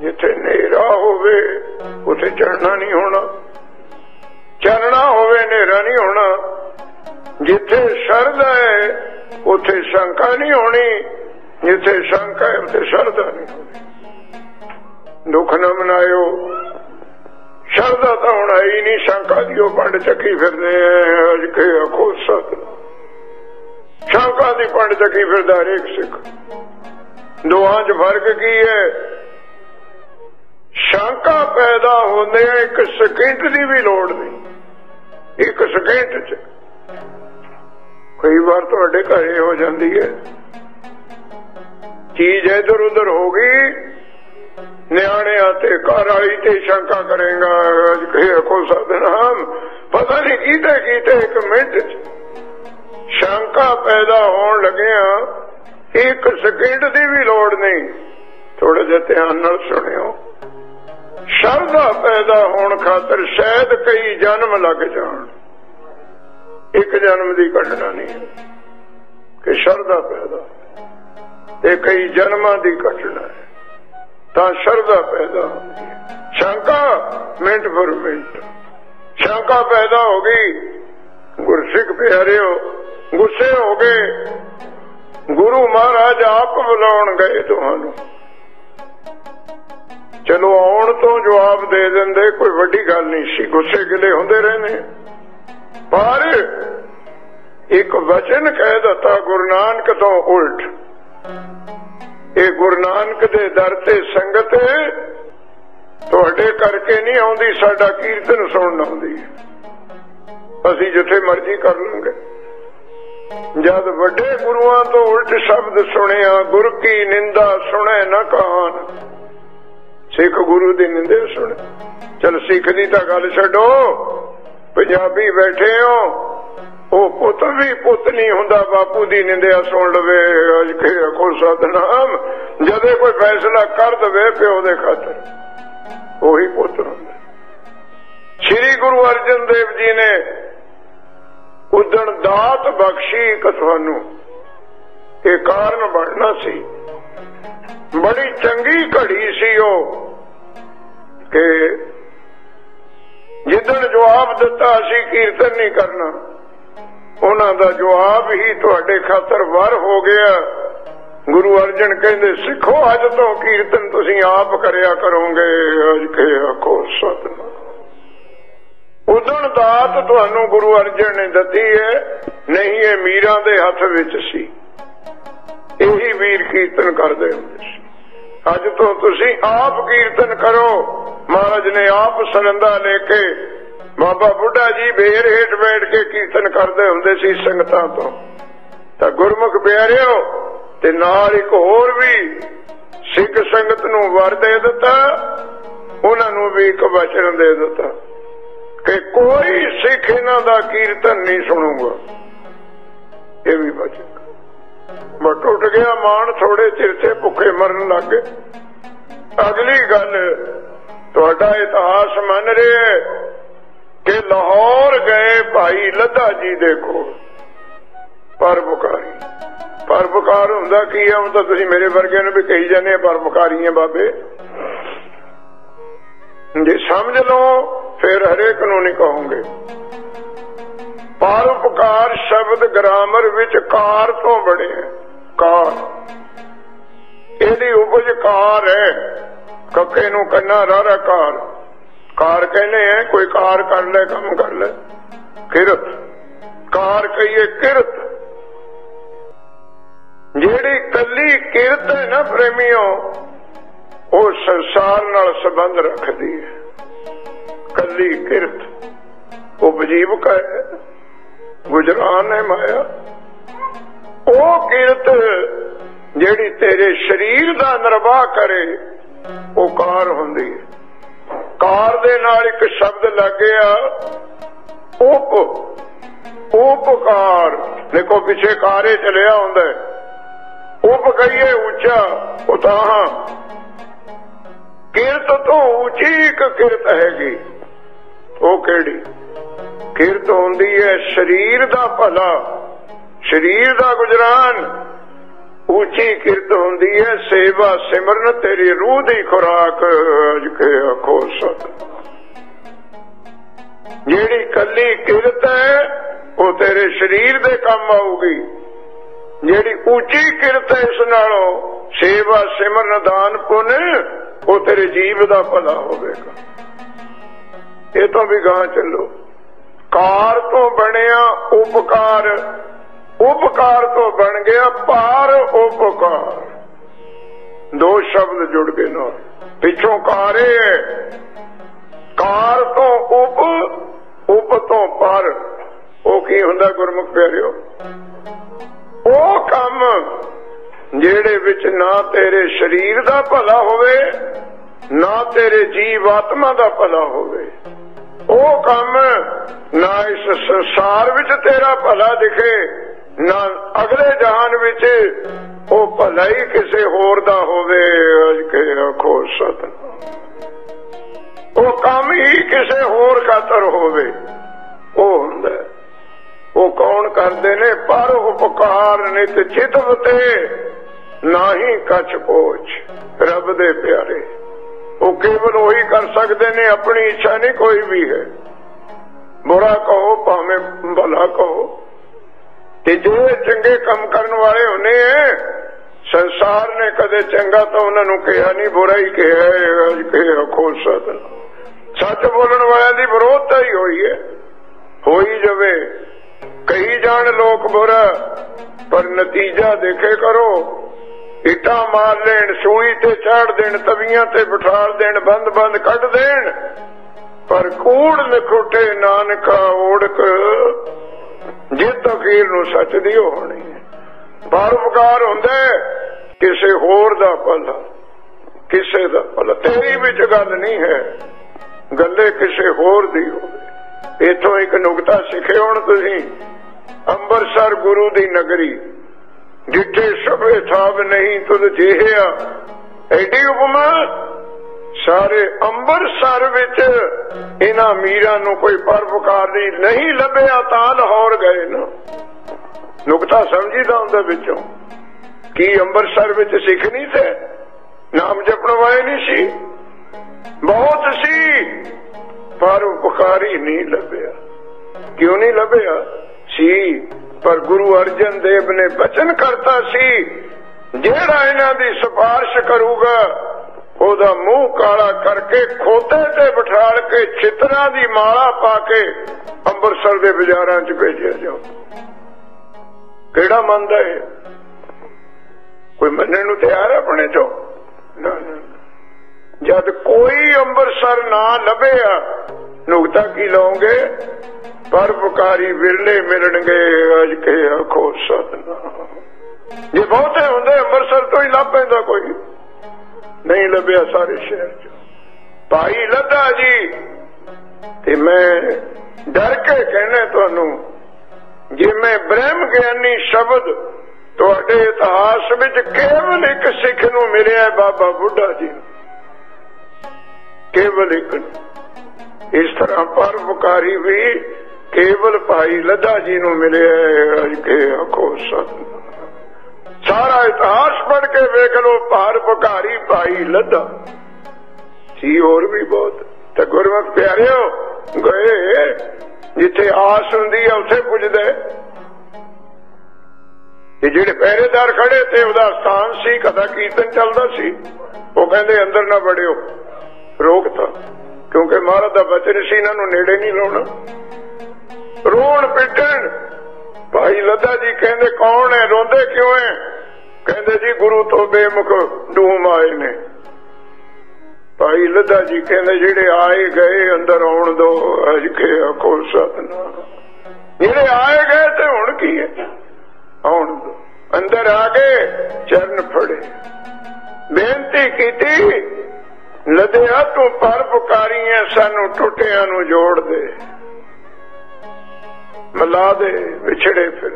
ਜਿੱਥੇ ਹਨੇਰਾ ਹੋਵੇ, ਉੱਥੇ ਚੜਨਾ ਨਹੀਂ ਹੋਣਾ। ਚੜਨਾ ਹੋਵੇ, ਹਨੇਰਾ ਨਹੀਂ ਹੋਣਾ। ਜਿੱਥੇ ਸ਼ਰਧਾ ਹੈ, ਉੱਥੇ ਸ਼ੰਕਾ ਨਹੀਂ ਹੋਣੀ। ਜਿੱਥੇ ਸ਼ੰਕਾ ਹੈ, ਉੱਥੇ ਸ਼ਰਧਾ ਨਹੀਂ ਹੋਣੀ। ਦੁੱਖ ਨਾ ਮਨਾਇਓ। ਸ਼ਰਧਾ ਤਾਂ ਹੁਣ ਆਈ ਨਹੀਂ। ਸ਼ੰਕਾ ਦੀ ਉਹ ਪੰਡ ਚੱਕੀ ਫਿਰਦੇ ਆ। ਅਜ ਕੇ ਅਖੋ ਸਤ ਸ਼ੰਕਾ ਦੀ ਪੰਡ ਚੱਕੀ ਫਿਰਦਾ ਹਰੇਕ ਸਿੱਖ। ਦੋਹਾਂ 'ਚ ਫ਼ਰਕ ਕੀ ਹੈ? ਸ਼ੰਕਾ ਪੈਦਾ ਹੁੰਦੇ ਆ, ਇੱਕ ਸਕਿੰਟ ਦੀ ਵੀ ਲੋੜ ਨਹੀਂ। ਇੱਕ ਸਕਿੰਟ 'ਚ। ਕਈ ਵਾਰ ਤੁਹਾਡੇ ਘਰੇ ਹੋ ਜਾਂਦੀ ਹੈ। ਚੀਜ਼ ਇਧਰ ਉਧਰ ਹੋ ਗਈ, ਨਿਆਣਿਆਂ ਤੇ ਘਰ ਵਾਲੀ ਤੇ ਸ਼ੰਕਾ ਕਰੇਗਾ। ਕਿ ਕੋ ਸਦਨਾਮ ਪਤਾ ਨਹੀਂ ਕੀਤੇ ਕੀਤੇ ਇੱਕ ਮਿੰਟ ਚ। ਸ਼ੰਕਾ ਪੈਦਾ ਹੋਣ ਲੱਗਿਆ ਇੱਕ ਸਕਿੰਟ ਦੀ ਵੀ ਲੋੜ ਨਹੀਂ। ਥੋੜੇ ਜਿਹਾ ਧਿਆਨ ਨਾਲ ਸੁਣਿਓ। ਸ਼ਰਧਾ ਪੈਦਾ ਹੋਣ ਖਾਤਰ ਸ਼ਾਇਦ ਕਈ ਜਨਮ ਲੱਗ ਜਾਣ। ਇੱਕ ਜਨਮ ਦੀ ਘਟਨਾ ਨਹੀਂ, ਕਿ ਸ਼ਰਧਾ ਪੈਦਾ ਇਹ ਕਈ ਜਨਮਾਂ ਦੀ ਘਟਨਾ ਹੈ। ਤਾਂ ਸ਼ਰਧਾ ਪੈਦਾ ਹੁੰਦੀ ਹੈ। ਸ਼ੰਕਾ, ਮਿੰਟ ਫਰ ਮਿੰਟ। ਸ਼ੰਕਾ ਪੈਦਾ ਹੋ ਗਈ। ਗੁਰਸਿੱਖ ਪਿਆਰਿਓ, ਗੁੱਸੇ ਹੋ ਗਏ। ਗੁਰੂ ਮਹਾਰਾਜ ਆਪ ਬੁਲਾਉਣ ਗਏ ਤੁਹਾਨੂੰ। ਚਲੋ ਆਉਣ ਤੋਂ ਜਵਾਬ ਦੇ ਦਿੰਦੇ, ਕੋਈ ਵੱਡੀ ਗੱਲ ਨਹੀਂ ਸੀ, ਗੁੱਸੇ ਗਿਲੇ ਹੁੰਦੇ ਰਹਿੰਦੇ। ਪਰ ਇੱਕ ਵਚਨ ਕਹਿ ਦਿੱਤਾ ਗੁਰੂ ਨਾਨਕ ਤੋਂ ਉਲਟ। ਇਹ ਗੁਰੂ ਨਾਨਕ ਦੇ ਦਰ ਤੇ ਸੰਗਤ ਤੁਹਾਡੇ ਕਰਕੇ ਨਹੀਂ ਆਉਂਦੀ, ਸਾਡਾ ਕੀਰਤਨ ਸੁਣਨ ਆਉਂਦੀ। ਅਸੀਂ ਜਿੱਥੇ ਮਰਜ਼ੀ ਕਰ ਲਾਂਗੇ ਜਦ ਵੱਡੇ ਗੁਰੂਆਂ ਤੋਂ ਉਲਟ ਸ਼ਬਦ ਸੁਣਿਆ, ਗੁਰ ਕੀ ਨਿੰਦਾ ਸੁਣੇ ਨਾ ਕਹਾਨ ਸਿੱਖ ਗੁਰੂ ਦੀ ਨਿੰਦੇ ਸੁਣੇ। ਚਲ ਸਿੱਖ ਦੀ ਤਾਂ ਗੱਲ ਛੱਡੋ। ਪੰਜਾਬੀ ਬੈਠੇ ਹੋ, ਉਹ ਪੁੱਤ ਵੀ ਪੁੱਤ ਨਹੀਂ ਹੁੰਦਾ, ਬਾਪੂ ਦੀ ਨਿੰਦਿਆ ਸੁਣ ਲਵੇ, ਅਜ ਕੇ ਕੋ ਸਤਨਾਮ। ਜਦੇ ਕੋਈ ਫੈਸਲਾ ਕਰ ਦਵੇ ਪਿਓ ਦੇ ਖਾਤਰ, ਉਹੀ ਪੁੱਤ ਹੁੰਦਾ। ਸ੍ਰੀ ਗੁਰੂ ਅਰਜਨ ਦੇਵ ਜੀ ਨੇ ਉਦਣ ਦਾਤ ਬਖਸ਼ੀ ਇੱਕ ਤੁਹਾਨੂੰ ਇਹ ਕਾਰਨ ਬਣਨਾ ਸੀ। ਬੜੀ ਚੰਗੀ ਘੜੀ ਸੀ ਉਹ। ਕਿ ਜਿੱਦਣ ਜਵਾਬ ਦਿੱਤਾ ਅਸੀਂ ਕੀਰਤਨ ਨਹੀਂ ਕਰਨਾ, ਉਹਨਾਂ ਦਾ ਜਵਾਬ ਹੀ ਤੁਹਾਡੇ ਖਾਤਰ ਵਰ ਹੋ ਗਿਆ। ਗੁਰੂ ਅਰਜਨ ਕਹਿੰਦੇ, ਸਿੱਖੋ ਅੱਜ ਤੋਂ ਕੀਰਤਨ ਤੁਸੀਂ ਆਪ ਕਰਿਆ ਕਰੋਗੇ। ਅਜ ਕੇ ਆਖੋ ਸਤਨਾਮ। ਉਦਣ ਦਾਤ ਤੁਹਾਨੂੰ ਗੁਰੂ ਅਰਜਨ ਨੇ ਦਿੱਤੀ ਹੈ ਨਹੀਂ ਇਹ ਮੀਰਾਂ ਦੇ ਹੱਥ ਵਿੱਚ ਸੀ। ਇਹੀ ਵੀਰ ਕੀਰਤਨ ਕਰਦੇ ਹੁੰਦੇ ਸੀ। ਅੱਜ ਤੋਂ ਤੁਸੀਂ ਆਪ ਕੀਰਤਨ ਕਰੋ। ਮਹਾਰਾਜ ਨੇ ਆਪ ਸਰੰਦਾ ਲੈ ਕੇ ਬਾਬਾ ਬੁੱਢਾ ਜੀ ਬੇਰ ਹੇਠ ਬੈਠ ਕੇ ਕੀਰਤਨ ਕਰਦੇ ਹੁੰਦੇ ਸੀ ਸੰਗਤਾਂ ਤੋਂ। ਤਾਂ ਗੁਰਮੁਖ ਪਿਆਰਿਓ, ਤੇ ਨਾਲ ਇੱਕ ਹੋਰ ਵੀ ਸਿੱਖ ਸੰਗਤ ਨੂੰ ਵਰ ਦੇ ਦਿੱਤਾ, ਉਹਨਾਂ ਨੂੰ ਵੀ ਇੱਕ ਵਚਨ ਦੇ ਦਿੱਤਾ। ਕਿ ਕੋਈ ਸਿੱਖ ਇਹਨਾਂ ਦਾ ਕੀਰਤਨ ਨਹੀਂ ਸੁਣੂਗਾ। ਇਹ ਵੀ ਵਚਨ ਮੈਂ ਟੁੱਟ ਗਿਆ, ਮਾਣ ਥੋੜੇ ਚਿਰ ਤੇ ਭੁੱਖੇ ਮਰਨ ਲੱਗੇ ਅਗਲੀ ਗੱਲ, ਤੁਹਾਡਾ ਇਤਿਹਾਸ ਮੰਨ ਰਿਹਾ ਕਿ ਲਾਹੌਰ ਗਏ ਭਾਈ ਲੱਧਾ ਜੀ ਦੇ ਕੋਲ। ਪਰਬਕਾਰੀ ਪਰਬਕਾਰ ਹੁੰਦਾ ਕੀ ਹੈ? ਹੁਣ ਤਾਂ ਤੁਸੀਂ ਮੇਰੇ ਵਰਗੇ ਨੂੰ ਵੀ ਕਹੀ ਜਾਂਦੇ ਆ ਪਰਬਕਾਰੀ ਆ ਬਾਬੇ। ਜੇ ਸਮਝ ਲਓ, ਫਿਰ ਹਰੇਕ ਨੂੰ ਨਹੀਂ ਕਹੋਗੇ। ਪਰਉਪਕਾਰ ਸ਼ਬਦ ਗ੍ਰਾਮਰ ਵਿੱਚ ਕਾਰ ਤੋਂ ਬਣਿਆ ਕਾਰ। ਇਹਦੀ ਉਪਜ ਕਾਰ ਹੈ। ਕੱਕੇ ਨੂੰ ਕੰਨਾ ਰਾਰਾ ਕਾਰ। ਕਾਰ ਕਹਿੰਦੇ ਆ ਕੋਈ ਕਾਰ ਕਰ ਲੈ, ਕੰਮ ਕਰ ਲੈ। ਕਿਰਤ। ਕਾਰ ਕਹੀਏ ਕਿਰਤ। ਜਿਹੜੀ ਕੱਲੀ ਕਿਰਤ ਹੈ ਨਾ ਪ੍ਰੇਮੀਓ ਉਹ ਸੰਸਾਰ ਨਾਲ ਸੰਬੰਧ ਰੱਖਦੀ ਹੈ। ਕੱਲੀ ਕਿਰਤ, ਉਹ ਵਜੀਬਕਾ ਹੈ। ਗੁਜਰਾਨ ਹੈ ਮਾਇਆ। ਉਹ ਕਿਰਤ ਜਿਹੜੀ ਤੇਰੇ ਸਰੀਰ ਦਾ ਨਿਰਵਾਹ ਕਰੇ, ਉਹ ਕਾਰ ਹੁੰਦੀ ਹੈ। ਕਾਰ ਦੇ ਨਾਲ ਇੱਕ ਸ਼ਬਦ ਲੱਗ ਗਿਆ ਉਪ। ਉਪਕਾਰ। ਦੇਖੋ, ਪਿੱਛੇ ਕਾਰੇ ਚਲਿਆ ਹੁੰਦਾ ਉਪ ਕਹੀਏ ਉੱਚਾ ਉਤਾਹਾਂ ਕਿਰਤ ਤੋਂ ਉੱਚੀ ਇੱਕ ਕਿਰਤ ਹੈਗੀ ਉਹ ਕਿਹੜੀ? ਕਿਰਤ ਹੁੰਦੀ ਹੈ ਸਰੀਰ ਦਾ ਭਲਾ। ਸਰੀਰ ਦਾ ਗੁਜਰਾਨ। ਉੱਚੀ ਕਿਰਤ ਹੁੰਦੀ ਹੈ ਸੇਵਾ ਸਿਮਰਨ ਤੇਰੀ ਰੂਹ ਦੀ ਖੁਰਾਕ। ਅਜ ਕੇ ਜਿਹੜੀ ਕੱਲੀ ਕਿਰਤ ਹੈ, ਉਹ ਤੇਰੇ ਸਰੀਰ ਦੇ ਕੰਮ ਆਊਗੀ। ਜਿਹੜੀ ਉੱਚੀ ਕਿਰਤ ਹੈ, ਇਸ ਨਾਲੋਂ ਸੇਵਾ ਸਿਮਰਨ ਦਾਨ ਪੁੰਨ ਉਹ ਤੇਰੇ ਜੀਵ ਦਾ ਭਲਾ ਹੋਵੇਗਾ। ਇਹ ਤੋਂ ਵੀ ਗਾਂ ਚੱਲੋ। ਕਾਰ ਤੋਂ ਬਣਿਆ ਉਪਕਾਰ ਉਪਕਾਰ ਤੋਂ ਬਣ ਗਿਆ ਪਾਰ ਉਪਕਾਰ। ਦੋ ਸ਼ਬਦ ਜੁੜ ਗਏ ਨਾਲ। ਪਿੱਛੋਂ ਕਾਰੇ ਕਾਰ ਤੋਂ ਉਪ ਉਪ ਤੋਂ ਪਰ। ਉਹ ਕੀ ਹੁੰਦਾ ਗੁਰਮੁਖ ਪਿਆਰਿਓ? ਉਹ ਕੰਮ ਜਿਹੜੇ ਵਿੱਚ ਨਾ ਤੇਰੇ ਸਰੀਰ ਦਾ ਭਲਾ ਹੋਵੇ, ਨਾ ਤੇਰੇ ਜੀਵ ਆਤਮਾ ਦਾ ਭਲਾ ਹੋਵੇ। ਉਹ ਕੰਮ ਨਾ ਇਸ ਸੰਸਾਰ ਵਿੱਚ ਤੇਰਾ ਭਲਾ ਦਿਖੇ, ਨਾ ਅਗਲੇ ਜਹਾਨ ਵਿੱਚ ਉਹ ਭਲਾ ਹੀ ਕਿਸੇ ਹੋਰ ਦਾ ਹੋਵੇ, ਅਜ ਕੇ ਆਖੋ ਸਤ ਉਹ ਕੰਮ ਹੀ ਕਿਸੇ ਹੋਰ ਖਾਤਰ ਹੋਵੇ, ਉਹ ਹੁੰਦਾ ਉਹ ਕੌਣ ਕਰਦੇ ਨੇ? ਪਰ ਉਪਕਾਰ ਨਿਤ ਚਿਤਵ ਤੇ ਨਾਹੀ ਕਛ ਪੋਚ ਰੱਬ ਦੇ ਪਿਆਰੇ। ਉਹ ਕੇਵਲ ਉਹੀ ਕਰ ਸਕਦੇ ਨੇ, ਆਪਣੀ ਇੱਛਾ ਨਹੀਂ ਕੋਈ ਵੀ ਹੈ। ਬੁਰਾ ਕਹੋ, ਭਾਵੇਂ ਭਲਾ ਕਹੋ। ਤੇ ਜੋ ਚੰਗੇ ਕੰਮ ਕਰਨ ਵਾਲੇ ਹੁੰਨੇ ਐ ਸੰਸਾਰ ਨੇ ਕਦੇ ਚੰਗਾ ਤਾਂ ਉਹਨਾਂ ਨੂੰ ਕਿਹਾ ਨਹੀਂ, ਬੁਰਾ ਹੀ ਕਿਹਾ ਹੈ ਅੱਜ ਕਿਹਾ ਖੋਸਤ ਸੱਚ ਬੋਲਣ ਵਾਲਿਆਂ ਦੀ ਵਿਰੋਧਤਾ ਹੀ ਹੋਈ ਹੈ। ਹੋਈ ਜਾਵੇ, ਕਹੀ ਜਾਣ ਲੋਕ ਬੁਰਾ, ਪਰ ਨਤੀਜਾ ਦੇਖੇ ਕਰੋ। ਇਟਾ ਮਾਰ ਲੈਣ, ਸੂਈ ਤੇ ਚਾੜ ਦੇਣ, ਤਵੀਆਂ ਤੇ ਬਿਠਾਲ ਦੇਣ, ਬੰਦ ਬੰਦ ਕੱਢ ਦੇਣ। ਪਰ ਕੂੜ ਨਖੋਟੇ ਨਾਨਕਾ ਓੜਕ ਜਿੱਤ ਅਖੀਰ ਨੂੰ ਸੱਚ ਦੀ ਹੋਣੀ ਪਰਉਪਕਾਰ ਹੁੰਦਾ ਕਿਸੇ ਹੋਰ ਦਾ ਭਲਾ, ਕਿਸੇ ਦਾ ਭਲਾ। ਤੇਰੀ ਵਿੱਚ ਗੱਲ ਨਹੀਂ ਹੈ, ਗੱਲੇ ਕਿਸੇ ਹੋਰ ਦੀ ਹੋਵੇ। ਇਥੋਂ ਇੱਕ ਨੁਕਤਾ ਸਿੱਖੇ ਹੁਣ ਤੁਸੀਂ, ਅੰਮ੍ਰਿਤਸਰ ਗੁਰੂ ਦੀ ਨਗਰੀ। ਜਿੱਥੇ ਸਭੇ ਥਾਵ ਨਹੀਂ ਤੁਧ ਜਿਹਿਆ, ਐਡੀ ਉਪਮਾ ਸਾਰੇ ਅੰਮ੍ਰਿਤਸਰ ਵਿੱਚ ਇਹਨਾਂ ਮੀਰਾਂ ਨੂੰ ਕੋਈ ਪਰਵਕਾਰ ਨਹੀਂ ਲੱਭਿਆ ਤਾਂ ਲਾਹੌਰ ਗਏ ਨਾ। ਨੁਕਤਾ ਸਮਝੀਦਾ ਹੁੰਦਾ ਵਿੱਚੋਂ। ਕੀ ਅੰਮ੍ਰਿਤਸਰ ਵਿੱਚ ਸਿੱਖ ਨਹੀਂ ਥੇ ਨਾਮ ਜਪਣ ਵਾਲੇ ਨਹੀਂ ਸੀ? ਬਹੁਤ ਸੀ, ਪਰ ਉਪਕਾਰੀ ਨਹੀਂ ਲੱਭਿਆ। ਕਿਉਂ ਨਹੀਂ ਲੱਭਿਆ? ਸੀ। ਪਰ ਗੁਰੂ ਅਰਜਨ ਦੇਵ ਨੇ ਬਚਨ ਕਰਤਾ ਸੀ, ਜਿਹੜਾ ਇਹਨਾਂ ਦੀ ਸਿਫਾਰਿਸ਼ ਕਰੂਗਾ, ਉਹਦਾ ਮੂੰਹ ਕਾਲਾ ਕਰਕੇ ਖੋਤੇ ਤੇ ਬਿਠਾਲ ਕੇ ਚਿਤਰਾਂ ਦੀ ਮਾਲਾ ਪਾ ਕੇ ਅੰਮ੍ਰਿਤਸਰ ਦੇ ਬਾਜ਼ਾਰਾਂ 'ਚ ਭੇਜਿਆ ਜਾਓ। ਕਿਹੜਾ ਮੰਨਦਾ ਹੈ ਕੋਈ ਮੰਨਣ ਨੂੰ ਤਿਆਰ ਹੈ ਆਪਣੇ ਚੋਂ? ਜਦ ਕੋਈ ਅੰਮ੍ਰਿਤਸਰ ਨਾ ਲੱਭਿਆ ਨੁਕਤਾ ਕੀ ਲਾਉਂਗੇ? ਪਰਪਕਾਰੀ ਵਿਰਲੇ ਮਿਲਣਗੇ ਅਜ ਕੇ ਆਖੋ ਸਤਨਾਮ। ਜੇ ਬਹੁਤੇ ਹੁੰਦੇ, ਅੰਮ੍ਰਿਤਸਰ ਤੋਂ ਹੀ ਲੱਭ ਪੈਂਦਾ ਕੋਈ। ਨਹੀਂ ਲੱਭਿਆ ਸਾਰੇ ਸ਼ਹਿਰ ਚ। ਭਾਈ ਲੱਦਾ ਜੀ, ਤੇ ਮੈਂ ਡਰ ਕੇ ਕਹਿਣਾ ਤੁਹਾਨੂੰ, ਜੇ ਮੈਂ ਬ੍ਰਹਮ ਗਿਆਨੀ ਸ਼ਬਦ ਤੁਹਾਡੇ ਇਤਿਹਾਸ ਵਿੱਚ ਕੇਵਲ ਇੱਕ ਸਿੱਖ ਨੂੰ ਮਿਲਿਆ ਬਾਬਾ ਬੁੱਢਾ ਜੀ ਕੇਵਲ ਇੱਕ ਨੂੰ। ਇਸ ਤਰ੍ਹਾਂ ਪਰਵਕਾਰੀ ਵੀ ਕੇਵਲ ਭਾਈ ਲੱਦਾ ਜੀ ਨੂੰ ਮਿਲਿਆ ਅਜ ਕੇ ਆਖੋ ਸਤ। ਸਾਰਾ ਇਤਿਹਾਸ ਪੜ ਕੇ ਵੇਖ ਲੋ ਭਾਰ ਭਕਾਰੀ ਭਾਈ ਲੱਦਾ। ਸੀ ਹੋਰ ਵੀ ਬਹੁਤ। ਤੇ ਗੁਰਮੁਖ ਪਿਆਰਿਓ, ਗਏ ਜਿੱਥੇ ਆਸ ਹੁੰਦੀ ਆ, ਉੱਥੇ ਪੁੱਜਦੇ। ਤੇ ਜਿਹੜੇ ਪਹਿਰੇਦਾਰ ਖੜੇ ਤੇ ਉਹਦਾ ਸਥਾਨ ਸੀ, ਕਦਾ ਕੀਰਤਨ ਚੱਲਦਾ ਸੀ, ਉਹ ਕਹਿੰਦੇ ਅੰਦਰ ਨਾ ਵੜਿਓ ਰੋਕਤਾ ਕਿਉਂਕਿ ਮਹਾਰਾਜ ਦਾ ਬਚਨ ਸੀ, ਇਹਨਾਂ ਨੂੰ ਨੇੜੇ ਨਹੀਂ ਲਾਉਣਾ। ਰੋਣ ਪਿੱਟਣ। ਭਾਈ ਲੱਦਾ ਜੀ ਕਹਿੰਦੇ, ਕੌਣ ਹੈ? ਰੋਂਦੇ ਕਿਉਂ ਹੈ? ਕਹਿੰਦੇ ਜੀ, ਗੁਰੂ ਤੋਂ ਬੇਮੁਖ ਡੂਮ ਆਏ ਨੇ। ਭਾਈ ਲੱਦਾ ਜੀ ਕਹਿੰਦੇ, ਜਿਹੜੇ ਆਏ ਗਏ, ਅੰਦਰ ਆਉਣ ਦੋ। ਅਜ ਕੇ ਆਖੋ ਸਤਨਾ ਜਿਹੜੇ ਆਏ ਗਏ ਤੇ ਹੁਣ ਕੀ ਹੈ? ਆਉਣ ਦੋ। ਅੰਦਰ ਆ ਗਏ ਚਰਨ ਫੜੇ। ਬੇਨਤੀ ਕੀਤੀ ਲਦਿਆ ਤੂੰ ਪਰ ਪੁਕਾਰੀਆਂ, ਸਾਨੂੰ ਟੁੱਟਿਆਂ ਨੂੰ ਜੋੜ ਦੇ। ਮਲਾ ਦੇ, ਵਿਛੜੇ ਫਿਰ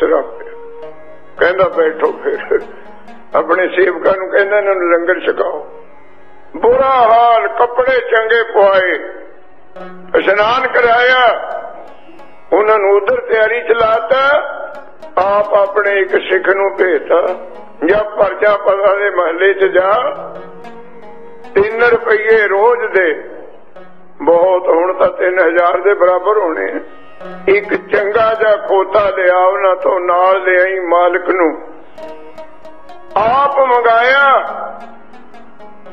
ਸਿਰਾਪੇ। ਕਹਿੰਦਾ ਬੈਠੋ ਫਿਰ। ਆਪਣੇ ਸੇਵਕਾਂ ਨੂੰ ਕਹਿੰਦਾ ਇਹਨਾਂ ਨੂੰ ਲੰਗਰ ਛਕਾਓ। ਬੁਰਾ ਹਾਲ, ਕੱਪੜੇ ਚੰਗੇ ਪਵਾਏ ਇਸ਼ਨਾਨ ਕਰਾਇਆ। ਉਹਨਾਂ ਨੂੰ ਉਧਰ ਤਿਆਰੀ ਚਲਾਤਾ ਆਪ ਆਪਣੇ ਇੱਕ ਸਿੱਖ ਨੂੰ ਭੇਜਤਾ। ਜਾਂ ਪਰਜਾ ਪਤਾ ਦੇ ਮਹੱਲੇ 'ਚ ਜਾ। 3 ਰੁਪਏ ਰੋਜ਼ ਦੇ। ਬਹੁਤ, ਹੁਣ ਤਾਂ 3000 ਦੇ ਬਰਾਬਰ ਹੋਣੇ ਇੱਕ ਚੰਗਾ ਜਿਹਾ ਖੋਤਾ ਲਿਆ ਉਹਨਾਂ ਤੋਂ ਨਾਲ ਲਿਆਈ ਮਾਲਕ ਨੂੰ। ਆਪ ਮੰਗਾਇਆ,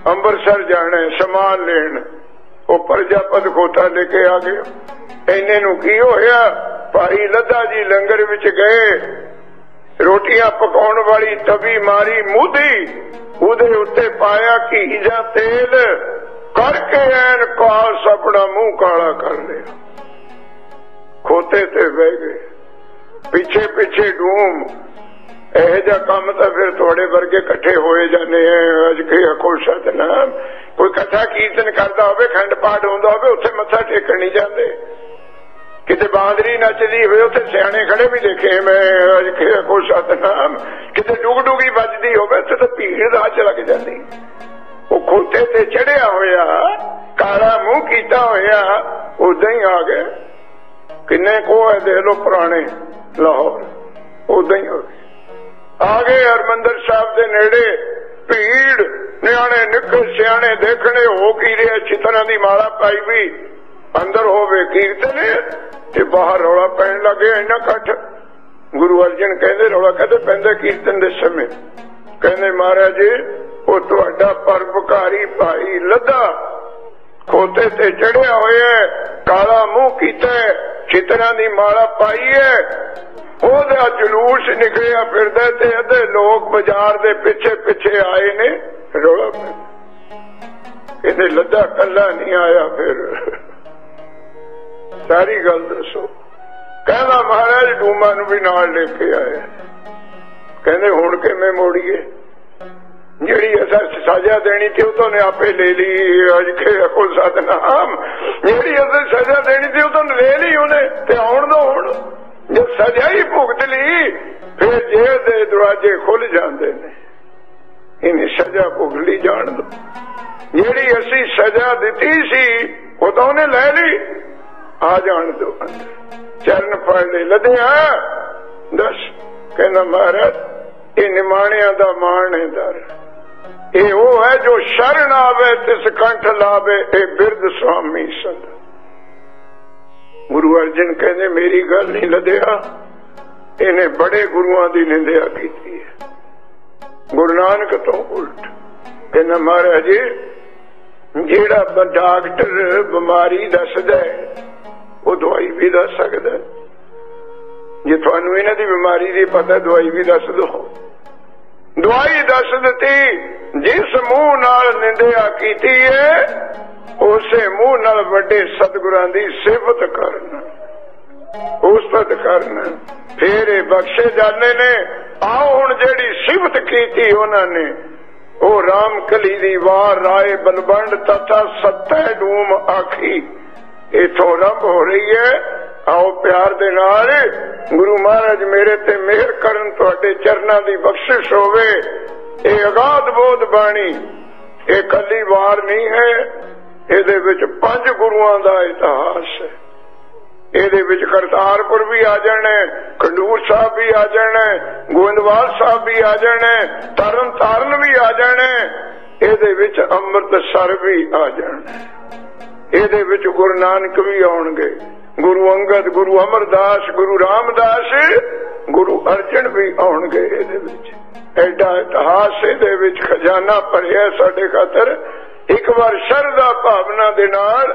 ਅੰਮ੍ਰਿਤਸਰ ਜਾਣਾ, ਸਮਾਨ ਲੈਣ। ਉਹ ਪ੍ਰਜਾਪਤ ਖੋਤਾ ਲੈ ਕੇ ਆ ਗਏ ਇੰਨੇ ਨੂੰ ਕੀ ਹੋਇਆ? ਭਾਈ ਲੱਦਾ ਜੀ ਲੰਗਰ ਵਿੱਚ ਗਏ। ਰੋਟੀਆਂ ਪਕਾਉਣ ਵਾਲੀ ਤਵੀ ਮਾਰੀ ਮੂਧੀ। ਉਹਦੇ ਉੱਤੇ ਪਾਇਆ ਘੀ ਜਾਂ ਤੇਲ ਕਰਕੇ ਐਨ ਕਾਸ ਆਪਣਾ ਮੂੰਹ ਕਾਲਾ ਕਰ ਲਿਆ। ਖੋਤੇ ਤੇ ਬਹਿ ਗਏ। ਪਿੱਛੇ ਪਿੱਛੇ ਡੂਮ। ਇਹ ਜਿਹਾ ਕੰਮ ਤਾਂ ਫਿਰ ਤੁਹਾਡੇ ਵਰਗੇ ਇਕੱਠੇ ਹੋਏ ਜਾਂਦੇ ਆ। ਅੱਜ ਕੇ ਅਕੋਲ ਸਤਨਾਮ, ਕੋਈ ਕਥਾ ਕੀਰਤਨ ਕਰਦਾ ਹੋਵੇ, ਖੰਡ ਪਾਠ ਹੁੰਦਾ ਹੋਵੇ, ਉੱਥੇ ਮੱਥਾ ਟੇਕਣ ਨਹੀਂ ਜਾਂਦੇ। ਕਿਤੇ ਬਾਂਦਰੀ ਨੱਚਦੀ ਹੋਵੇ, ਉੱਥੇ ਸਿਆਣੇ ਖੜੇ ਵੀ ਦੇਖੇ, ਮੈਂ ਅੱਜ ਸਤਨਾਮ। ਕਿਤੇ ਡੁਗ ਡੁਗੀ ਵੱਜਦੀ ਹੋਵੇ, ਉੱਥੇ ਤਾਂ ਭੀੜ ਦਾ ਲੱਗ ਜਾਂਦੀ। ਉਹ ਖੋਤੇ ਤੇ ਚੜਿਆ ਹੋਇਆ, ਕਾਲਾ ਮੂੰਹ ਕੀਤਾ ਹੋਇਆ, ਉਦਾਂ ਹੀ ਆ ਗਏ ਕਿੰਨੇ ਕੋ ਹੈ, ਦੇਖ ਲੋ ਪੁਰਾਣੇ ਲਾਹੌਰ। ਉਦਾਂ ਹੀ ਹੋ ਗਏ ਆ ਗਏ ਹਰਮੰਦਰ ਸਾਹਿਬ ਦੇ ਨੇੜੇ, ਭੀੜ, ਨਿਆਣੇ ਨਿੱਕਰ ਸਿਆਣੇ ਦੇਖਣੇ, ਹੋ ਕੀ ਰਿਹਾ ਚਿਤਰਾਂ ਦੀ ਮਾਲਾ ਪਾਈ ਵੀ। ਅੰਦਰ ਹੋਵੇ ਕੀਰਤਨ ਤੇ ਬਾਹਰ ਰੌਲਾ ਪੈਣ ਲੱਗੇ ਇੰਨਾ ਕੱਠ ਗੁਰੂ ਅਰਜਨ ਕਹਿੰਦੇ, ਰੌਲਾ ਕਦੇ ਪੈਂਦਾ ਕੀਰਤਨ ਦੇ ਸਮੇਂ? ਕਹਿੰਦੇ, ਮਹਾਰਾਜ, ਉਹ ਤੁਹਾਡਾ ਪਰਪਕਾਰੀ ਭਾਈ ਲੱਦਾ ਖੋਤੇ ਤੇ ਚੜਿਆ ਹੋਇਆ ਕਾਲਾ ਮੂੰਹ ਕੀਤਾ ਚਿਤਰਾਂ ਦੀ ਮਾਲਾ ਪਾਈ ਹੈ। ਉਹਦਾ ਜਲੂਸ ਨਿਕਲਿਆ ਫਿਰਦਾ ਤੇ ਅੱਧੇ ਲੋਕ ਬਾਜ਼ਾਰ ਦੇ ਪਿੱਛੇ ਪਿੱਛੇ ਆਏ ਨੇ, ਰੋਲਾ ਇਹਦੇ ਲੱਦਾ ਕੱਲਾ ਨਹੀਂ ਆਇਆ ਫਿਰ। ਸਾਰੀ ਗੱਲ ਦੱਸੋ। ਕਹਿੰਦਾ ਮਹਾਰਾਜ, ਡੂਮਾ ਨੂੰ ਵੀ ਨਾਲ ਲੈ ਕੇ ਆਇਆ। ਕਹਿੰਦੇ, ਹੁਣ ਕਿਵੇਂ ਮੋੜੀਏ? ਜਿਹੜੀ ਅਸਾਂ ਸਜ਼ਾ ਦੇਣੀ ਤੇ ਉਹ ਤੋਂ ਨੇ ਆਪੇ ਲੈ ਲਈ। ਅਜ ਕੇ ਕੋਲ ਸਤਨਾਮ। ਜਿਹੜੀ ਅਸਾਂ ਸਜ਼ਾ ਦੇਣੀ ਤੇ ਉਹ ਤੋਂ ਲੈ ਲਈ ਉਹਨੇ, ਤੇ ਆਉਣ ਦੋ ਹੁਣ। ਜੇ ਸਜ਼ਾ ਹੀ ਭੁਗਤ ਲਈ, ਫਿਰ ਜੇਲ੍ਹ ਦੇ ਦਰਵਾਜ਼ੇ ਖੁੱਲ ਜਾਂਦੇ ਨੇ। ਇਹਨੇ ਸਜ਼ਾ ਭੁਗਤ ਲਈ, ਜਾਣ ਦੋ। ਜਿਹੜੀ ਅਸੀਂ ਸਜ਼ਾ ਦਿੱਤੀ ਸੀ, ਉਹ ਤਾਂ ਉਹਨੇ ਲੈ ਲਈ। ਆ ਜਾਣ ਦੋ। ਚਰਨ ਫੜ ਲੈ ਲਦਿਆ, ਦੱਸ ਕਹਿੰਦਾ ਮਹਾਰਾਜ ਇਹ ਨਿਮਾਣਿਆਂ ਦਾ ਮਾਣ ਇਹ ਉਹ ਹੈ ਜੋ ਸ਼ਰਨ ਆਵੇ ਤਿਸ ਕੰਠ ਲਾਵੇ, ਇਹ ਬਿਰਧ ਸੁਆਮੀ ਸੰਤ। ਗੁਰੂ ਅਰਜਨ ਕਹਿੰਦੇ, ਮੇਰੀ ਗੱਲ ਨਹੀਂ ਲਦਿਆ। ਇਹਨੇ ਬੜੇ ਗੁਰੂਆਂ ਦੀ ਨਿੰਦਿਆ ਕੀਤੀ ਹੈ। ਗੁਰੂ ਨਾਨਕ ਤੋਂ ਉਲਟ ਕਹਿੰਦਾ ਮਹਾਰਾਜ ਜਿਹੜਾ ਡਾਕਟਰ ਬਿਮਾਰੀ ਦੱਸਦਾ ਉਹ ਦਵਾਈ ਵੀ ਦੱਸ ਸਕਦਾ ਜੇ ਤੁਹਾਨੂੰ ਇਹਨਾਂ ਦੀ ਬਿਮਾਰੀ ਦੀ ਪਤਾ, ਦਵਾਈ ਵੀ ਦੱਸ ਦੋ ਦਵਾਈ ਦੱਸ ਦਿੱਤੀ, ਜਿਸ ਮੂੰਹ ਨਾਲ ਨਿੰਦਿਆ ਕੀਤੀ ਹੈ ਉਸੇ ਮੂੰਹ ਨਾਲ ਵੱਡੇ ਸਤਿਗੁਰਾਂ ਦੀ ਸਿਫਤ ਕਰਨਾ। ਉਸਤਤ ਕਰਨਾ। ਫੇਰ ਇਹ ਬਖਸ਼ੇ ਜਾਂਦੇ ਨੇ। ਆਓ ਹੁਣ ਜਿਹੜੀ ਸਿਫਤ ਕੀਤੀ ਉਹਨਾਂ ਨੇ, ਉਹ ਰਾਮ ਕਲੀ ਦੀ ਵਾਰ ਰਾਏ ਬਲਬੰਡ ਤਥਾ ਸੱਤੈ ਡੂਮ ਆਖੀ। ਇਥੋਂ ਰੰਭ ਹੋ ਰਹੀ ਹੈ। ਆਓ ਪਿਆਰ ਦੇ ਨਾਲ ਗੁਰੂ ਮਹਾਰਾਜ ਮੇਰੇ ਤੇ ਮਿਹਰ ਕਰਨ ਤੁਹਾਡੇ ਚਰਨਾਂ ਦੀ ਬਖਸ਼ਿਸ਼ ਹੋਵੇ। ਇਹ ਅਗਾਧ ਬੋਧ ਬਾਣੀ, ਇਹ ਕੱਲੀ ਵਾਰ ਨਹੀਂ ਹੈ। ਇਹਦੇ ਵਿੱਚ ਪੰਜ ਗੁਰੂਆਂ ਦਾ ਇਤਿਹਾਸ ਹੈ। ਇਹਦੇ ਵਿੱਚ ਕਰਤਾਰਪੁਰ ਵੀ ਆ ਜਾਣਾ ਖੰਡੂਰ ਸਾਹਿਬ ਵੀ ਆ ਜਾਣਾ ਗੋਇੰਦਵਾਲ ਸਾਹਿਬ ਵੀ ਆ ਜਾਣਾ ਤਰਨ ਤਾਰਨ ਵੀ ਆ ਜਾਣਾ ਇਹਦੇ ਵਿੱਚ ਅੰਮ੍ਰਿਤਸਰ ਵੀ ਆ ਜਾਣਾ ਇਹਦੇ ਵਿੱਚ ਗੁਰੂ ਨਾਨਕ ਵੀ ਆਉਣਗੇ। ਗੁਰੂ ਅੰਗਦ, ਗੁਰੂ ਅਮਰਦਾਸ, ਗੁਰੂ ਰਾਮਦਾਸ, ਗੁਰੂ ਅਰਜਨ ਵੀ ਆਉਣਗੇ ਇਹਦੇ ਵਿੱਚ। ਐਡਾ ਇਤਿਹਾਸ ਇਹਦੇ ਵਿੱਚ ਖਜ਼ਾਨਾ ਭਰਿਆ ਸਾਡੇ ਖਾਤਰ। ਇੱਕ ਵਾਰ ਸ਼ਰਧਾ ਭਾਵਨਾ ਦੇ ਨਾਲ,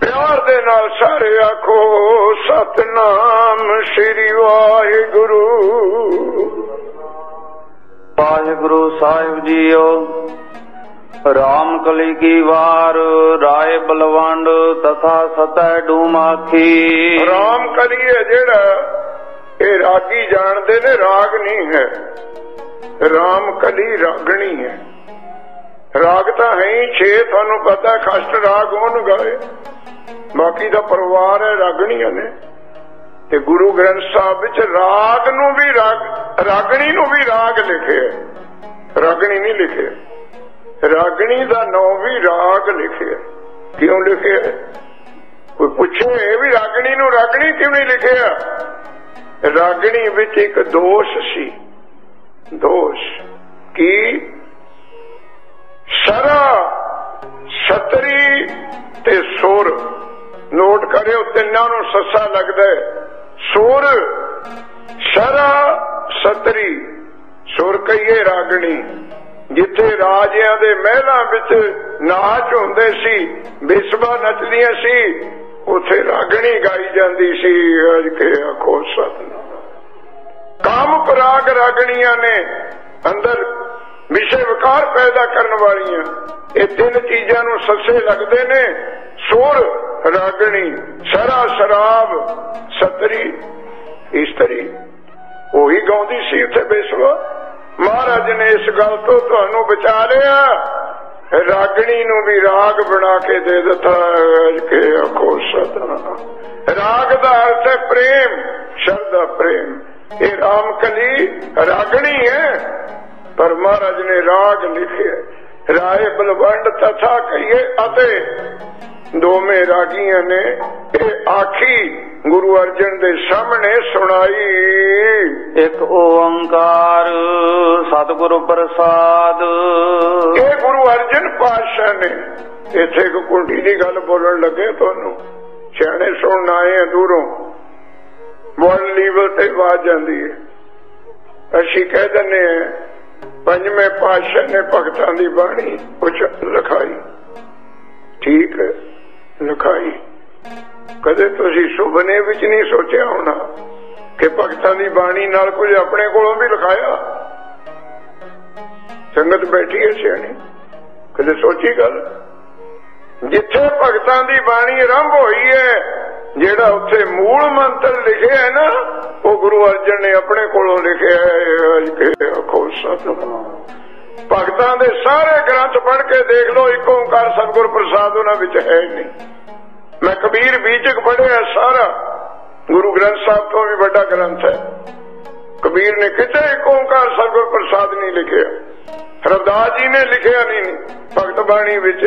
ਪਿਆਰ ਦੇ ਨਾਲ ਸਾਰੇ ਆਖੋ, ਸਤਨਾਮ ਸ੍ਰੀ ਵਾਹਿਗੁਰੂ। ਵਾਹਿਗੁਰੂ ਸਾਹਿਬ ਜੀਓ ਰਾਮ ਕਲੀ ਕੀ ਵਾਰ, ਰਾਏ ਬਲਵੰਡ ਤਥਾ ਸਤੈ ਡੂਮਾਖੀ। ਰਾਮ ਕਲੀਏ ਜਿਹੜਾ ਇਹ ਰਾਗੀ ਜਾਣਦੇ ਨੇ, ਰਾਗ ਨਹੀਂ ਹੈ। ਰਾਮ ਕਲੀ ਰਾਗਣੀ ਹੈ। ਰਾਗ ਤਾਂ ਹੈ ਹੀ ਛੇ, ਤੁਹਾਨੂੰ ਪਤਾ ਖਸ਼ਟ ਰਾਗ ਉਹਨ ਗਾਏ। ਬਾਕੀ ਦਾ ਪਰਿਵਾਰ ਹੈ, ਰਾਗਣੀਆਂ ਨੇ। ਤੇ ਗੁਰੂ ਗ੍ਰੰਥ ਸਾਹਿਬ ਵਿੱਚ ਰਾਗ ਨੂੰ ਵੀ ਰਾਗ, ਰਾਗਣੀ ਨੂੰ ਵੀ ਰਾਗ ਲਿਖਿਆ। ਰਾਗਣੀ ਨਹੀਂ ਲਿਖਿਆ। ਰਾਗਣੀ ਦਾ ਨਾਮ ਵੀ ਰਾਗ ਲਿਖਿਆ। ਕਿਉਂ ਲਿਖਿਆ? ਕੋਈ ਪੁੱਛੇ, ਇਹ ਵੀ ਰਾਗਣੀ ਨੂੰ ਰਾਗਣੀ ਕਿਉਂ ਨਹੀਂ ਲਿਖਿਆ? ਰਾਗਣੀ ਵਿੱਚ ਇੱਕ ਦੋਸ਼ ਸੀ। ਦੋਸ਼ ਕੀ? ਸਰਾ ਛਤਰੀ ਤੇ ਸੁਰ। ਨੋਟ ਕਰਿਓ, ਤਿੰਨਾਂ ਨੂੰ ਸੱਸਾ ਲੱਗਦਾ ਹੈ। ਸੁਰ, ਸਰਾ, ਸਤਰੀ। ਸੁਰ ਕਹੀਏ ਰਾਗਣੀ। ਜਿੱਥੇ ਰਾਜਿਆਂ ਦੇ ਮਹਿਲਾਂ ਵਿੱਚ ਨਾਚ ਹੁੰਦੇ ਸੀ, ਬਿਸਵਾ ਨੱਚਦੀਆਂ ਸੀ, ਉਥੇ ਰਾਗਣੀ ਗਾਈ ਜਾਂਦੀ ਸੀ, ਅਜ ਕੇ ਆਖੋ ਸਤਨਾਮ। ਕਾਮ ਪਰਾਗ ਰਾਗਣੀਆਂ ਨੇ ਅੰਦਰ ਵਿਸ਼ੇ ਵਿਕਾਰ ਪੈਦਾ ਕਰਨ ਵਾਲੀਆਂ। ਇਹ ਤਿੰਨ ਚੀਜ਼ਾਂ ਨੂੰ ਸੱਸੇ ਲੱਗਦੇ ਨੇ, ਸੁਰ, ਰਾਗਣੀ, ਸਰਾ ਸ਼ਰਾਬ ਸਤਰੀ, ਇਸਤਰੀ। ਉਹੀ ਗਾਉਂਦੀ ਸੀ ਉੱਥੇ ਬੇਸਵਾ। ਮਹਾਰਾਜ ਨੇ ਇਸ ਗੱਲ ਤੋਂ ਤੁਹਾਨੂੰ ਬਚਾ ਲਿਆ ਰਾਗਣੀ ਨੂੰ ਵੀ ਰਾਗ ਬਣਾ ਕੇ ਦੇ ਦਿੱਤਾ ਕਿ ਆਖੋ ਸਤਨਾਮ। ਰਾਗ ਦਾ ਅਰਥ ਹੈ ਪ੍ਰੇਮ ਸ਼ਰਦਾ ਪ੍ਰੇਮ। ਇਹ ਰਾਮ ਕਲੀ ਰਾਗਣੀ ਹੈ, ਪਰ ਮਹਾਰਾਜ ਨੇ ਰਾਗ ਲਿਖਿਆ। ਰਾਏ ਬਲਵੰਡ ਤਥਾ ਕਹੀਏ ਅਤੇ ਦੋਵੇਂ ਰਾਗੀਆਂ ਨੇ ਇਹ ਆਖੀ ਗੁਰੂ ਅਰਜਨ ਦੇ ਸਾਹਮਣੇ ਸੁਣਾਈ। ਇੱਕ ਓੰਕਾਰ ਸਤਿਗੁਰੂ ਪ੍ਰਸਾਦ। ਇਹ ਗੁਰੂ ਅਰਜਨ ਪਾਤਸ਼ਾਹ ਨੇ। ਇੱਥੇ ਇੱਕ ਕੁੰਡੀ ਦੀ ਗੱਲ ਬੋਲਣ ਲੱਗੇ ਤੁਹਾਨੂੰ। ਸਿਆਣੇ ਸੁਣਨ ਆਏ ਆ ਦੂਰੋਂ। ਵਰਲਡ ਲੈਵਲ ਤੇ ਆਵਾਜ਼ ਜਾਂਦੀ ਹੈ। ਅਸੀਂ ਕਹਿ ਦਿੰਨੇ ਆ ਪੰਜਵੇਂ ਪਾਤਸ਼ਾਹ ਨੇ ਭਗਤਾਂ ਦੀ ਬਾਣੀ ਕੁਝ ਲਿਖਾਈ। ਠੀਕ ਹੈ। ਲਿਖਾਈ। ਕਦੇ ਤੁਸੀਂ ਸੁਪਨੇ ਵਿੱਚ ਨਹੀਂ ਸੋਚਿਆ ਹੋਣਾ ਕਿ ਭਗਤਾਂ ਦੀ ਬਾਣੀ ਨਾਲ ਕੁਝ ਆਪਣੇ ਕੋਲੋਂ ਵੀ ਲਿਖਾਇਆ? ਸੰਗਤ ਬੈਠੀ ਹੈ ਸਿਆਣੀ, ਕਦੇ ਸੋਚੀ ਗੱਲ? ਜਿੱਥੇ ਭਗਤਾਂ ਦੀ ਬਾਣੀ ਆਰੰਭ ਹੋਈ ਹੈ, ਜਿਹੜਾ ਉੱਥੇ ਮੂਲ ਮੰਤਰ ਲਿਖਿਆ ਹੈ ਨਾ, ਉਹ ਗੁਰੂ ਅਰਜਨ ਨੇ ਆਪਣੇ ਕੋਲੋਂ ਲਿਖਿਆ ਹੈ। ਆਖੋ, ਸਤਨਾਮ। ਭਗਤਾਂ ਦੇ ਸਾਰੇ ਗ੍ਰੰਥ ਪੜ੍ਹ ਕੇ ਦੇਖ ਲਓ, ਇੱਕ ਓੰਕਾਰ ਸਤਿਗੁਰ ਪ੍ਰਸਾਦ ਉਹਨਾਂ ਵਿੱਚ ਹੈ ਨਹੀਂ। ਮੈਂ ਕਬੀਰ ਬੀਜਕ ਪੜ੍ਹਿਆ ਸਾਰਾ। ਗੁਰੂ ਗ੍ਰੰਥ ਸਾਹਿਬ ਤੋਂ ਵੀ ਵੱਡਾ ਗ੍ਰੰਥ ਹੈ। ਕਬੀਰ ਨੇ ਕਿਤੇ ਇੱਕ ਓੰਕਾਰ ਸਤਿਗੁਰ ਪ੍ਰਸਾਦ ਨਹੀਂ ਲਿਖਿਆ। ਰਵਦਾਸ ਜੀ ਨੇ ਲਿਖਿਆ ਨਹੀਂ ਭਗਤ ਬਾਣੀ ਵਿੱਚ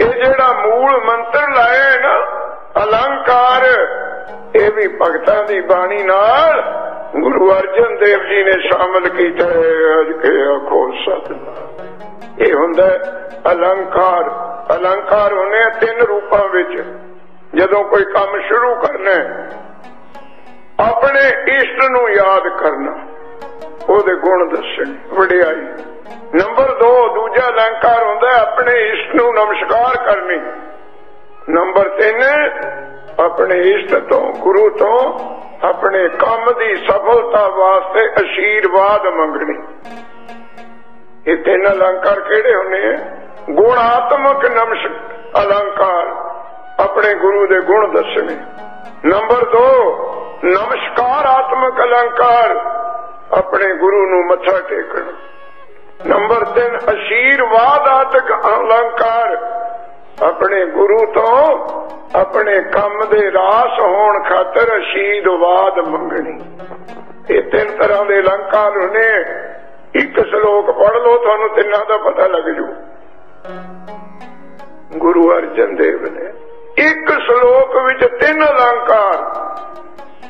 ਇਹ ਜਿਹੜਾ ਮੂਲ ਮੰਤਰ ਲਾਇਆ ਨਾ, ਅਲੰਕਾਰ, ਇਹ ਵੀ ਭਗਤਾਂ ਦੀ ਬਾਣੀ ਨਾਲ ਗੁਰੂ ਅਰਜਨ ਦੇਵ ਜੀ ਨੇ ਸ਼ਾਮਲ ਕੀਤਾ ਅਜ ਕੇ ਆਖੋ ਸਤਨਾਮ। ਇਹ ਹੁੰਦਾ ਅਲੰਕਾਰ। ਅਲੰਕਾਰ ਹੁੰਨੇ ਤਿੰਨ ਰੂਪਾਂ ਵਿੱਚ। ਜਦੋਂ ਕੋਈ ਕੰਮ ਸ਼ੁਰੂ ਕਰਨਾ ਆਪਣੇ ਇਸ਼ਟ ਨੂੰ ਯਾਦ ਕਰਨਾ, ਉਹਦੇ ਗੁਣ ਦੱਸਣੇ। ਵਡਿਆਈ, ਨੰਬਰ 2 ਦੂਜਾ ਅਲੰਕਾਰ ਹੁੰਦਾ ਆਪਣੇ ਇਸ਼ਟ ਨੂੰ ਨਮਸਕਾਰ ਕਰਨੀ। ਨੰਬਰ 3 ਆਪਣੇ ਇਸ਼ਟ ਤੋਂ, ਗੁਰੂ ਤੋਂ ਆਪਣੇ ਕੰਮ ਦੀ ਸਫਲਤਾ ਵਾਸਤੇ ਅਸ਼ੀਰਵਾਦ ਮੰਗਣੀ। ਇਹ ਤਿੰਨ ਅਲੰਕਾਰ ਕਿਹੜੇ ਹੁੰਦੇ ਆ? ਗੁਣਾਤਮਕ ਨਮਸ, ਅਲੰਕਾਰ। ਆਪਣੇ ਗੁਰੂ ਦੇ ਗੁਣ ਦੱਸਣੇ। ਨੰਬਰ 2 ਨਮਸਕਾਰ ਆਤਮਕ ਅਲੰਕਾਰ। ਆਪਣੇ ਗੁਰੂ ਨੂੰ ਮੱਥਾ ਟੇਕਣਾ। ਨੰਬਰ 3 ਅਸ਼ੀਰਵਾਦ ਆਤਕ ਅਲੰਕਾਰ। ਆਪਣੇ ਗੁਰੂ ਤੋਂ ਆਪਣੇ ਕੰਮ ਦੇ ਰਾਸ ਹੋਣ ਖਾਤਰ ਅਸ਼ੀਰਵਾਦ ਮੰਗਣੀ। ਇਹ ਤਿੰਨ ਤਰ੍ਹਾਂ ਦੇ ਅਲੰਕਾਰ ਹੁੰਦੇ ਇੱਕ ਸ਼ਲੋਕ ਪੜ੍ਹ ਲਓ, ਤੁਹਾਨੂੰ ਤਿੰਨਾਂ ਦਾ ਪਤਾ ਲੱਗ ਜੂ। ਗੁਰੂ ਅਰਜਨ ਦੇਵ ਨੇ ਇੱਕ ਸ਼ਲੋਕ ਵਿੱਚ ਤਿੰਨ ਅਲੰਕਾਰ।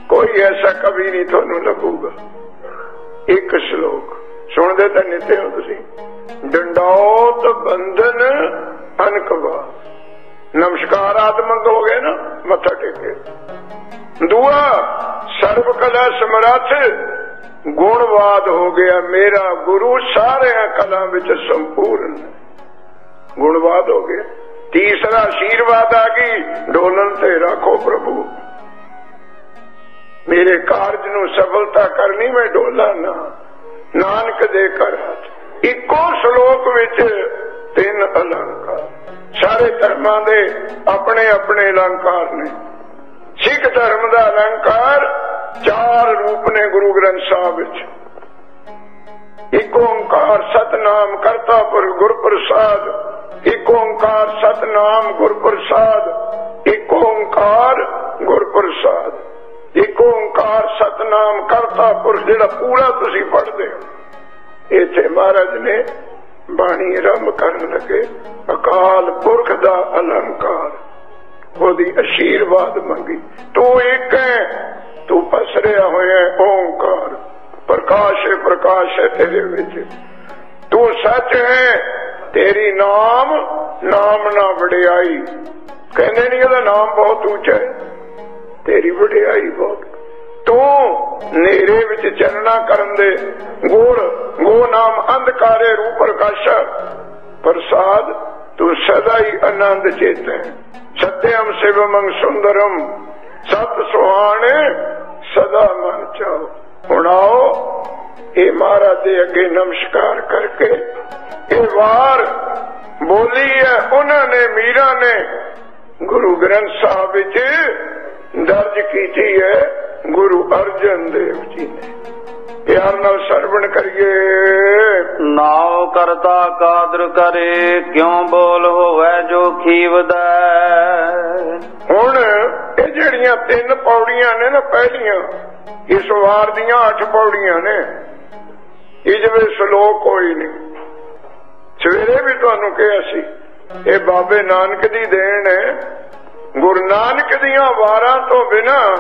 ਕੋਈ ਐਸਾ ਕਵੀ ਨਹੀਂ ਤੁਹਾਨੂੰ ਲੱਗੂਗਾ ਇੱਕ ਸ਼ਲੋਕ। ਸੁਣਦੇ ਤਾਂ ਨਿੱਤੇ ਹੋ ਤੁਸੀਂ। ਡੰਡੌਤ ਬੰਧਨ ਅਨਕਵਾ ਨਮਸਕਾਰ ਆਤਮਕ ਹੋ ਗਏ ਨਾ, ਮੱਥਾ ਟੇਕੇ। ਦੂਆ ਸਰਬ ਕਲਾ ਸਮਰੱਥ। ਗੁਣਵਾਦ ਹੋ ਗਿਆ ਮੇਰਾ ਗੁਰੂ, ਸਾਰਿਆਂ ਕਲਾ ਵਿੱਚ ਸੰਪੂਰਨ। ਗੁਣਵਾਦ ਹੋ ਗਿਆ। ਤੀਸਰਾ ਆਸ਼ੀਰਵਾਦ ਆ ਗਈ ਡੋਲਨ ਤੇ ਰੱਖੋ ਪ੍ਰਭੂ। ਮੇਰੇ ਕਾਰਜ ਨੂੰ ਸਫਲਤਾ ਕਰਨੀ ਮੈਂ ਡੋਲਾ ਨਾ ਨਾਨਕ ਦੇ ਕਰ ਇੱਕੋ ਸ਼ਲੋਕ ਵਿੱਚ ਤਿੰਨ ਅਲੰਕਾਰ। ਸਾਰੇ ਧਰਮਾਂ ਦੇ ਆਪਣੇ ਆਪਣੇ ਅਲੰਕਾਰ ਨੇ। ਸਿੱਖ ਧਰਮ ਦਾ ਅਲੰਕਾਰ ਚਾਰ ਰੂਪ ਨੇ ਗੁਰੂ ਗ੍ਰੰਥ ਸਾਹਿਬ ਵਿੱਚ। ਇਕ ਓੰਕਾਰ ਸਤਨਾਮ ਕਰਤਾ ਪੁਰ ਗੁਰ ਪ੍ਰਸਾਦ ਇੱਕ ਓੰਕਾਰ ਸਤਨਾਮ ਗੁਰ ਪ੍ਰਸਾਦ ਇੱਕ ਓੰਕਾਰ ਗੁਰ ਪ੍ਰਸਾਦ ਇੱਕ ਓੰਕਾਰ ਸਤਨਾਮ ਕਰਤਾ ਪੁਰਖ ਜਿਹੜਾ ਪੂਰਾ ਤੁਸੀਂ ਪੜਦੇ ਹੋ। ਇੱਥੇ ਮਹਾਰਾਜ ਨੇ ਬਾਣੀ ਰਮ ਕਰਨ ਲੱਗੇ, ਅਕਾਲ ਪੁਰਖ ਦਾ ਅਲੰਕਾਰ। ਉਹਦੀ ਅਸ਼ੀਰਵਾਦ ਮੰਗੀ, ਤੂੰ ਇੱਕ ਹੈ, ਤੂੰ ਪਸਰਿਆ ਹੋਇਆ ਓੰਕਾਰ। ਪ੍ਰਕਾਸ਼ ਹੈ ਪ੍ਰਕਾਸ਼ ਹੈ ਤੇਰੇ ਵਿੱਚ। ਤੂੰ ਸੱਚ ਹੈ, ਤੇਰੀ ਨਾਮ ਨਾਮ ਨਾ ਵਡਿਆਈ। ਕਹਿੰਦੇ ਨਹੀਂ ਇਹਦਾ ਨਾਮ ਬਹੁਤ ਉੱਚਾ ਹੈ। ਤੇਰੀ ਵਡਿਆਈ ਬਹੁਤ। ਤੂੰ ਨੇਰੇ ਵਿੱਚ ਚੱਲਣਾ ਕਰਨ ਦੇ ਗੁਰ ਗੋ ਨਾਮ ਅੰਧਕਾਰੇ ਰੂਪ ਪ੍ਰਕਾਸ਼ ਪ੍ਰਸਾਦ, ਤੂੰ ਸਦਾ ਹੀ ਆਨੰਦ ਚੇਤ ਹੈ। ਸਤਿਅਮ ਸਿਵਮੰ ਸੁੰਦਰਮ, ਸਤ ਸੁਹਾਣੇ ਸਦਾ ਮਨ ਚਾਓ ਹੁਣ ਆਓ, ਇਹ ਮਹਾਰਾਜ ਦੇ ਅੱਗੇ ਨਮਸਕਾਰ ਕਰਕੇ ਇਹ ਵਾਰ ਬੋਲੀ ਹੈ, ਉਹਨਾਂ ਨੇ, ਮੀਰਾਂ ਨੇ, ਗੁਰੂ ਗ੍ਰੰਥ ਸਾਹਿਬ ਵਿੱਚ ਦਰਜ ਕੀਤੀ ਹੈ, ਗੁਰੂ ਅਰਜਨ ਦੇਵ ਜੀ ਨੇ। ਪਿਆਰ ਨਾਲ ਸਰਵਣ ਕਰੀਏ। ਨਾਉ ਕਰਤਾ ਕਾਦਰ ਕਰੇ ਕਿਉ ਬੋਲ ਹੋਵੇ ਜੋ ਖੀਵਦਾ? ਹੁਣ ਇਹ ਜਿਹੜੀਆਂ ਤਿੰਨ ਪੌੜੀਆਂ ਨੇ ਨਾ ਪਹਿਲੀਆਂ ਇਸ ਵਾਰ ਦੀਆਂ ਅੱਠ ਪੌੜੀਆਂ ਨੇ ਇਹ ਵਿੱਚ ਸ਼ਲੋਕ ਕੋਈ ਨਹੀਂ। ਸਵੇਰੇ ਵੀ ਤੁਹਾਨੂੰ ਕਿਹਾ ਸੀ ਇਹ ਬਾਬੇ ਨਾਨਕ ਦੀ ਦੇਣ ਹੈ। ਗੁਰੂ ਨਾਨਕ ਦੀਆਂ ਵਾਰਾਂ ਤੋਂ ਬਿਨਾ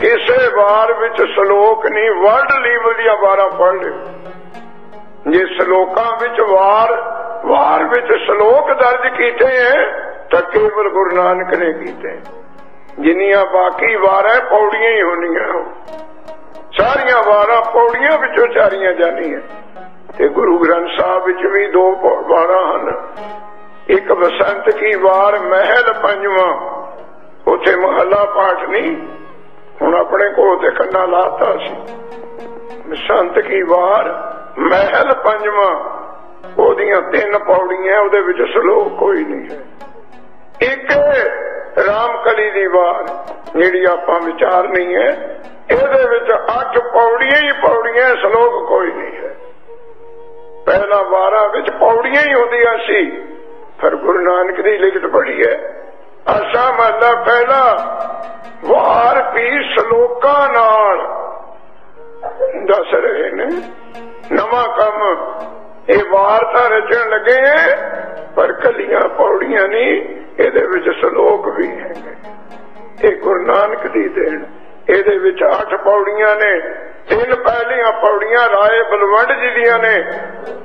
ਕਿਸੇ ਵਾਰ ਵਿੱਚ ਸ਼ਲੋਕ ਨਹੀਂ ਵਰਲਡ ਲੈਵਲ ਦੀਆਂ ਵਾਰਾਂ ਪੜ੍ਹ ਲਿਓ। ਜੇ ਸ਼ਲੋਕਾਂ ਵਿੱਚ ਵਾਰ ਵਾਰ ਵਿੱਚ ਸ਼ਲੋਕ ਦਰਜ ਕੀਤੇ ਹੈ, ਤਾਂ ਕੇਵਲ ਗੁਰੂ ਨਾਨਕ ਨੇ ਕੀਤੇ। ਜਿੰਨੀਆਂ ਬਾਕੀ ਵਾਰਾਂ ਪੌੜੀਆਂ ਹੀ ਹੋਣੀਆਂ ਸਾਰੀਆਂ ਵਾਰਾਂ ਪੌੜੀਆਂ ਵਿੱਚੋਂ ਚਾਰੀਆਂ ਜਾਣੀਆਂ ਤੇ ਗੁਰੂ ਗ੍ਰੰਥ ਸਾਹਿਬ ਵਿੱਚ ਵੀ ਦੋ ਵਾਰਾਂ ਹਨ। ਇੱਕ ਬਸੰਤ ਕੀ ਵਾਰ ਮਹਿਲ ਪੰਜਵਾਂ, ਉਥੇ ਮਹੱਲਾ ਪਾਠ ਨਹੀਂ ਹੁਣ ਆਪਣੇ ਕੋਲ ਤੇ ਕੰਨਾ ਲਾਤਾ ਸੀ। ਬਸੰਤ ਕੀ ਵਾਰ ਮਹਿਲ ਪੰਜਵਾਂ, ਉਹਦੀਆਂ ਤਿੰਨ ਪੌੜੀਆਂ ਉਹਦੇ ਵਿੱਚ ਸ਼ਲੋਕ ਕੋਈ ਨਹੀਂ ਹੈ। ਇੱਕ ਰਾਮਕਲੀ ਦੀ ਵਾਰ, ਜਿਹੜੀ ਆਪਾਂ ਵਿਚਾਰ ਨਹੀਂ ਹੈ, ਇਹਦੇ ਵਿੱਚ ਅੱਠ ਪੌੜੀਆਂ ਹੀ ਪੌੜੀਆਂ, ਸ਼ਲੋਕ ਕੋਈ ਨਹੀਂ ਹੈ। ਪਹਿਲਾ ਵਾਰਾਂ ਵਿੱਚ ਪੌੜੀਆਂ ਹੀ ਹੁੰਦੀਆਂ ਸੀ, ਫਿਰ ਗੁਰੂ ਨਾਨਕ ਦੀ ਲਿਖਤ ਪੜੀ ਹੈ। ਅਸਾ ਮਹਲਾ ਪਹਿਲਾ ਵਾਰ ਵੀ ਸ਼ਲੋਕਾਂ ਨਾਲ। ਦੱਸ ਰਹੇ ਨੇ, ਨਵਾਂ ਕੰਮ, ਇਹ ਵਾਰ ਤਾਂ ਰਚਣ ਲੱਗੇ ਪਰ ਕੱਲੀਆਂ ਪੌੜੀਆਂ ਨਹੀਂ, ਇਹਦੇ ਵਿੱਚ ਸ਼ਲੋਕ ਵੀ ਹੈਗੇ। ਇਹ ਗੁਰੂ ਨਾਨਕ ਦੀ ਦੇਣ, ਇਹਦੇ ਵਿੱਚ ਅੱਠ ਪੌੜੀਆਂ ਨੇ, ਤਿੰਨ ਪਹਿਲੀਆਂ ਪੌੜੀਆਂ ਰਾਏ ਬਲਵੰਡ ਜੀ ਦੀਆਂ ਨੇ,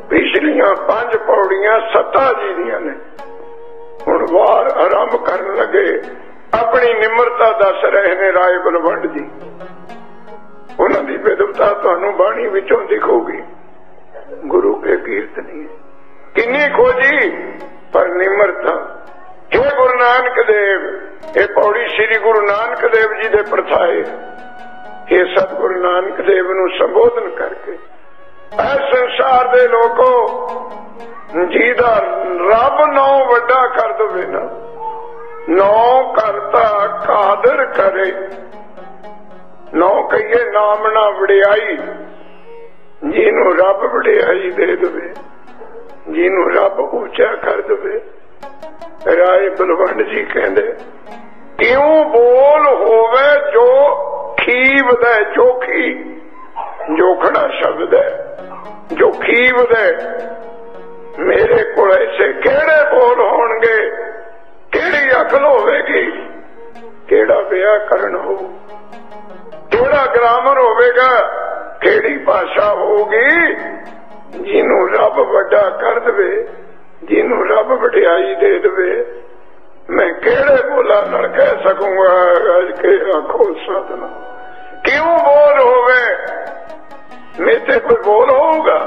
ਪਿਛਲੀਆਂ ਪੰਜ ਪੌੜੀਆਂ ਸੱਤਾ ਜੀ ਦੀਆਂ ਨੇ। ਹੁਣ ਵਾਰ ਆਰੰਭ ਕਰਨ ਲੱਗੇ। ਆਪਣੀ ਨਿਮਰਤਾ ਦੱਸ ਰਹੇ ਨੇ ਰਾਏ ਬਲਵੰਡ ਜੀ। ਉਹਨਾਂ ਦੀ ਵਿਦਵਤਾ ਤੁਹਾਨੂੰ ਬਾਣੀ ਵਿੱਚੋਂ ਦਿਖੂਗੀ। ਗੁਰੂ ਕੇ ਕੀਰਤਨੀ ਕਿੰਨੀ ਖੋਜੀ? ਪਰ ਨਿਮਰਤਾ। हे ਗੁਰੂ ਨਾਨਕ ਦੇਵ, ਇਹ ਪੌੜੀ ਸ੍ਰੀ ਗੁਰੂ ਨਾਨਕ ਦੇਵ ਜੀ ਦੇ ਪ੍ਰਥਾਏ ਇਹ ਸਤਿਗੁਰੂ ਨਾਨਕ ਦੇਵ ਨੂੰ ਸੰਬੋਧਨ ਕਰਕੇ ਐ ਸੰਸਾਰ ਦੇ ਲੋਕੋ ਜਿਹਦਾ ਰੱਬ ਨੌ ਵੱਡਾ ਕਰ ਦਵੇ ਨਾ। ਨੌ ਕਰਤਾ ਕਾਦਰ ਕਰੇ। ਨੌ ਕਹੀਏ ਨਾਮ ਨਾ ਵਡਿਆਈ, ਜਿਹਨੂੰ ਰੱਬ ਵਡਿਆਈ ਦੇ ਦੇਵੇ, ਜਿਹਨੂੰ ਰੱਬ ਉੱਚਾ ਕਰ ਦੇਵੇ। ਰਾਏ ਬਲਵੰਡ ਜੀ ਕਹਿੰਦੇ, ਕਿਉਂ ਬੋਲ ਹੋਵੇ ਜੋ ਖੀਵਦਾ ਜੋਖੀ ਜੋਖਣਾ ਸ਼ਬਦ ਹੈ, ਜੋ ਖੀਵਦਾ ਮੇਰੇ ਕੋਲ ਐਸੇ ਕਿਹੜੇ ਬੋਲ ਹੋਣਗੇ? ਕਿਹੜੀ ਅਕਲ ਹੋਵੇਗੀ? ਕਿਹੜਾ ਵਿਆਕਰਣ ਹੋ? ਕਿਹੜਾ ਗ੍ਰਾਮਰ ਹੋਵੇਗਾ? ਕਿਹੜੀ ਭਾਸ਼ਾ ਹੋਊਗੀ? ਜਿਹਨੂੰ ਰੱਬ ਵੱਡਾ ਕਰ ਦੇਵੇ, ਜਿਹਨੂੰ ਰੱਬ ਵਡਿਆਈ ਦੇ ਦੇਵੇ, ਮੈਂ ਕਿਹੜੇ ਬੋਲਾਂ ਨਾਲ ਕਹਿ ਸਕੂੰਗਾ? ਅੱਜ ਕੇ ਆਖੋ ਸਤਨਾ ਕਿਉਂ ਬੋਲ ਹੋਵੇ? ਮੇਤੇ ਕੋਈ ਬੋਲ ਹੋਊਗਾ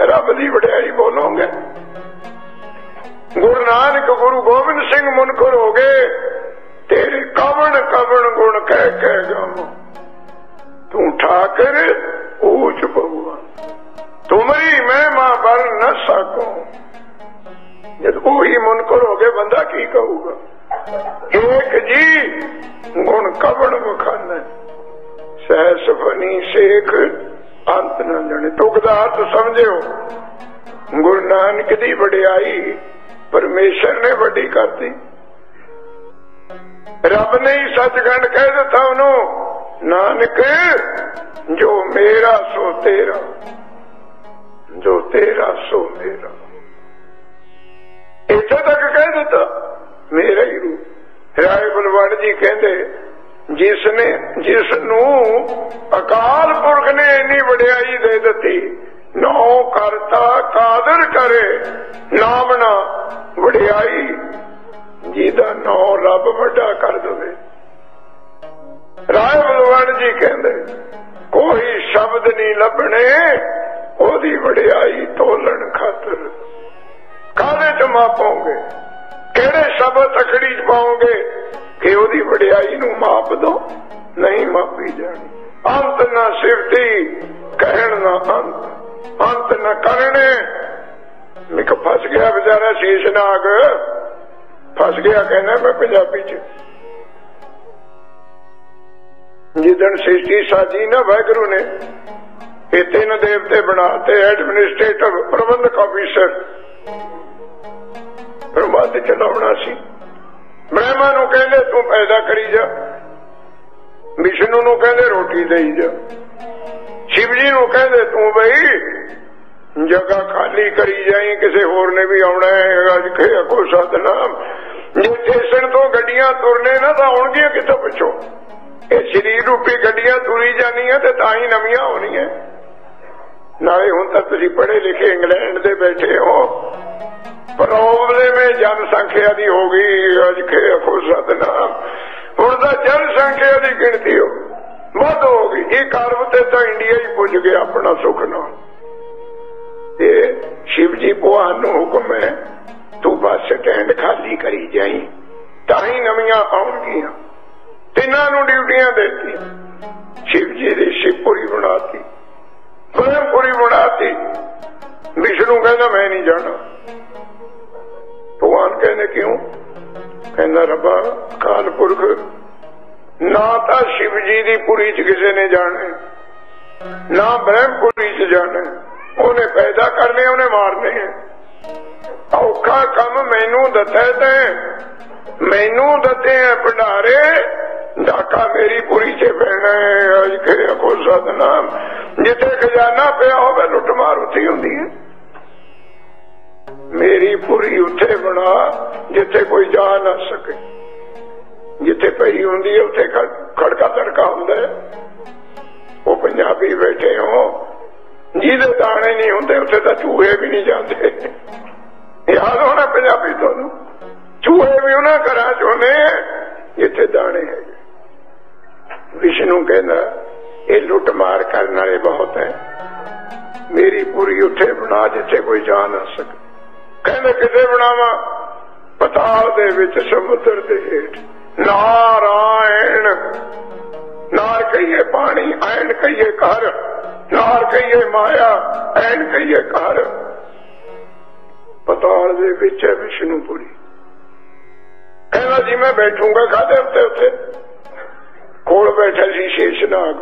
ਰੱਬ ਦੀ ਵਡਿਆਈ ਬੋਲੋਗੇ ਗੁਰੂ ਨਾਨਕ ਗੁਰੂ ਗੋਬਿੰਦ ਸਿੰਘ ਮੁਨਕਰ ਹੋ ਗਏ ਤੇਰੇ ਕਵਣ ਕਵਣ ਗੁਣ ਕਹਿ ਕਹਿ ਗਾਵਾਂ ਤੂੰ ਠਾਕਰ ਊਚ ਭਗਵਾਨ ਤੁਮਰੀ ਮਹਿਮਾ ਬਰ ਨ ਸਕੋ ਜਦ ਉਹੀ ਮੁਨਕਰ ਹੋ ਗਏ ਬੰਦਾ ਕੀ ਕਹੂਗਾ ਏਕ ਜੀ ਗੁਣ ਕਵਣ ਵਖਾਨਾ ਸਹਿ ਸਫਨੀ ਸੇਖ ਅੰਤ ਨਾ ਜਾਣੇ। ਤੁਕਦਾਰ ਤੋਂ ਸਮਝਿਓ। ਗੁਰੂ ਨਾਨਕ ਦੀ ਵਡਿਆਈ ਪਰਮੇਸ਼ਰ ਨੇ ਵੱਡੀ ਕਰਤੀ। ਰੱਬ ਨੇ ਹੀ ਸੱਚਖੰਡ ਕਹਿ ਦਿੱਤਾ ਉਹਨੂੰ, ਨਾਨਕ, ਜੋ ਮੇਰਾ ਸੋ ਤੇਰਾ, ਜੋ ਤੇਰਾ ਸੋ ਮੇਰਾ। ਇੱਥੇ ਤੱਕ ਕਹਿ ਦਿੱਤਾ, ਮੇਰਾ ਹੀ ਰੂਪ। ਰਾਏ ਬਲਵੰਡ ਜੀ ਕਹਿੰਦੇ ਜਿਸ ਨੇ ਜਿਸ ਨੂੰ ਅਕਾਲ ਪੁਰਖ ਨੇ ਇੰਨੀ ਵਡਿਆਈ ਦੇ ਦਿੱਤੀ, ਨੌ ਕਰਤਾ, ਕਾਦਰ ਕਰੇ ਨਾਮਣਾ ਵਡਿਆਈ, ਜਿਹਦਾ ਨੌ ਰੱਬ ਵੱਡਾ ਕਰ ਦਵੇ। ਰਾਏ ਬਲਵਣ ਜੀ ਕਹਿੰਦੇ, ਕੋਈ ਸ਼ਬਦ ਨਹੀਂ ਲੱਭਣੇ, ਉਹਦੀ ਵਡਿਆਈ ਤੋਲਣ ਖਾਤਰ। ਕਾਹਦੇ ਚ ਮਾਪੋਗੇ ਕਿਹੜੇ ਸ਼ਬਦ ਤਖੜੀ ਚ ਪਾਓਗੇ? ਕਿ ਉਹਦੀ ਵਡਿਆਈ ਨੂੰ ਮਾਪ ਦੋ, ਨਹੀਂ ਮਾਪੀ ਜਾਣੀ। ਅੰਤ ਨਾ ਸਿਫਤੀ ਕਹਿਣ ਨਾ ਅੰਤ। ਅੰਤ ਨਾ ਕਰਨੇ। ਮਿਕ ਫਸ ਗਿਆ ਵਿਚਾਰਾ ਸ਼ੀਸ਼ ਨਾਗ। ਫਸ ਗਿਆ ਕਹਿੰਦਾ ਮੈਂ ਪੰਜਾਬੀ ਚ। ਜਿੱਦਣ ਸ੍ਰਿਸ਼ਟੀ ਸਾਜੀ ਨਾ ਵਾਹਿਗੁਰੂ ਨੇ, ਇਹ ਤਿੰਨ ਦੇਵਤੇ ਬਣਾਤੇ ਐਡਮਿਨਿਸਟ੍ਰੇਟਿਵ ਪ੍ਰਬੰਧਕ ਆਫੀਸਰ ਪ੍ਰਬੰਧ ਚਲਾਉਣਾ ਸੀ। ਬ੍ਰਹਮਾ ਨੂੰ ਕਹਿੰਦੇ, ਤੂੰ ਪੈਦਾ ਕਰੀ ਜਾ। ਵਿਸ਼ਨੂੰ ਨੂੰ ਕਹਿੰਦੇ, ਰੋਟੀ ਦੇਈ ਜਾ। ਸ਼ਿਵ ਜੀ ਨੂੰ ਕਹਿੰਦੇ, ਤੂੰ ਬਈ ਜਗ੍ਹਾ ਖਾਲੀ ਕਰੀ ਜਾਈ, ਕਿਸੇ ਹੋਰ ਨੇ ਵੀ ਆਉਣਾ ਹੈ, ਅੱਜ ਖੇ ਕੋ ਸਤਨਾਮ। ਜੇ ਸਟੇਸ਼ਨ ਤੋਂ ਗੱਡੀਆਂ ਤੁਰਨੇ ਨਾ, ਤਾਂ ਆਉਣਗੀਆਂ ਕਿੱਥੋਂ ਪੁੱਛੋ? ਇਹ ਸਰੀਰ ਰੂਪੀ ਗੱਡੀਆਂ ਤੁਰੀ ਜਾਣੀਆਂ ਤੇ ਤਾਂ ਹੀ ਨਵੀਆਂ ਹੋਣੀਆਂ ਨਾਲੇ ਹੁਣ ਤਾਂ ਤੁਸੀਂ ਪੜ੍ਹੇ ਲਿਖੇ ਇੰਗਲੈਂਡ ਦੇ ਬੈਠੇ ਹੋ। ਪ੍ਰੋਬਲਮ ਹੈ ਜਨ ਸੰਖਿਆ ਦੀ ਹੋ ਗਈ, ਅੱਜ ਕੇ ਅਫੋ ਸਤਨਾਮ। ਹੁਣ ਤਾਂ ਜਨ ਸੰਖਿਆ ਦੀ ਵੱਧ ਹੋ ਗਈ। ਇਹ ਕਰਮ ਤੇ ਤਾਂ ਇੰਡੀਆ ਹੀ ਪੁੱਜ ਗਿਆ ਆਪਣਾ ਸੁਖ ਨਾਲ। ਤੇ ਸ਼ਿਵ ਜੀ ਭਗਵਾਨ ਨੂੰ ਹੁਕਮ ਹੈ, ਤੂੰ ਬਸ ਸਟੈਂਡ ਖਾਲੀ ਕਰੀ ਜਾਈ, ਤਾਂ ਹੀ ਨਵੀਆਂ ਆਉਣਗੀਆਂ। ਤਿੰਨਾਂ ਨੂੰ ਡਿਊਟੀਆਂ ਦਿੱਤੀਆਂ। ਸ਼ਿਵ ਜੀ ਦੀ ਸ਼ਿਵਪੁਰੀ ਬਣਾਤੀ। ਪ੍ਰੇਮਪੁਰੀ ਬਣਾਤੀ। ਵਿਸ਼ਨੂੰ ਕਹਿੰਦਾ, ਮੈਂ ਨਹੀਂ ਜਾਣਾ। ਭਗਵਾਨ ਕਹਿੰਦੇ ਕਿਉਂ? ਕਹਿੰਦਾ ਰੱਬਾ ਕਾਲ ਪੁਰਖ, ਨਾ ਤਾਂ ਸ਼ਿਵ ਜੀ ਦੀ ਪੁਰੀ ਚ ਕਿਸੇ ਨੇ ਜਾਣੇ। ਨਾ ਬ੍ਰਹਮਪੁਰੀ ਚ ਜਾਣੇ। ਉਹਨੇ ਪੈਦਾ ਕਰਨੇ, ਉਹਨੇ ਮਾਰਨੇ। ਔਖਾ ਕੰਮ ਮੈਨੂੰ ਦਿੱਤਾ ਤੇ। ਮੈਨੂੰ ਦੱਸੇ ਆ ਭੰਡਾਰੇ, ਡਾਕਾ ਮੇਰੀ ਪੁਰੀ ਚ ਪੈਣਾ ਹੈ ਅਜ ਕੋ ਸਤਨਾਮ। ਜਿੱਥੇ ਖਜ਼ਾਨਾ ਪਿਆ ਹੋਵੇ ਲੁੱਟ ਮਾਰ ਉੱਥੇ ਹੁੰਦੀ ਹੈ ਮੇਰੀ ਪੁਰੀ ਉੱਥੇ ਬਣਾ, ਜਿੱਥੇ ਕੋਈ ਜਾ ਨਾ ਸਕੇ। ਜਿੱਥੇ ਪਈ ਹੁੰਦੀ ਹੈ, ਉੱਥੇ ਖੜਕਾ ਤੜਕਾ ਹੁੰਦਾ ਉਹ ਪੰਜਾਬੀ ਬੈਠੇ ਹੋ, ਜਿਹਦੇ ਦਾਣੇ ਨਹੀਂ ਹੁੰਦੇ, ਉੱਥੇ ਤਾਂ ਚੂਹੇ ਵੀ ਨਹੀਂ ਜਾਂਦੇ। ਯਾਦ ਹੋਣਾ ਪੰਜਾਬੀ ਤੁਹਾਨੂੰ? ਚੂਹੇ ਵੀ ਉਹਨਾਂ ਘਰਾਂ ਚ ਹੁੰਦੇ ਜਿੱਥੇ ਦਾਣੇ ਹੈਗੇ। ਵਿਸ਼ਨੂੰ ਕਹਿੰਦਾ, ਇਹ ਲੁੱਟ ਮਾਰ ਕਰਨ ਵਾਲੇ ਬਹੁਤ ਹੈ। ਮੇਰੀ ਪੂਰੀ ਉੱਥੇ ਬਣਾ, ਜਿੱਥੇ ਕੋਈ ਜਾ ਨਾ ਸਕੇ। ਕਹਿੰਦੇ ਕਿਤੇ ਬਣਾਵਾ? ਪਤਾਲ ਦੇ ਵਿੱਚ, ਸਮੁੰਦਰ ਦੇ ਹੇਠ। ਨਾਰਾਇਣ ਨਾਰ ਕਹੀਏ ਪਾਣੀ, ਐਨ ਕਹੀਏ ਘਰ। ਨਾਰ ਕਹੀਏ ਮਾਇਆ, ਐਨ ਕਹੀਏ ਘਰ। ਪਤਾਲ ਦੇ ਵਿੱਚ ਹੈ ਵਿਸ਼ਨੂਪੁਰੀ। ਕਹਿੰਦਾ ਜੀ, ਮੈਂ ਬੈਠੂਗਾ ਖਾਦੇ ਉੱਤੇ ਉੱਤੇ ਕੋਲ ਬੈਠਾ ਸੀ ਸ਼ੇਸ਼ਨਾਗ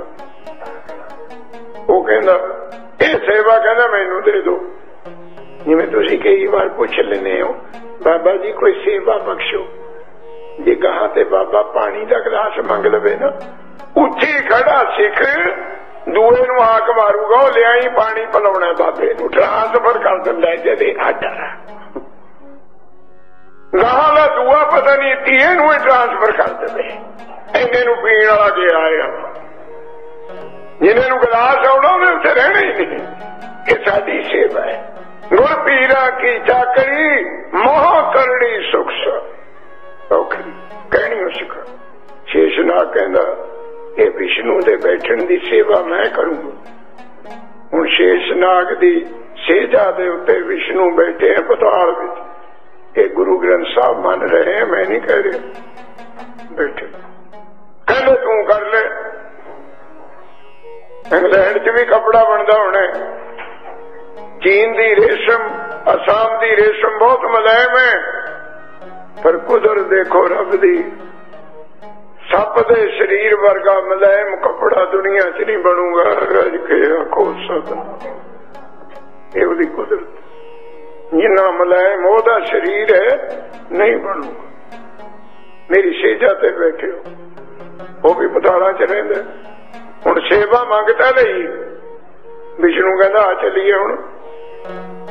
ਉਹ ਕਹਿੰਦਾ, ਇਹ ਸੇਵਾ ਕਹਿੰਦਾ ਮੈਨੂੰ ਦੇ ਦਿਓ। ਜਿਵੇਂ ਤੁਸੀਂ ਕਈ ਵਾਰ ਪੁੱਛ ਲੈਨੇ ਹੋ, ਬਾਬਾ ਜੀ ਕੋਈ ਸੇਵਾ ਬਖਸ਼ੋ। ਜੇ ਕਹਾ ਤੇ ਬਾਬਾ ਪਾਣੀ ਦਾ ਗਲਾਸ ਮੰਗ ਲਵੇ ਨਾ, ਉੱਥੇ ਖੜਾ ਸਿੱਖ ਦੂਏ ਨੂੰ ਹਾਕ ਮਾਰੂਗਾ, ਉਹ ਲਿਆਈ ਪਾਣੀ ਪਲਾਉਣਾ ਬਾਬੇ ਨੂੰ ਟ੍ਰਾਂਸਫਰ ਕਰ ਦਿੰਦਾ ਜਦੇ ਆਡਾ ਗਾਹਾਂ ਦਾ ਦੂਆ ਪਤਾ ਨਹੀਂ ਤੀਏ ਨੂੰ ਟ੍ਰਾਂਸਫਰ ਕਰ ਦੇਵੇ। ਇੰਨੇ ਨੂੰ ਪੀਣ ਵਾਲਾ ਗਿਆ ਆਇਆ। ਜਿਹਨੇ ਨੂੰ ਗਲਾਸ ਆਉਣਾ, ਉਹਨੇ ਉੱਥੇ ਰਹਿਣਾ ਹੀ ਨਹੀਂ। ਇਹ ਸਾਡੀ ਸੇਵਾ ਹੈ। ਗੁਰ ਪੀਰਾ ਕੀ ਚਾਕਰੀ, ਮੋਹ ਕਰੜੀ ਸੁਖ ਔਖੀ ਕਹਿਣੀ ਉਸਕ ਸ਼ੇਸ਼ਨਾ ਕਹਿੰਦਾ, ਇਹ ਵਿਸ਼ਨੂੰ ਦੇ ਬੈਠਣ ਦੀ ਸੇਵਾ ਮੈਂ ਕਰੂੰਗਾ। ਹੁਣ ਸ਼ੇਸ਼ਨਾਗ ਦੀ ਸੇਜਾ ਦੇ ਉੱਤੇ ਵਿਸ਼ਨੂੰ ਬੈਠੇ ਹੈ ਪਤਾਲ ਵਿੱਚ। ਇਹ ਗੁਰੂ ਗ੍ਰੰਥ ਸਾਹਿਬ ਮੰਨ ਰਹੇ ਹੈ ਮੈਂ ਨਹੀਂ ਕਹਿ ਰਿਹਾ। ਬੈਠੇ। ਕਹਿੰਦੇ, ਤੂੰ ਕਰ ਲੈ। ਇੰਗਲੈਂਡ 'ਚ ਵੀ ਕਪੜਾ ਬਣਦਾ ਹੋਣਾ। ਚੀਨ ਦੀ ਰੇਸ਼ਮ, ਅਸਾਮ ਦੀ ਰੇਸ਼ਮ ਬਹੁਤ ਮਲਾਇਮ ਹੈ। ਪਰ ਕੁਦਰਤ ਦੇਖੋ ਰੱਬ ਦੀ। ਸੱਪ ਦੇ ਸਰੀਰ ਵਰਗਾ ਮਲਾਇਮ ਕਪੜਾ ਦੁਨੀਆ 'ਚ ਨਹੀਂ ਬਣੂਗਾ। ਰਜ ਕੇ ਆਖੋ ਸਤਨਾ ਇਹ ਉਹਦੀ ਕੁਦਰਤ। ਜਿੰਨਾ ਮਲਾਇਮ ਉਹਦਾ ਸਰੀਰ ਹੈ, ਨਹੀਂ ਬਣੂਗਾ। ਮੇਰੀ ਸੇਜਾ ਤੇ ਬੈਠੇ ਉਹ ਵੀ ਪਤਾਲਾਂ 'ਚ ਰਹਿੰਦਾ। ਹੁਣ ਸੇਵਾ ਮੰਗਤਾ ਲਈ। ਵਿਸ਼ਨੂੰ ਕਹਿੰਦਾ, ਆ ਚੱਲੀਏ ਹੁਣ।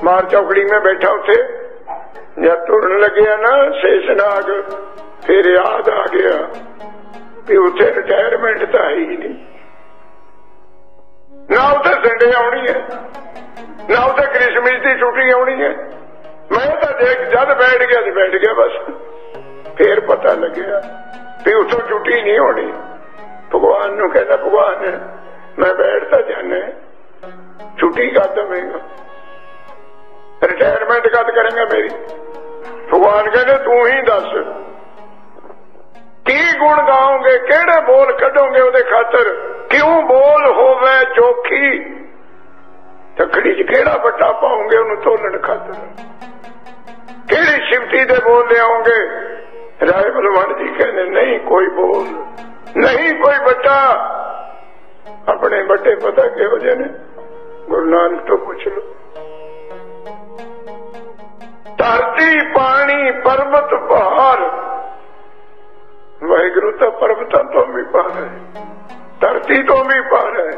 ਮਾਰ ਚੌਕੜੀ ਮੈਂ ਬੈਠਾ ਉੱਥੇ। ਜਦ ਤੁਰਨ ਲੱਗਿਆ ਨਾ ਸ਼ੇਸ਼ਨਾਗ ਫਿਰ ਯਾਦ ਆ ਗਿਆ ਵੀ ਉੱਥੇ ਰਿਟਾਇਰਮੈਂਟ ਤਾਂ ਹੈ ਹੀ ਨਹੀਂ। ਨਾ ਉਥੇ ਸੰਡੇ ਆਉਣੀ ਹੈ, ਨਾ ਉੱਥੇ ਕ੍ਰਿਸਮਸ ਦੀ ਛੁੱਟੀ ਆਉਣੀ ਹੈ। ਮੈਂ ਤਾਂ ਦੇਖ, ਜਦ ਬੈਠ ਗਿਆ ਤੇ ਬੈਠ ਗਿਆ ਬਸ। ਫੇਰ ਪਤਾ ਲੱਗਿਆ ਵੀ ਉੱਥੋਂ ਛੁੱਟੀ ਨਹੀਂ ਹੋਣੀ। ਭਗਵਾਨ ਨੂੰ ਕਹਿੰਦਾ, ਭਗਵਾਨ, ਮੈਂ ਬੈਠ ਤਾਂ ਜਾਣਾ ਛੁੱਟੀ ਕਰ ਦਵੇਂਗਾ। ਰਿਟਾਇਰਮੈਂਟ ਕਦ ਕਰੇਗਾ ਮੇਰੀ। ਭਗਵਾਨ ਕਹਿੰਦੇ, ਤੂੰ ਹੀ ਦੱਸ, ਕੀ ਗੁਣ ਗਾਓਗੇ, ਕਿਹੜੇ ਬੋਲ ਕੱਢੋਗੇ ਉਹਦੇ ਖਾਤਰ? ਕਿਉਂ ਬੋਲ ਹੋਵੇ ਚੋਖੀ ਤਖੜੀ 'ਚ ਕਿਹੜਾ ਵੱਟਾ ਪਾਉਂਗੇ ਉਹਨੂੰ ਤੋਲਣ ਖਾਤਰ? ਕਿਹੜੀ ਸ਼ਿਵਤੀ ਦੇ ਬੋਲ ਲਿਆਉਂਗੇ ਰਾਏ ਬਲਵੰਡ ਜੀ ਕਹਿੰਦੇ, ਨਹੀਂ, ਕੋਈ ਬੋਲ, ਨਹੀਂ, ਕੋਈ ਬੱਟਾ ਆਪਣੇ ਬੱਟੇ ਪਤਾ ਕਿਹੋ ਜਿਹੇ ਨੇ? ਗੁਰੂ ਨਾਨਕ ਤੋਂ ਪੁੱਛ ਲਓ। ਧਰਤੀ, ਪਾਣੀ, ਪਰਬਤ, ਪਹਾੜ। ਵਾਹਿਗੁਰੂ ਤਾਂ ਪਰਬਤਾਂ ਤੋਂ ਵੀ ਪਾਰ ਹੈ। ਧਰਤੀ ਤੋਂ ਵੀ ਪਾਰ ਹੈ।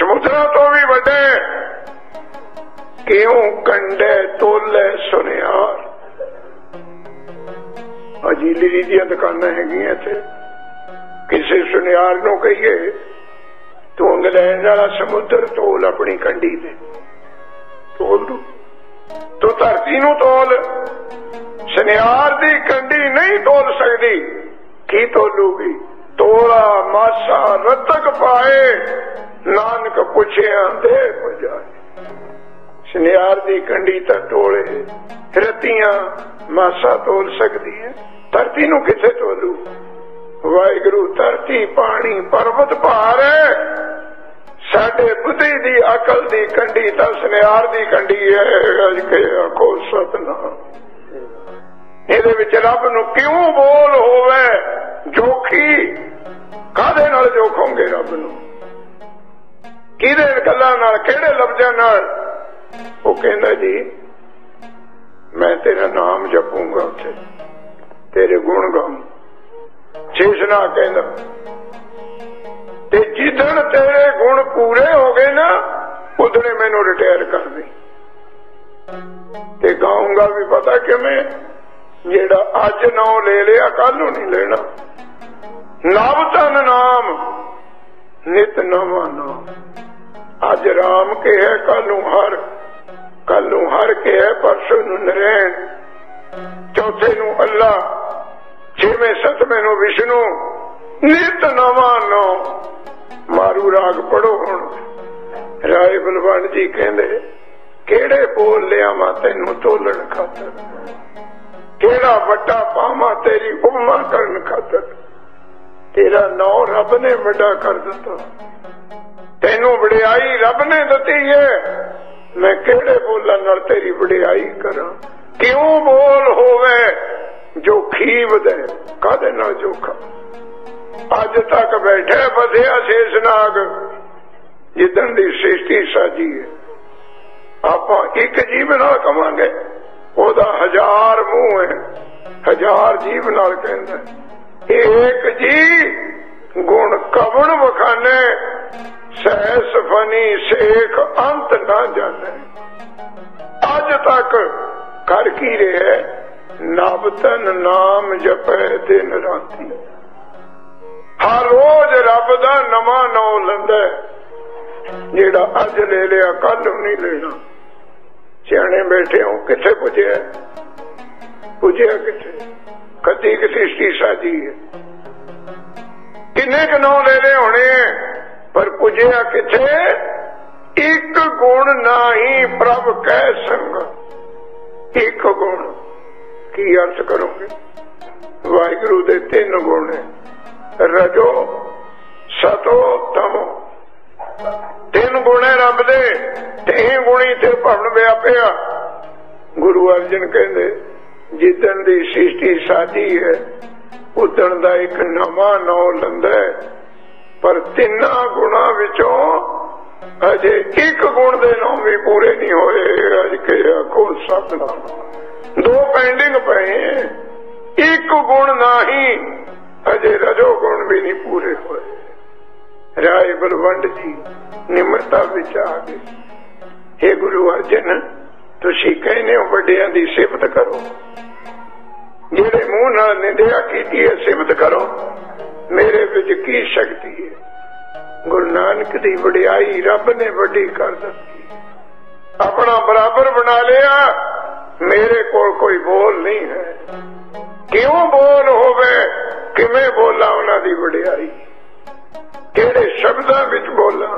ਸਮੁੰਦਰਾਂ ਤੋਂ ਵੀ ਵੱਡੇ ਕਿਉਂ ਕੰਡੇ ਤੋਲੇ ਸੁਨਿਆਰ? ਅਜੀਲੀ ਦੀਆਂ ਦੁਕਾਨਾਂ ਹੈਗੀਆਂ ਇੱਥੇ। ਕਿਸੇ ਸੁਨਿਆਰ ਨੂੰ ਕਹੀਏ, ਤੂੰ ਇੰਗਲੈਂਡ ਵਾਲਾ ਸਮੁੰਦਰ ਤੋਲ ਆਪਣੀ ਕੰਢੀ ਤੇ। ਤੋਲ ਦੂ। ਤੂੰ ਧਰਤੀ ਨੂੰ ਤੋਲ। ਸੁਨਿਆਰ ਦੀ ਕੰਢੀ ਨਹੀਂ ਤੋਲ ਸਕਦੀ। ਕੀ ਤੋਲੂਗੀ? ਤੋਲਾ ਮਾਸਾ ਰਤਕ ਪਾਏ। ਨਾਨਕ ਪੁੱਛਿਆ, ਦੇ ਪੁਜਾਏ ਸੁਨਿਆਰ ਦੀ ਕੰਢੀ ਤਾਂ ਤੋਲੇ ਰਤੀਆਂ ਮਾਸਾ ਤੋਲ ਸਕਦੀ ਹੈ। ਧਰਤੀ ਨੂੰ ਕਿੱਥੇ ਤੋਲੂ? ਵਾਹਿਗੁਰੂ, ਧਰਤੀ ਪਾਣੀ ਪਰਬਤ ਭਾਰ ਸਾਡੇ ਬੁੱਧੀ ਦੀ ਅਕਲ ਦੀ ਕੰਢੀ ਤਾਂ ਸੁਨਿਆਰ ਦੀ ਕੰਢੀ ਹੈ, ਅਜ ਕੇ ਆਖੋ ਸਤਨਾਮ। ਇਹਦੇ ਵਿੱਚ ਰੱਬ ਨੂੰ ਕਿਉਂ ਬੋਲ ਹੋਵੇ? ਜੋਖੀ। ਕਾਦੇ ਨਾਲ ਜੋਖੋਗੇ ਰੱਬ ਨੂੰ? ਕਿਹਦੇ ਗੱਲਾਂ ਨਾਲ, ਕਿਹੜੇ ਲਫ਼ਜ਼ਾਂ ਨਾਲ? ਉਹ ਕਹਿੰਦਾ ਜੀ, ਮੈਂ ਤੇਰਾ ਨਾਮ ਜਪੂੰਗਾ ਉੱਥੇ। ਤੇਰੇ ਗੁਣ ਗਾਉਂ ਸ਼ੇਸ਼ਨਾ ਕਹਿੰਦਾ ਤੇ ਜਿੱਦਣ ਤੇਰੇ ਗੁਣ ਪੂਰੇ ਹੋ ਗਏ ਨਾ, ਉਦਣੇ ਮੈਨੂੰ ਰਿਟਾਇਰ ਕਰ ਦੇ। ਤੇ ਗਾਉਂਗਾ ਵੀ ਪਤਾ ਕਿਵੇਂ? ਜਿਹੜਾ ਅੱਜ ਨਾਮ ਲੈ ਲਿਆ ਕੱਲ ਨੂੰ ਨਹੀਂ ਲੈਣਾ। ਨਵ ਤਨ ਨਾਮ, ਨਿਤ ਨਵਾਂ ਨਾਮ। ਅੱਜ ਰਾਮ ਕੇ ਹੈ ਕੱਲ ਨੂੰ ਹਰ ਕੱਲ ਨੂੰ ਹਰ ਕੇ ਹੈ ਪਰਸੋਂ ਨੂੰ ਨਰੈਣ। ਚੌਥੇ ਨੂੰ ਅੱਲਾ, ਛੇਵੇਂ ਸਤਵੇਂ ਨੂੰ ਵਿਸ਼ਨੂੰ। ਨਿਤ ਨਵਾਂ ਨਾਮ ਮਾਰੂ ਰਾਗ ਪੜੋ ਹੁਣ। ਰਾਏ ਬਲਵੰਡ ਜੀ ਕਹਿੰਦੇ, ਕਿਹੜੇ ਬੋਲ ਲਿਆ ਮਾ ਤੈਨੂੰ ਤੋਲਣ ਖਾਤਰ? ਕਿਹੜਾ ਵੱਡਾ ਪਾਵਾਂ ਤੇਰੀ ਉਮਾ ਕਰਨ ਖਾਤਰ? ਤੇਰਾ ਨਾਂ ਰੱਬ ਨੇ ਵੱਡਾ ਕਰ ਦਿੱਤਾ। ਤੈਨੂੰ ਵਡਿਆਈ ਰੱਬ ਨੇ ਦਿੱਤੀ ਹੈ ਮੈਂ ਕਿਹੜੇ ਬੋਲਾਂ ਨਾਲ ਤੇਰੀ ਵਡਿਆਈ ਕਰਾਂ? ਕਿਉਂ ਬੋਲ ਹੋਵੇ ਜੋ ਖੀਵ ਦੇ? ਕਾਦੇ ਨਾਲ ਜੋਖਾ? ਅੱਜ ਤੱਕ ਬੈਠੇ ਬਸਿਆ ਸ਼ੇਸ਼ਨਾਗ ਜਿੱਦਣ ਦੀ ਸ੍ਰਿਸ਼ਟੀ ਸਾਜੀ ਹੈ, ਆਪਾਂ ਇੱਕ ਜੀਵ ਨਾਲ ਕਵਾਂਗੇ, ਉਹਦਾ ਹਜ਼ਾਰ ਮੂੰਹ ਹੈ, ਹਜ਼ਾਰ ਜੀਵ ਨਾਲ ਕਹਿੰਦਾ ਇੱਕ ਜੀ, ਗੁਣ ਕਵਣ ਵਖਾਨੇ, ਸਹਿਸ ਫਨੀ ਸੇਖ ਅੰਤ ਨਾ ਜਾਣੇ। ਅੱਜ ਤੱਕ ਕਰ ਕੀ ਰਿਹਾ ਨਵਤਨ ਨਾਮ ਜਪੈ ਦਿਨ ਰਾਤੀ। ਹਰ ਰੋਜ਼ ਰੱਬ ਦਾ ਨਵਾਂ ਨਾਮ ਲੈਂਦਾ ਜਿਹੜਾ ਅੱਜ ਲੈ ਲਿਆ ਕੱਲ ਨੂੰ ਨਹੀਂ ਲੈਣਾ। ਸਿਆਣੇ ਬੈਠੇ ਹੋ ਕਿੱਥੇ ਪੁੱਜਿਆ? ਪੁੱਜਿਆ ਕਿੱਥੇ? ਕਦੀ ਕਿਸੇ ਸ੍ਰਿਸ਼ਟੀ ਸਾਜੀ ਕਿੰਨੇ ਕੁ ਨਾਮ ਲੈ ਲੈ ਹੋਣੇ ਪਰ ਪੁੱਜਿਆ ਕਿੱਥੇ? ਇੱਕ ਗੁਣ ਨਹੀਂ ਪ੍ਰਭ ਕਹਿ ਸੰਗ। ਇੱਕ ਗੁਣ। ਕੀ ਅਰਥ ਕਰੋਗੇ? ਵਾਹਿਗੁਰੂ ਦੇ ਤਿੰਨ ਗੁਣ ਹੈ। ਰਜੋ ਸਤੋ ਤਮੋ। ਤਿੰਨ ਗੁਣ ਹੈ ਰੱਬ ਦੇ, ਤੇ ਗੁਣੀ ਤੇ ਭਵਨ ਵਿਆਪਿਆ ਗੁਰੂ ਅਰਜਨ ਕਹਿੰਦੇ, ਜਿੱਦਣ ਦੀ ਸ੍ਰਿਸ਼ਟੀ ਸਾਜੀ ਹੈ, ਉਦਣ ਦਾ ਇੱਕ ਨਵਾਂ ਨਾਮ ਲੰਦਾ ਪਰ ਤਿੰਨਾਂ ਗੁਣਾ ਵਿੱਚੋਂ ਅਜੇ ਇੱਕ ਗੁਣ ਦੇ ਨਾਮ ਵੀ ਪੂਰੇ ਨਹੀਂ ਹੋਏ, ਅਜ ਕੇ ਆਖੋ ਸਤਨਾ ਦੋ ਪੈਂਡਿੰਗ ਪਏ ਇੱਕ ਗੁਣ ਨਹੀਂ ਅਜੇ ਰਜੋ ਗੁਣ ਵੀ ਨਹੀਂ ਪੂਰੇ ਹੋਏ। ਰਾਏ ਬਲਵੰਡ ਜੀ, ਨਿਮਰਤਾ ਵਿੱਚ ਆ ਗਏ। हे ਗੁਰੂ ਅਰਜਨ, ਤੁਸੀਂ ਕਹਿੰਦੇ ਹੋ ਵੱਡਿਆਂ ਦੀ ਸਿਫਤ ਕਰੋ। ਜਿਹੜੇ ਮੂੰਹ ਨਾਲ ਨਿੰਦਿਆ ਕੀਤੀ ਹੈ, ਸਿਫਤ ਕਰੋ। ਮੇਰੇ ਵਿੱਚ ਕੀ ਸ਼ਕਤੀ ਹੈ? ਗੁਰੂ ਨਾਨਕ ਦੀ ਵਡਿਆਈ ਰੱਬ ਨੇ ਵੱਡੀ ਕਰ ਦਿੱਤੀ। ਆਪਣਾ ਬਰਾਬਰ ਬਣਾ ਲਿਆ, ਮੇਰੇ ਕੋਲ ਕੋਈ ਬੋਲ ਨਹੀਂ ਹੈ। ਕਿਉਂ ਬੋਲ ਹੋਵੇ? ਕਿਵੇਂ ਬੋਲਾਂ ਉਹਨਾਂ ਦੀ ਵਡਿਆਈ? ਕਿਹੜੇ ਸ਼ਬਦਾਂ ਵਿੱਚ ਬੋਲਾਂ?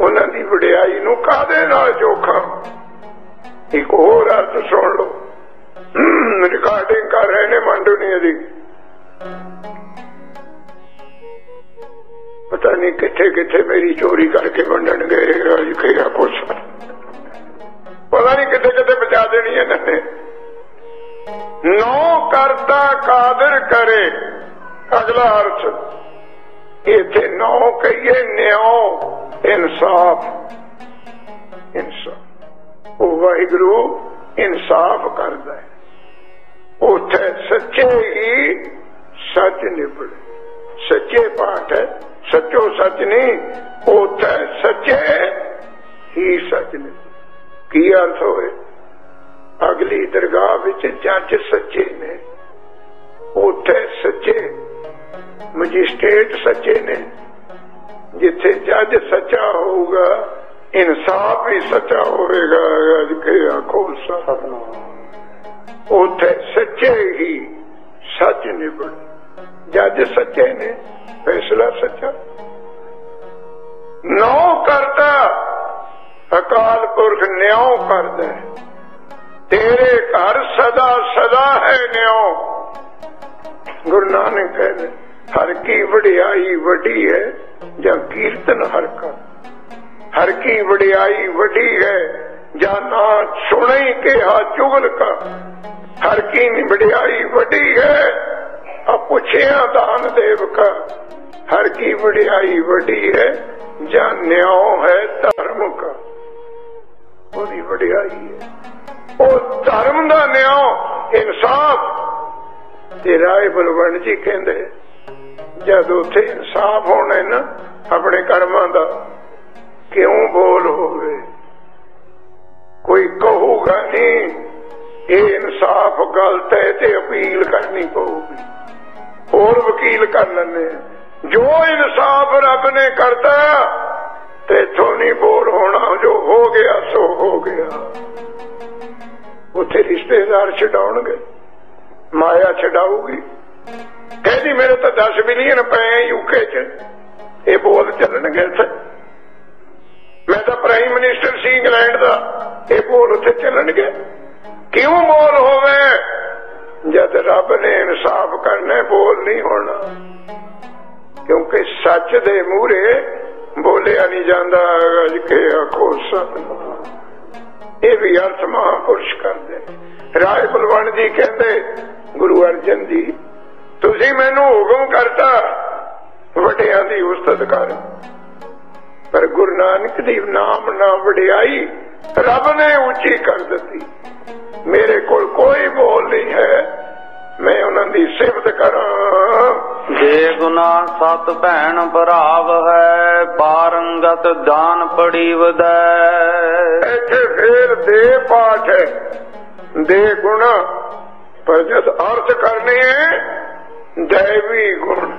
ਉਹਨਾਂ ਦੀ ਵਡਿਆਈ ਨੂੰ ਕਾਦੇ ਨਾਲ ਜੋਖਾਂ? ਇੱਕ ਹੋਰ ਅਰਥ ਸੁਣ ਲਓ। ਰਿਕਾਰਡਿੰਗ ਕਰ ਰਹੇ ਨੇ ਮੰਡੂਨੀ ਦੀ ਪਤਾ ਨਹੀਂ ਕਿੱਥੇ ਕਿੱਥੇ ਮੇਰੀ ਚੋਰੀ ਕਰਕੇ ਵੰਡਣਗੇ ਅੱਜ ਕਿਹਾ ਕੁਛ ਪਤਾ ਨਹੀਂ ਕਿੱਥੇ ਕਿੱਥੇ ਬਚਾ ਦੇਣੀ ਇਹਨਾਂ ਨੇ। ਨੋ ਕਰਤਾ ਕਾਦਰ ਕਰੇ। ਅਗਲਾ ਅਰਥ ਇਥੇ ਨੌ ਕਹੀਏ, ਨਿਓ ਇਨਸਾਫ। ਇਨਸਾਫ। ਉਹ ਵਾਹਿਗੁਰੂ ਇਨਸਾਫ ਕਰਦਾ ਹੈ। ਉਥੇ ਸੱਚੇ ਹੀ ਸੱਚ ਨਿਬੜ ਸੱਚੇ ਪਾਠ ਹੈ, ਸੱਚੋ ਸੱਚ ਨਹੀਂ, ਉਥੇ ਸੱਚੇ ਹੀ ਸੱਚ ਨਿਬੜ ਕੀ ਅਰਥ ਹੋਵੇ ਅਗਲੀ ਦਰਗਾਹ ਵਿੱਚ ਜੱਜ ਸੱਚੇ ਨੇ। ਉੱਥੇ ਸੱਚੇ ਮੈਜਿਸਟ੍ਰੇਟ ਸੱਚੇ ਨੇ। ਜਿੱਥੇ ਜੱਜ ਸੱਚਾ ਹੋਊਗਾ, ਇਨਸਾਫ ਵੀ ਸੱਚਾ ਹੋਵੇਗਾ ਅੱਜ ਕੇ ਆਖੋ ਸਤਨਾਮ ਉੱਥੇ ਸੱਚੇ ਹੀ ਸੱਚ ਨਿਬੜ ਜੱਜ ਸੱਚੇ ਨੇ, ਫੈਸਲਾ ਸੱਚਾ। ਨੌ ਕਰਤਾ, ਅਕਾਲ ਪੁਰਖ ਨਿਉ ਕਰਦਾ ਤੇਰੇ ਘਰ ਸਦਾ ਸਦਾ ਹੈ ਨਿਉ। ਗੁਰੂ ਨਾਨਕ ਕਹਿੰਦੇ ਹਰ ਕੀ ਵਡਿਆਈ ਵੱਡੀ ਹੈ, ਜਾਂ ਕੀਰਤਨ ਹਰ ਕਾ। ਹਰ ਕੀ ਵਡਿਆਈ ਵੱਡੀ ਹੈ, ਜਾਂ ਨਾ ਸੁਣਈ ਕਿਹਾ ਚੁਗਲ ਕਾ। ਹਰ ਕੀ ਵਡਿਆਈ ਵੱਡੀ ਹੈ ਆ ਪੁੱਛਿਆ ਦਾਨ ਦੇਵ ਕਾ। ਹਰ ਕੀ ਵਡਿਆਈ ਵੱਡੀ ਹੈ, ਜਾਂ ਨਿਉ ਹੈ ਧਰਮ ਕਾ। ਉਹਦੀ ਵਡਿਆਈ ਹੈ। ਉਹ ਧਰਮ ਦਾ ਨਿਆਂ, ਇਨਸਾਫ। ਤੇ ਰਾਏ ਬਲਵੰਡ ਜੀ ਕਹਿੰਦੇ, ਜਦ ਉਥੇ ਇਨਸਾਫ ਹੋਣਾ ਨਾ, ਆਪਣੇ ਕਰਮਾਂ ਦਾ, ਕਿਉਂ ਬੋਲ ਹੋਵੇ? ਕੋਈ ਕਹੂਗਾ ਨਹੀਂ, ਇਹ ਇਨਸਾਫ ਗਲਤ ਹੈ ਤੇ ਅਪੀਲ ਕਰਨੀ ਪਊਗੀ। ਹੋਰ ਵਕੀਲ ਕਰ ਲੈਣੇ ਜੋ ਇਨਸਾਫ ਰੱਬ ਨੇ ਕਰਤਾ, ਤੇ ਇਥੋਂ ਨਹੀਂ ਬੋਲ ਹੋਣਾ, ਜੋ ਹੋ ਗਿਆ, ਸੋ ਹੋ ਗਿਆ। ਉੱਥੇ ਰਿਸ਼ਤੇਦਾਰ ਛਡਾਉਣਗੇ, ਮਾਇਆ ਛਡਾਊਗੀ। ਕਹਿੰਦੀ ਮੇਰੇ ਤਾਂ 10 ਮਿਲੀਅਨ ਪਏ ਯੂਕੇ 'ਚ। ਇਹ ਬੋਲ ਚੱਲਣਗੇ ਇੱਥੇ। ਮੈਂ ਤਾਂ ਪ੍ਰਾਈਮ ਮਿਨਿਸਟਰ ਸੀ ਇੰਗਲੈਂਡ ਦਾ। ਇਹ ਬੋਲ ਉੱਥੇ ਚੱਲਣਗੇ। ਕਿਉਂ ਬੋਲ ਹੋਵੇ? ਜਦ ਰੱਬ ਨੇ ਇਨਸਾਫ ਕਰਨਾ ਬੋਲ ਨਹੀਂ ਹੋਣਾ। ਕਿਉਂਕਿ ਸੱਚ ਦੇ ਮੂਹਰੇ ਬੋਲਿਆ ਨਹੀਂ ਜਾਂਦਾ, ਅਜ ਕੇ ਆਖੋ ਸਤਨਾਮ ਇਹ ਵੀ ਅਰਥ ਮਹਾਪੁਰਸ਼ ਕਰਦੇ ਰਾਏ ਬਲਵੰਡ ਜੀ ਕਹਿੰਦੇ, ਗੁਰੂ ਅਰਜਨ ਜੀ, ਤੁਸੀਂ ਮੈਨੂੰ ਹੁਕਮ ਕਰਤਾ, ਵਡਿਆਂ ਦੀ ਉਸਤਤ ਕਰ। ਪਰ ਗੁਰੂ ਨਾਨਕ ਦੇਵ ਨਾਮ ਨਾ ਵਡਿਆਈ, ਰੱਬ ਨੇ ਉੱਚੀ ਕਰ ਦਿੱਤੀ। ਮੇਰੇ ਕੋਲ ਕੋਈ ਬੋਲ ਨਹੀਂ ਹੈ। ਮੈਂ ਉਹਨਾਂ ਦੀ ਸਿਫਤ ਕਰਾਂ। ਜੇ ਗੁਨਾ ਸਤ ਭੈਣ ਭਰਾਵ ਹੈ ਪਾਰੰਗਤ ਦਾਨ ਪੜੀ ਵਦੈ ਇੱਥੇ ਫੇਰ ਦੇ ਪਾਠ ਹੈ ਦੇ ਗੁਣ। ਪਰ ਜਦ ਅਰਥ ਕਰਨੇ ਹੈ ਦੇਵੀ ਗੁਣ।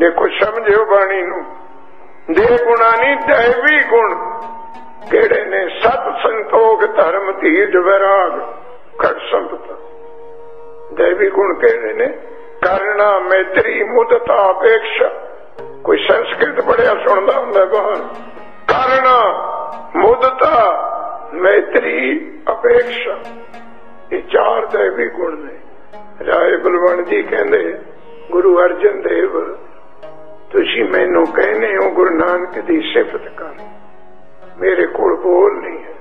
ਦੇਖੋ ਸਮਝਿਓ ਬਾਣੀ ਨੂੰ ਦੇ ਗੁਣਾ ਨਹੀਂ ਦੇਵੀ ਗੁਣ। ਕਿਹੜੇ ਨੇ? ਸਤ ਸੰਤੋਖ ਧਰਮ ਧੀਜ ਵਿਰਾਗ ਖੜ ਸੰਪਤਾ दैवी गुण कहने ਨੇ, ਕਰਨਾ ਮੈਤਰੀ ਮੁਦਤਾ ਅਪੇਖਸ਼ਾ ਕੋਈ ਸੰਸਕ੍ਰਿਤ ਪੜਿਆ ਸੁਣਦਾ ਹੁੰਦਾ ਬਾਹਰ ਕਾਰਣਾ ਮੁਦਤਾ ਮੈਤਰੀ ਅਪੇਖਸ਼ਾ ਇਹ ਚਾਰ ਦੇਵੀ ਗੁਣ ਨੇ। ਰਾਏ ਬਲਵੰਡ ਜੀ ਕਹਿੰਦੇ, ਗੁਰੂ ਅਰਜਨ ਦੇਵ, ਤੁਸੀਂ ਮੈਨੂੰ ਕਹਿੰਦੇ ਹੋ ਗੁਰੂ ਨਾਨਕ ਦੀ ਸਿਫਤ ਕਰ। ਮੇਰੇ ਕੋਲ ਬੋਲ ਨਹੀਂ ਹੈ।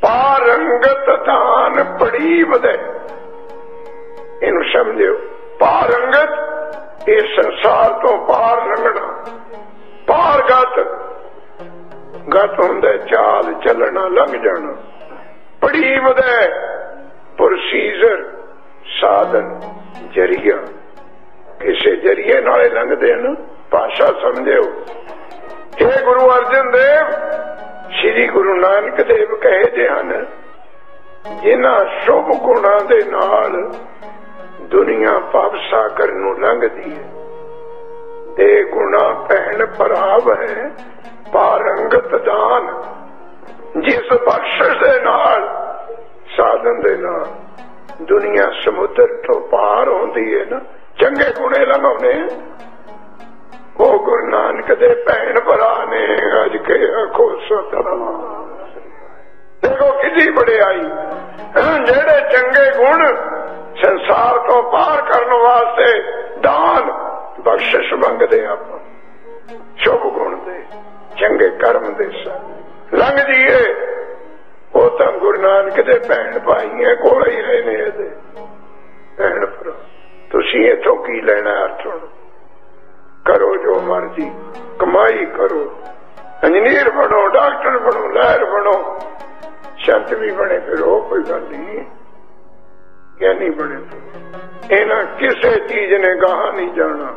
ਪਾਰੰਗਤ ਧਾਨ ਪੜੀ ਵਧੇ। ਇਹਨੂੰ ਸਮਝਿਓ। ਪਾਰੰਗਤ ਇਹ ਸੰਸਾਰ ਤੋਂ ਪਾਰ ਲੰਘਣਾ ਪਾਰਗਤ ਗਤ ਹੁੰਦਾ ਚਾਲ, ਚੱਲਣਾ, ਲੰਘ ਜਾਣਾ। ਪੜੀ ਪ੍ਰੋਸੀਜਰ ਸਾਧਨ, ਜਰੀਆ। ਕਿਸੇ ਜਰੀਏ ਨਾਲੇ ਲੰਘਦੇ ਹਨ, ਭਾਸ਼ਾ ਸਮਝਿਓ। ਇਹ ਗੁਰੂ ਅਰਜਨ ਦੇਵ, ਸ੍ਰੀ ਗੁਰੂ ਨਾਨਕ ਦੇਵ ਕਹੇ ਦੇ ਹਨ, ਜਿਨ੍ਹਾਂ ਸ਼ੁਭ ਗੁਣਾਂ ਦੇ ਨਾਲ ਦੁਨੀਆ ਪਾਪ ਸਾਗਰ ਨੂੰ ਲੰਘਦੀ ਹੈ। ਤੇ ਗੁਣਾ ਭੈਣ ਭਰਾਵ ਹੈ, ਪਾਰੰਗਤ ਦਾਨ। ਜਿਸ ਬਖਸ਼ਿਸ਼ ਦੇ ਨਾਲ, ਸਾਧਨ ਦੇ ਨਾਲ ਦੁਨੀਆ ਸਮੁੰਦਰ ਤੋਂ ਪਾਰ ਹੁੰਦੀ ਹੈ ਨਾ, ਚੰਗੇ ਗੁਣੇ ਲੰਘਾਉਣੇ ਉਹ ਗੁਰੂ ਨਾਨਕ ਦੇ ਭੈਣ ਭਰਾ ਨੇ ਅੱਜ ਕੇ ਆਖੋ ਸਤਨਾਮ। ਦੇਖੋ ਕਿੰਨੀ ਵਡਿਆਈ। ਜਿਹੜੇ ਚੰਗੇ ਗੁਣ ਸੰਸਾਰ ਤੋਂ ਪਾਰ ਕਰਨ ਵਾਸਤੇ ਦਾਨ, ਬਖਸ਼ਿਸ਼ ਮੰਗਦੇ ਆਪਾਂ। ਸ਼ੁਭ ਗੁਣ ਦੇ, ਚੰਗੇ ਕਰਮ ਦੇ ਸਨ ਲੰਘ ਜੀਏ ਉਹ ਤਾਂ ਗੁਰੂ ਨਾਨਕ ਦੇ ਭੈਣ ਭਾਈ ਕੋਲ ਹੀ ਰਹੇ ਨੇ ਇਹਦੇ। ਭੈਣ ਭਰਾ, ਤੁਸੀਂ ਇਥੋਂ ਕੀ ਲੈਣਾ ਅਰਥ ਕਰੋ ਜੋ ਮਰਜ਼ੀ, ਕਮਾਈ ਕਰੋ। ਇੰਜੀਨੀਅਰ ਬਣੋ, ਡਾਕਟਰ ਬਣੋ, ਲਾਇਰ ਬਣੋ। ਸ਼ੰਤ ਵੀ ਬਣੇ, ਫਿਰ ਉਹ ਕੋਈ ਗੱਲ ਨਹੀਂ। ਗਿਆਨੀ ਬਣੇ? ਇਹਨਾਂ ਕਿਸੇ ਚੀਜ਼ ਨੇ ਗਾਹ ਨਹੀਂ ਜਾਣਾ।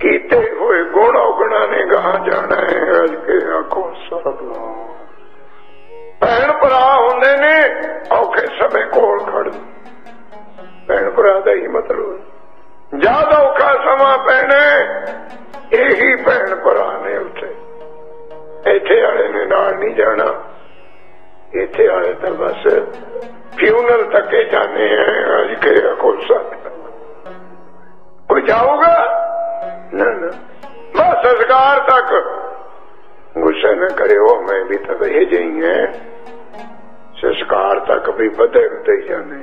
ਕੀਤੇ ਹੋਏ ਗੁਣ ਔਗਣਾ ਨੇ ਗਾਹ ਜਾਣਾ ਹੈ, ਅੱਜ ਕੇ ਆਖੋ ਸਤਨਾਮ। ਭੈਣ ਭਰਾ ਹੁੰਦੇ ਨੇ, ਔਖੇ ਸਮੇਂ ਕੋਲ ਖੜ ਭੈਣ ਭਰਾ ਦਾ ਹੀ ਮਤਲਬ ਜਦ ਔਖਾ ਸਮਾਂ ਪੈਣਾ ਇਹੀ ਭੈਣ ਭਰਾ ਨੇ ਉੱਥੇ। ਇੱਥੇ ਵਾਲੇ ਨੇ ਨਾਲ ਨਹੀਂ ਜਾਣਾ। ਇੱਥੇ ਆਏ ਤਾਂ ਬਸ ਫਿਊਨਲ ਤੱਕੇ ਜਾਣੇ ਆ, ਅੱਜ ਕੇ ਆਖੋ ਸਤ ਕੋਈ ਜਾਊਗਾ? ਨਾ ਨਾ। ਬਸ ਸੰਸਕਾਰ ਤੱਕ। ਗੁੱਸੇ न ਕਰਿਓ, ਮੈਂ ਵੀ ਤਾਂ ਇਹ ਜਈ ਹੈ ਸੰਸਕਾਰ ਤੱਕ ਵੀ ਵਧੇ ਹੁੰਦੇ ਜਾਂਦੇ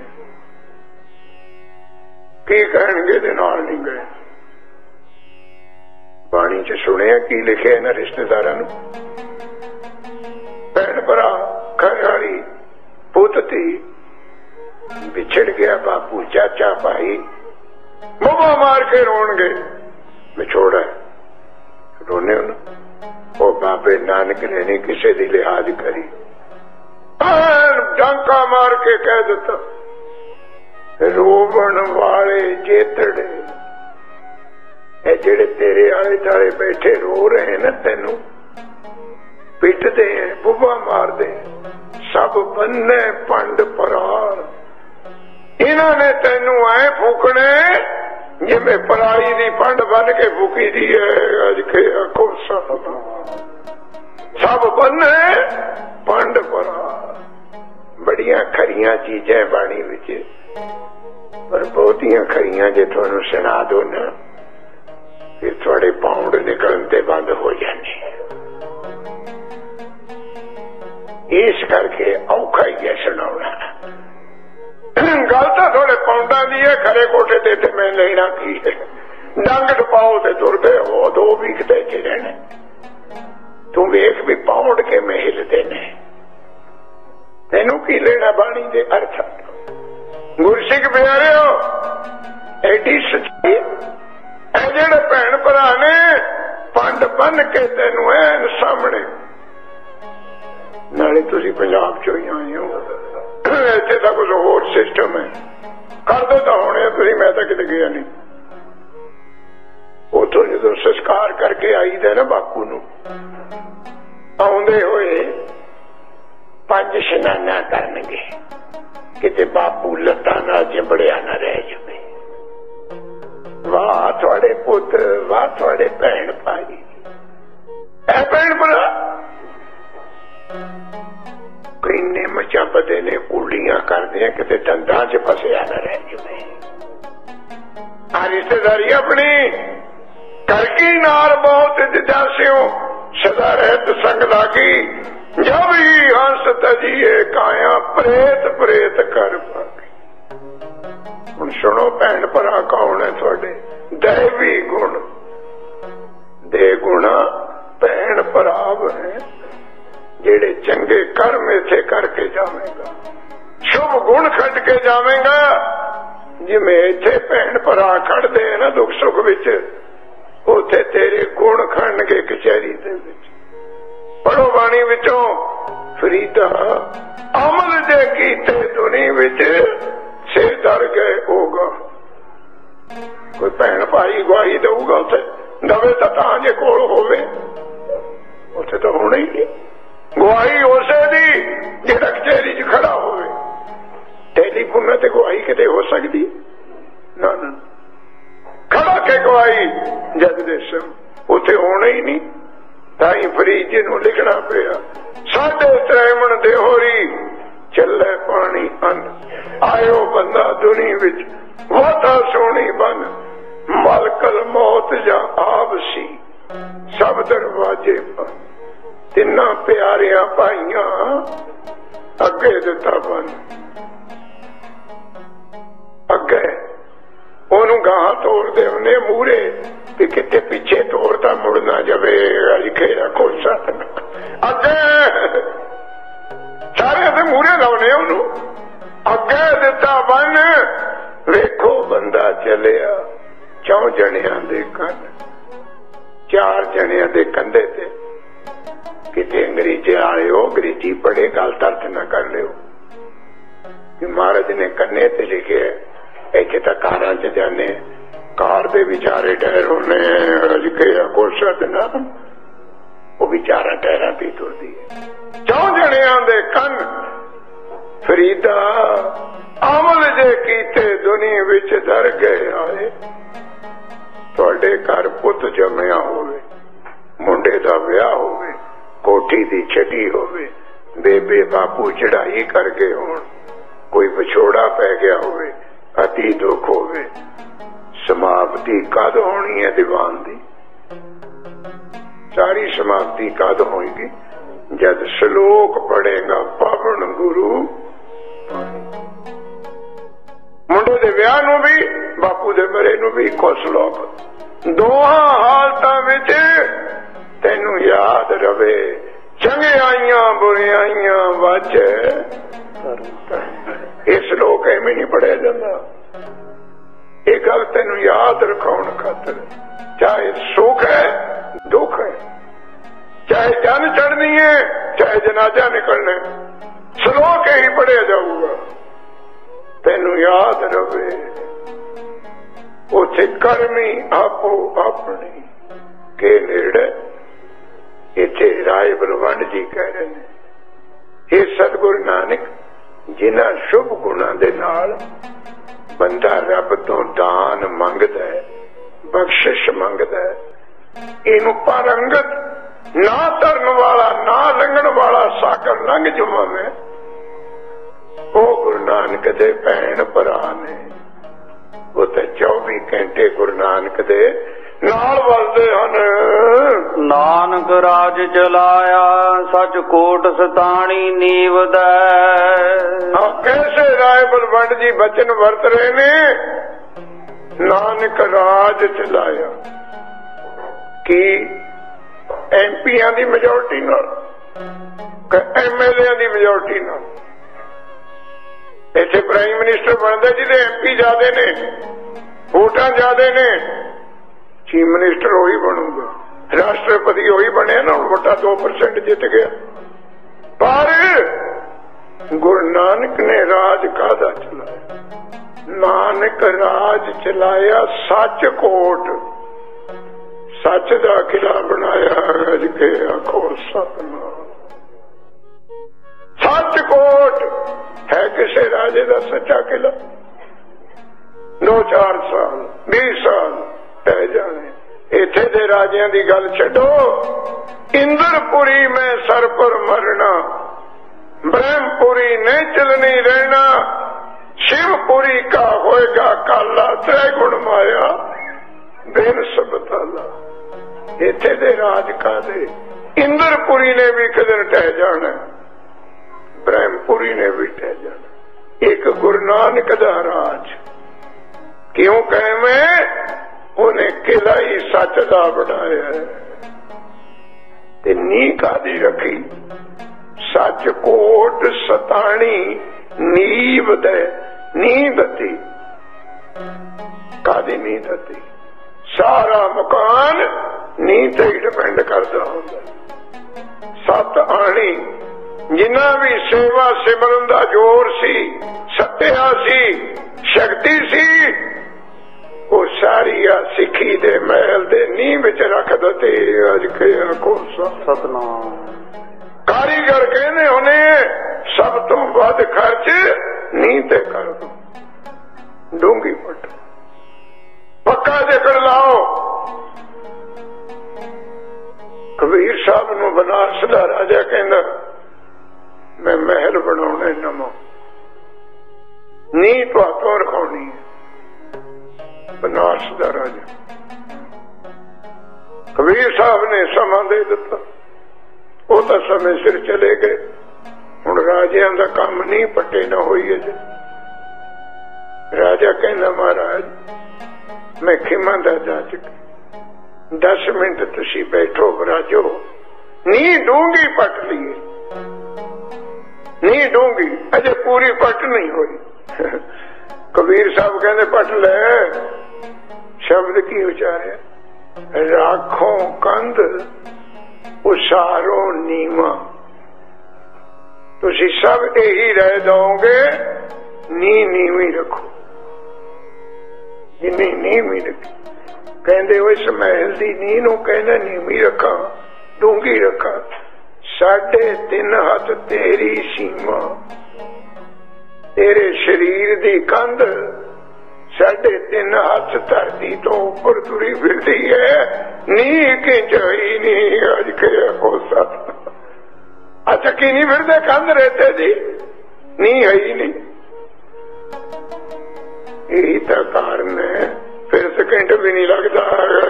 ਕੀ ਕਹਿਣਗੇ ਦੇ ਨਾਲ ਨਹੀਂ ਗਏ? ਬਾਣੀ 'ਚ ਸੁਣਿਆ, ਕੀ ਲਿਖਿਆ ਇਹਨਾਂ ਰਿਸ਼ਤੇਦਾਰਾਂ ਨੂੰ? ਭੈਣ ਭਰਾ, ਘਰ ਵਾਲੀ, ਪੁੱਤ ਧੀ। ਵਿਛੜ ਗਿਆ ਬਾਪੂ, ਚਾਚਾ ਭਾਈ। ਮੁੱਭਾ ਮਾਰ ਕੇ ਰੋਣਗੇ। ਵਿਛੋੜਾ ਰੋਣੇ ਉਹਨੂੰ ਉਹ ਬਾਬੇ ਨਾਨਕ ਨੇ ਨਹੀਂ ਕਿਸੇ ਦੀ ਲਿਹਾਜ਼ ਕਰੀ। ਡਾਂਕਾ ਮਾਰ ਕੇ ਕਹਿ ਦਿੱਤਾ। ਰੋਵਣ ਵਾਲੇ ਜੇਤੜੇ। ਇਹ ਜਿਹੜੇ ਤੇਰੇ ਆਲੇ ਤਾਲੇ ਬੈਠੇ ਰੋ ਰਹੇ ਨੇ ਤੈਨੂੰ ਪਿੱਟਦੇ ਬੁੱਬਾ ਮਾਰਦੇ ਸਭ ਬੰਨੇ ਪੰਡ ਪਰਾਰ। ਇਹਨਾਂ ਨੇ ਤੈਨੂੰ ਐ ਫੂਕਣੇ ਜਿਵੇਂ ਪਰਾਲੀ ਦੀ ਪੰਡ ਬੰਨ ਕੇ ਫੂਕੀ ਦੀ ਹੈ ਅੱਜ ਕੇ ਆਖੋ ਸਭ ਬੰਨੇ ਪੰਡ ਪਰਾਰ। ਬੜੀਆਂ ਖਰੀਆਂ ਚੀਜ਼ਾਂ ਬਾਣੀ ਵਿੱਚ। ਪਰ ਬਹੁਤੀਆਂ ਖਰੀਆਂ ਜੇ ਤੁਹਾਨੂੰ ਸੁਣਾ ਦੋ ਨਾ, ਫਿਰ ਤੁਹਾਡੇ ਪਾਉਂਡ ਨਿਕਲਣ ਤੇ ਬੰਦ ਹੋ ਇਸ ਕਰਕੇ ਔਖਾ ਹੀ ਹੈ ਸੁਣਾਉਣਾ। ਗੱਲ ਤਾਂ ਥੋੜੇ ਪਾਉਂਡਾਂ ਦੀ ਹੈ, ਖਰੇ ਕੋਠੇ ਤੇ ਤੇ ਮੈਂ ਲੈਣਾ ਕੀ ਹੈ? ਡੰਗ ਟਪਾਓ ਤੇ ਤੁਰਦੇ ਹੋ, ਦੋ ਵੀ ਕਿਤੇ ਚ ਰਹਿਣੇ ਤੂੰ ਵੇਖ ਵੀ ਪਾਉਂਡ ਕੇ ਮੈਂ ਹਿਲਦੇ ਨੇ। ਤੈਨੂੰ ਕੀ ਲੈਣਾ ਬਾਣੀ ਦੇ ਅਰਥ? ਗੁਰਸਿੱਖ ਪਿਆਰਿਓ, ਐਡੀ ਸੱਚੀ ਇਹ ਜਿਹੜੇ ਭੈਣ ਭਰਾ ਨੇ, ਪੰਡ ਬੰਨ ਕੇ ਤੈਨੂੰ ਐਨ ਸਾਹਮਣੇ ਨਾਲੇ ਤੁਸੀਂ ਪੰਜਾਬ ਚੋਂ ਹੀ ਆਏ ਹੋ। ਇੱਥੇ ਤਾਂ ਕੁਝ ਹੋਰ ਸਿਸਟਮ ਹੈ। ਕਰਦੇ ਤਾਂ ਹੋਣੇ ਤੁਸੀਂ ਮੈਂ ਤਾਂ ਕਿਤੇ ਗਿਆ ਨਹੀਂ। ਉਥੋਂ ਜਦੋਂ ਸੰਸਕਾਰ ਕਰਕੇ ਆਈਦਾ ਨਾ ਬਾਪੂ ਨੂੰ, ਆਉਂਦੇ ਹੋਏ ਪੰਜ ਸ਼ਨਾਨਾ ਕਰਨਗੇ। ਕਿਤੇ ਬਾਪੂ ਲੱਤਾਂ ਨਾਲ ਜੰਬੜਿਆ ਨਾ ਰਹਿ ਜਾਵੇ। ਵਾਹ ਤੁਹਾਡੇ ਪੁੱਤ, ਵਾਹ ਤੁਹਾਡੇ ਭੈਣ ਭਾਈ। ਐ ਭੈਣ ਭਰਾ ਕਿੰਨੇ ਮਚਾਪਦੇ ਨੇ ਉਲੀਆਂ ਕਰਦੇ ਆ ਕਿਤੇ ਦੰਦਾਂ 'ਚ ਫਸਿਆ ਨਾ ਰਹਿ ਜਾਵੇ। ਆ ਰਿਸ਼ਤੇਦਾਰੀ ਆਪਣੀ ਕਰਕੀ ਨਾਰ ਬਹੁਤ ਜਿਦਾਸਿਓ ਸਦਾ ਰਹਿਤ ਸੰਗ ਲਾਗੀ। ਜਬ ਹੀ ਹੰਸ ਤਜੀਏ, ਕਾਇਆ ਪ੍ਰੇਤ ਪ੍ਰੇਤ ਕਰ ਪਾਗੇ ਹੁਣ ਸੁਣੋ ਭੈਣ ਭਰਾ ਕੌਣ ਹੈ ਤੁਹਾਡੇ? ਦੇਵੀ ਗੁਣ। ਦੇ ਗੁਣਾ ਭੈਣ ਭਰਾ ਹੈ ਜਿਹੜੇ ਚੰਗੇ ਕਰਮ ਇਥੇ ਕਰਕੇ ਜਾਵੇਗਾ, ਸ਼ੁਭ ਗੁਣ ਖੱਟ ਕੇ ਜਾਵੇਗਾ, ਜਿਵੇਂ ਇੱਥੇ ਭੈਣ ਭਰਾ ਖੜਦੇ ਆ ਨਾ ਦੁੱਖ ਸੁੱਖ ਵਿੱਚ, ਉਥੇ ਤੇਰੇ ਗੁਣ ਖਣਗੇ ਕਚਹਿਰੀ ਦੇ ਵਿੱਚ। ਪੜੋ ਬਾਣੀ ਵਿੱਚੋਂ, ਫਰੀਦਾ, ਅਮਲ ਦੇ ਕੀਤੇ ਦੁਨੀ ਵਿੱਚ ਸਿਰ ਦਰ ਗਏ ਹੋਗਾ ਕੋਈ ਭੈਣ ਭਾਈ ਗਵਾਹੀ ਦੇਊਗਾ ਉਥੇ ਦਵੇ ਤਾਂ ਤਾਂ ਜੇ ਕੋਲ ਹੋਵੇ, ਉਥੇ ਤਾਂ ਹੋਣਾ ਹੀ ਨਹੀਂ। ਗਵਾਹੀ ਉਸੇ ਦੀ ਜਿਹੜਾ ਕਚਹਿਰੀ 'ਚ ਖੜਾ ਹੋਵੇ। ਇੱਕੋ ਸ਼ਲੋਕ ਦੋਹਾਂ ਹਾਲਤਾਂ ਵਿੱਚ ਤੈਨੂੰ ਯਾਦ ਰਵੇ। ਚੰਗਿਆਈਆਂ ਬੁਰੀਆਈਆਂ ਵਿੱਚ ਇਹ ਸ਼ਲੋਕ ਐਵੇਂ ਨਹੀਂ ਪੜਿਆ ਜਾਂਦਾ। ਇਹ ਗੱਲ ਤੈਨੂੰ ਯਾਦ ਰਖਾਉਣ ਖਾਤਰ ਚਾਹੇ ਸੁਖ ਹੈ, ਦੁੱਖ ਹੈ, ਚਾਹੇ ਜਨ ਚੜਨੀ ਹੈ, ਚਾਹੇ ਜਨਾਜ਼ਾ ਨਿਕਲਣਾ ਸ਼ਲੋਕ ਹੀ ਪੜਿਆ ਜਾਊਗਾ। ਤੈਨੂੰ ਯਾਦ ਰਵੇ। ਉਥੇ ਕਰਮੀ ਆਪੋ ਆਪਣੀ ਕੇ ਨੇੜੇ। ਇੱਥੇ ਰਾਏ ਬਲਵੰਡ ਜੀ ਕਹਿ ਰਹੇ ਨੇ ਇਹ ਸਤਿਗੁਰੂ ਨਾਨਕ, ਜਿਨ੍ਹਾਂ ਸ਼ੁਭ ਗੁਣਾਂ ਦੇ ਨਾਲ ਬੰਦਾ ਰੱਬ ਤੋਂ ਦਾਨ ਮੰਗਦਾ ਹੈ, ਬਖਸ਼ਿਸ਼ ਮੰਗਦਾ ਹੈ, ਇਹਨੂੰ ਪਰੰਗਤ ਨਾ ਧਰਨ ਵਾਲਾ, ਨਾ ਲੰਘਣ ਵਾਲਾ ਸਾਗਰ ਲੰਘ ਜਮਾਵੇਂ ਉਹ ਗੁਰੂ ਨਾਨਕ ਦੇ ਭੈਣ ਭਰਾ ਨੇ। ਉਹ ਤੇ 24 ਘੰਟੇ ਗੁਰੂ ਨਾਨਕ ਦੇ ਨਾਲ ਵਸਦੇ ਹਨ। ਨਾਨਕ ਰਾਜ ਚਲਾਇਆ ਸਚ ਕੋਟ ਸਤਾਣੀ ਨੀਵਦਾ। ਆ ਕੈਸੇ ਰਾਏ ਬਲਵੰਡ ਜੀ ਬਚਨ ਵਰਤ ਰਹੇ ਨੇ। ਨਾਨਕ ਰਾਜ ਚਲਾਇਆ। ਕੀ ਐਮਪੀਆਂ ਦੀ ਮੈਜੋਰਟੀ ਨਾਲ? ਐਮਐਲਏਆਂ ਦੀ ਮੈਜੋਰਟੀ ਨਾਲ? ਇੱਥੇ ਪ੍ਰਾਈਮ ਮਿਨਿਸਟਰ ਬਣਦਾ ਜਿਹਦੇ ਐਮਪੀ ਜ਼ਿਆਦੇ ਨੇ, ਵੋਟਾਂ ਜ਼ਿਆਦੇ ਨੇ ਚੀਫ ਮਿਨਿਸਟਰ ਉਹੀ ਬਣੂਗਾ। ਰਾਸ਼ਟਰਪਤੀ ਉਹੀ ਬਣਿਆ ਨਾ ਵੋਟਾਂ 2% ਜਿੱਤ ਗਿਆ। ਪਰ ਗੁਰੂ ਨਾਨਕ ਨੇ ਰਾਜ ਕਾਦਾ ਚਲਾਇਆ? ਨਾਨਕ ਰਾਜ ਚਲਾਇਆ ਸੱਚ ਕੋਟ। ਸੱਚ ਦਾ ਕਿਲਾ ਬਣਾਇਆ ਰਜ ਕੇ ਆਖੋ ਸਤਨਾਮ। ਸੱਚ ਕੋਟ ਹੈ ਕਿਸੇ ਰਾਜੇ ਦਾ ਸੱਚਾ ਕਿਲਾ। ਦੋ ਚਾਰ ਸਾਲ 20 ਸਾਲ ਪੈ ਜਾਣੇ। ਇੱਥੇ ਦੇ ਰਾਜਿਆਂ ਦੀ ਗੱਲ ਛੱਡੋ। ਇੰਦਰਪੁਰੀ ਮੈਂ ਸਰਪਰ ਮਰਨਾ। ਬ੍ਰਹਮਪੁਰੀ ਨਹੀਂ ਚਲਣੀ ਰਹਿਣਾ। ਸ਼ਿਵਪੁਰੀ ਕਾ ਹੋਏਗਾ ਕਾਲਾ ਤ੍ਰੈ ਗੁਣ ਮਾਇਆ। ਬੇਨ ਸਬਤਾਲਾ। ਇੱਥੇ ਦੇ ਰਾਜ ਕਾਦੇ ਇੰਦਰਪੁਰੀ ਨੇ ਵੀ ਕਦਰ ਟਹਿ ਜਾਣਾ। ਬ੍ਰਹਮਪੁਰੀ ਨੇ ਵੀ ਟਹਿ ਜਾਣਾ। ਇੱਕ ਗੁਰੂ ਨਾਨਕ ਦਾ ਰਾਜ। ਕਿਉਂ ਕਹਵੇਂ? ਉਹਨੇ ਕਿਲਾ ਹੀ ਸੱਚ ਦਾ ਬਣਾਇਆ ਤੇ ਨੀ ਕਾਦੀ ਰੱਖੀ? ਸੱਚ ਕੋਟ ਸਤਾਣੀ ਨੀਵ ਦੇ ਨੀਂਦ ਤੀ ਕਾਦੀ ਨੀਂਦ ਤੀ ਸਾਰਾ ਮਕਾਨ ਨੀਂਦ ਤੇ ਡਿਪੈਂਡ ਕਰਦਾ ਹੁੰਦਾ। ਸਤ ਆਣੀ ਜਿੰਨਾ ਵੀ ਸੇਵਾ ਸਿਮਰਨ ਦਾ ਜ਼ੋਰ ਸੀ ਸੱਤਿਆ ਸੀ ਸ਼ਕਤੀ ਸੀ ਉਹ ਸਾਰੀ ਆ ਸਿੱਖੀ ਦੇ ਮਹਿਲ ਦੇ ਨੀਂਹ ਵਿੱਚ ਰੱਖ ਦਿੱਤੇ। ਅੱਜ ਕਿਹਾ ਕੋ ਸਤਨਾਮ। ਕਾਰੀਗਰ ਕਹਿੰਦੇ ਹੁਨੇ ਸਭ ਤੋਂ ਵੱਧ ਖਰਚ ਨੀਂਹ ਤੇ ਕਰ ਦੋ। ਡੂੰਗੀ ਪੱਟ। ਪੱਕਾ ਜਕੜ ਲਾਓ। ਕਬੀਰ ਸਾਹਿਬ ਨੂੰ ਬਨਾਰਸ ਦਾ ਰਾਜਾ ਕਹਿੰਦਾ ਮੈਂ ਮਹਿਲ ਬਣਾਉਣਾ ਨਵਾਂ ਨੀ ਤੋਂ ਰਖਾਉਣੀ ਬਨਾਰਸ ਦਾ ਰਾਜਾ। ਕਬੀਰ ਸਾਹਿਬ ਨੇ ਸਮਾਂ ਦੇ ਦਿੱਤਾ। ਉਹ ਤਾਂ ਸਮੇਂ ਸਿਰ ਚਲੇ ਗਏ। ਹੁਣ ਰਾਜਿਆਂ ਦਾ ਕੰਮ ਨਹੀਂ ਪੱਟੇ ਨਾ ਹੋਈ ਅਜੇ ਰਾਜਾ ਕਹਿੰਦਾ, ਮਹਾਰਾਜ, ਮੈਂ ਖਿਮਾ ਦਾ ਜਾਚਕ 10 ਮਿੰਟ ਤੁਸੀਂ ਬੈਠੋ, ਰਾਜੋ। ਨੀ ਡੂੰਗੀ ਪੱਟ ਲਈ ਨੀ ਡੂੰਗੀ ਅਜੇ ਪੂਰੀ ਪੱਟ ਨਹੀਂ ਹੋਈ। ਕਬੀਰ ਸਾਹਿਬ ਕਹਿੰਦੇ, ਪੱਟ ਲੈ। ਸ਼ਬਦ ਕੀ ਉਚਾਰਿਆ? ਰਾਖੋ ਕੰਧ, ਉਸਾਰੋ ਨੀਵਾ। ਤੁਸੀਂ ਸਭ ਇਹੀ ਰਹਿ ਜਾਓਗੇ ਨੀ ਨੀਵੀਂ ਰੱਖੋ। ਜਿੰਨੀ ਨੀਵੀਂ ਰੱਖੀ। ਕਹਿੰਦੇ, ਉਹ ਇਸ ਮਹਿਲ ਦੀ ਨੀ ਨੂੰ ਕਹਿੰਦੇ, ਨੀਵੀਂ ਰੱਖਾਂ ਡੂੰਗੀ ਰੱਖਾਂ। ਸਾਢੇ ਤਿੰਨ ਹੱਥ ਤੇਰੀ ਸੀਮਾ। ਤੇਰੇ ਸਰੀਰ ਦੀ ਕੰਧ ਸਾਢੇ ਤਿੰਨ ਹੱਥ ਧਰਤੀ ਤੋਂ ਉੱਪਰ ਤੁਰੀ ਫਿਰਦੀ ਹੈ। ਨੀ ਕਿ ਜਾਈ ਨਹੀਂ ਅੱਜ ਕੇ ਹੋ ਸਤ ਅੱਛਾ ਕੀ ਨਹੀਂ ਫਿਰਦੇ ਕੰਧ ਰਹਤੇ ਦੀ? ਨਹੀਂ ਹੈ ਹੀ ਨਹੀਂ। ਇਹ ਤਾਂ ਕਾਰਨ ਹੈ ਫਿਰ ਸਕਿੰਟ ਵੀ ਨਹੀਂ ਲੱਗਦਾ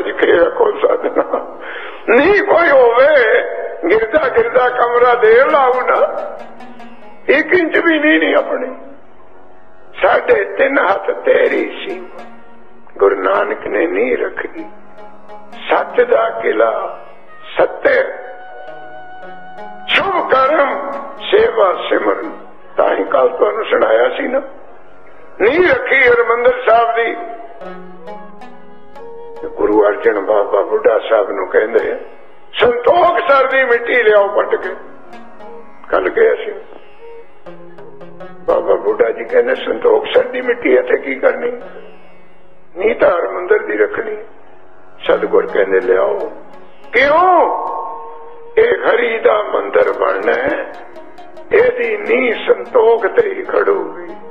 ਜੀ ਕੇ ਕੋ ਸਾਧਨਾ ਨਹੀਂ ਕੋਈ ਹੋਵੇ, ਗਿਰਦਾ ਗਿਰਦਾ ਕਮਰਾ ਦੇ ਲਾਉ ਨਾ ਇੱਕ ਇੰਚ ਵੀ ਨਹੀਂ ਨਹੀਂ ਆਪਣੇ। ਸਾਡੇ ਤਿੰਨ ਹੱਥ ਤੇਰੀ ਸੀ। ਗੁਰੂ ਨਾਨਕ ਨੇ ਨਹੀਂ ਰੱਖੀ। ਸੱਚ ਦਾ ਕਿਲਾ ਸੱਤੇ ਸ਼ੁਭ ਕਰਮ, ਸੇਵਾ ਸਿਮਰਨ। ਤਾਂ ਹੀ ਕੱਲ ਤੁਹਾਨੂੰ ਸੁਣਾਇਆ ਸੀ ਨਾ। ਨਹੀਂ ਰੱਖੀ ਹਰਮੰਦਰ ਸਾਹਿਬ ਦੀ। ਗੁਰੂ ਬਾਬਾ ਬੁੱਢਾ ਸਾਹਿਬ ਨੂੰ ਕਹਿੰਦੇ, ਸੰਤੋਖ ਸਰ ਦੀ ਮਿੱਟੀ ਲਿਆਓ ਪੱਟ ਕੇ। ਕੱਲ ਗਏ ਅਸੀਂ। ਬਾਬਾ ਬੁੱਢਾ ਜੀ ਕਹਿੰਦੇ, ਸੰਤੋਖ ਸਰ ਦੀ ਮਿੱਟੀ ਇੱਥੇ ਕੀ ਕਰਨੀ? ਨਹੀਂ ਤਾਂ ਹਰਮੰਦਰ ਦੀ ਰੱਖਣੀ। ਸਤਗੁਰ ਕਹਿੰਦੇ, ਲਿਆਓ। ਕਿਉਂ? ਇਹ ਹਰੀ ਦਾ ਮੰਦਰ ਬਣਨਾ ਇਹਦੀ ਨੀ ਸੰਤੋਖ ਤੇ ਹੀ ਖੜੂਗੀ।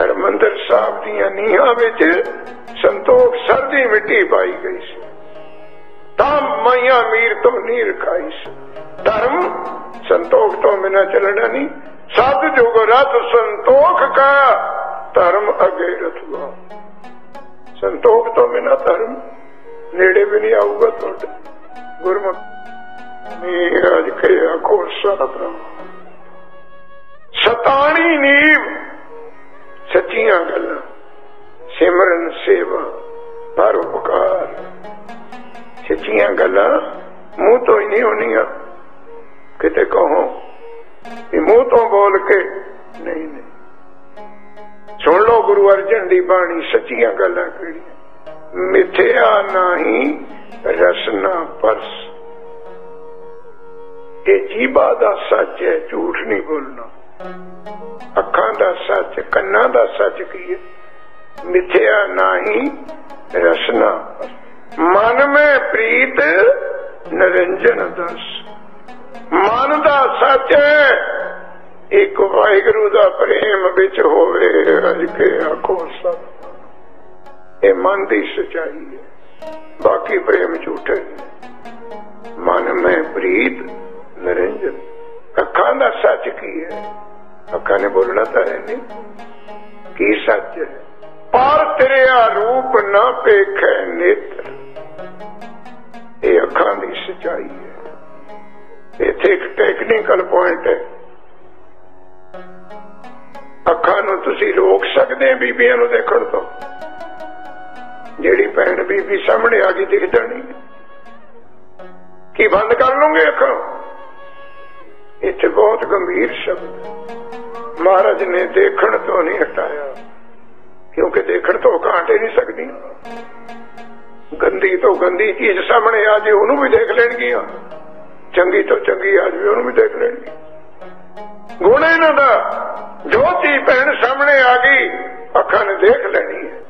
ਹਰਮੰਦਰ ਸਾਹਿਬ ਦੀਆਂ ਨੀਹਾਂ ਵਿੱਚ ਸੰਤੋਖ ਸਰਦੀ ਮਿੱਟੀ ਪਾਈ ਗਈ ਸੀ। ਤਾਂ ਮਈਆਂ ਮੀਰ ਤੋਂ ਨਹੀਂ ਰਖਾਈ ਸੀ। ਧਰਮ ਸੰਤੋਖ ਤੋਂ ਬਿਨਾ ਚੱਲਣਾ ਨਹੀਂ ਸਤ ਜੁਗ ਰਤ ਸੰਤੋਖ ਕਾ ਧਰਮ ਅਗੇ ਰਥਵਾ ਸੰਤੋਖ ਤੋਂ ਬਿਨਾ ਧਰਮ ਨੇੜੇ ਵੀ ਨਹੀਂ ਆਊਗਾ ਤੁਹਾਡੇ। ਗੁਰਮੁਖ ਮੇ ਅਜ ਕੇ ਆਖੋ ਸਤਿ ਸਤਾਣੀ ਨੀਵ ਸੱਚੀਆਂ ਗੱਲਾਂ, ਸਿਮਰਨ ਸੇਵਾ, ਪਰ ਉਪਕਾਰ। ਸੱਚੀਆਂ ਗੱਲਾਂ ਮੂੰਹ ਤੋਂ ਹੀ ਨਹੀਂ ਹੋਣੀਆਂ ਕਿਤੇ ਕਹੋ ਇਹ ਮੂੰਹ ਤੋਂ ਬੋਲ ਕੇ, ਨਹੀਂ ਨਹੀਂ। ਸੁਣ ਲਓ ਗੁਰੂ ਅਰਜਨ ਦੀ ਬਾਣੀ, ਸੱਚੀਆਂ ਗੱਲਾਂ ਕਿਹੜੀਆਂ? ਮਿੱਥਿਆ ਨਹੀਂ ਰਸਨਾ ਪਰਸ। ਇਹ ਜੀਬਾ ਦਾ ਸੱਚ ਹੈ, ਝੂਠ ਨਹੀਂ ਬੋਲਣਾ। ਅੱਖਾਂ ਦਾ ਸੱਚ, ਕੰਨਾਂ ਦਾ ਸੱਚ ਕੀ ਹੈ? ਮਿੱਥਿਆ ਨਹੀਂ, ਰਸਨਾ। ਮਨ ਮੇ ਪ੍ਰੀਤ, ਨਰਿੰਜਨ ਦਸ। ਮਨ ਦਾ ਸੱਚ ਇੱਕ ਵਾਹਿਗੁਰੂ ਦਾ ਪ੍ਰੇਮ ਵਿੱਚ ਹੋਵੇ, ਅਜ ਕੇ ਆਖੋ ਸਭ ਇਹ ਮਨ ਦੀ ਸਚਾਈ ਹੈ। ਬਾਕੀ ਪ੍ਰੇਮ ਝੂਠਾ ਮਨ ਮੈਂ ਪ੍ਰੀਤ, ਨਰਿੰਜਨ। ਅੱਖਾਂ ਦਾ ਸੱਚ ਕੀ ਹੈ? ਅੱਖਾਂ ਨੇ ਬੋਲਣਾ ਤਾਂ ਹੈ ਨਹੀਂ। ਕੀ ਸੱਚ ਹੈ? ਪਰ ਤੇਰਿਆ ਰੂਪ ਨਾ ਪੇਖੈ ਨੇਤਰ ਇਹ ਅੱਖਾਂ ਦੀ ਸਚਾਈ ਹੈ। ਇੱਥੇ ਇੱਕ ਟੈਕਨੀਕਲ ਪੁਆਇੰਟ ਹੈ। ਅੱਖਾਂ ਨੂੰ ਤੁਸੀਂ ਰੋਕ ਸਕਦੇ ਬੀਬੀਆਂ ਨੂੰ ਦੇਖਣ ਤੋਂ। ਜਿਹੜੀ ਭੈਣ ਬੀਬੀ ਸਾਹਮਣੇ ਆ ਗਈ ਦਿਖ ਜਾਣੀ ਕੀ ਬੰਦ ਕਰ ਲਓਗੇ ਅੱਖਾਂ? ਇੱਥੇ ਬਹੁਤ ਗੰਭੀਰ ਸ਼ਬਦ ਮਹਾਰਾਜ ਨੇ ਦੇਖਣ ਤੋਂ ਨਹੀਂ ਹਟਾਇਆ। ਕਿਉਂਕਿ ਦੇਖਣ ਤੋਂ ਘਾਟੇ ਨਹੀਂ ਸਕਦੀ। ਗੰਦੀ ਤੋਂ ਗੰਦੀ ਚੀਜ਼ ਸਾਹਮਣੇ ਆ ਜੇ ਉਹਨੂੰ ਵੀ ਦੇਖ ਲੈਣਗੀਆਂ। ਚੰਗੀ ਤੋਂ ਚੰਗੀ ਆ ਜੇ ਉਹਨੂੰ ਵੀ ਦੇਖ ਲੈਣਗੀ ਗੁਣ ਇਹਨਾਂ ਦਾ, ਜੋ ਧੀ ਭੈਣ ਸਾਹਮਣੇ ਆ ਗਈ, ਅੱਖਾਂ ਨੇ ਦੇਖ ਲੈਣੀ ਹੈ।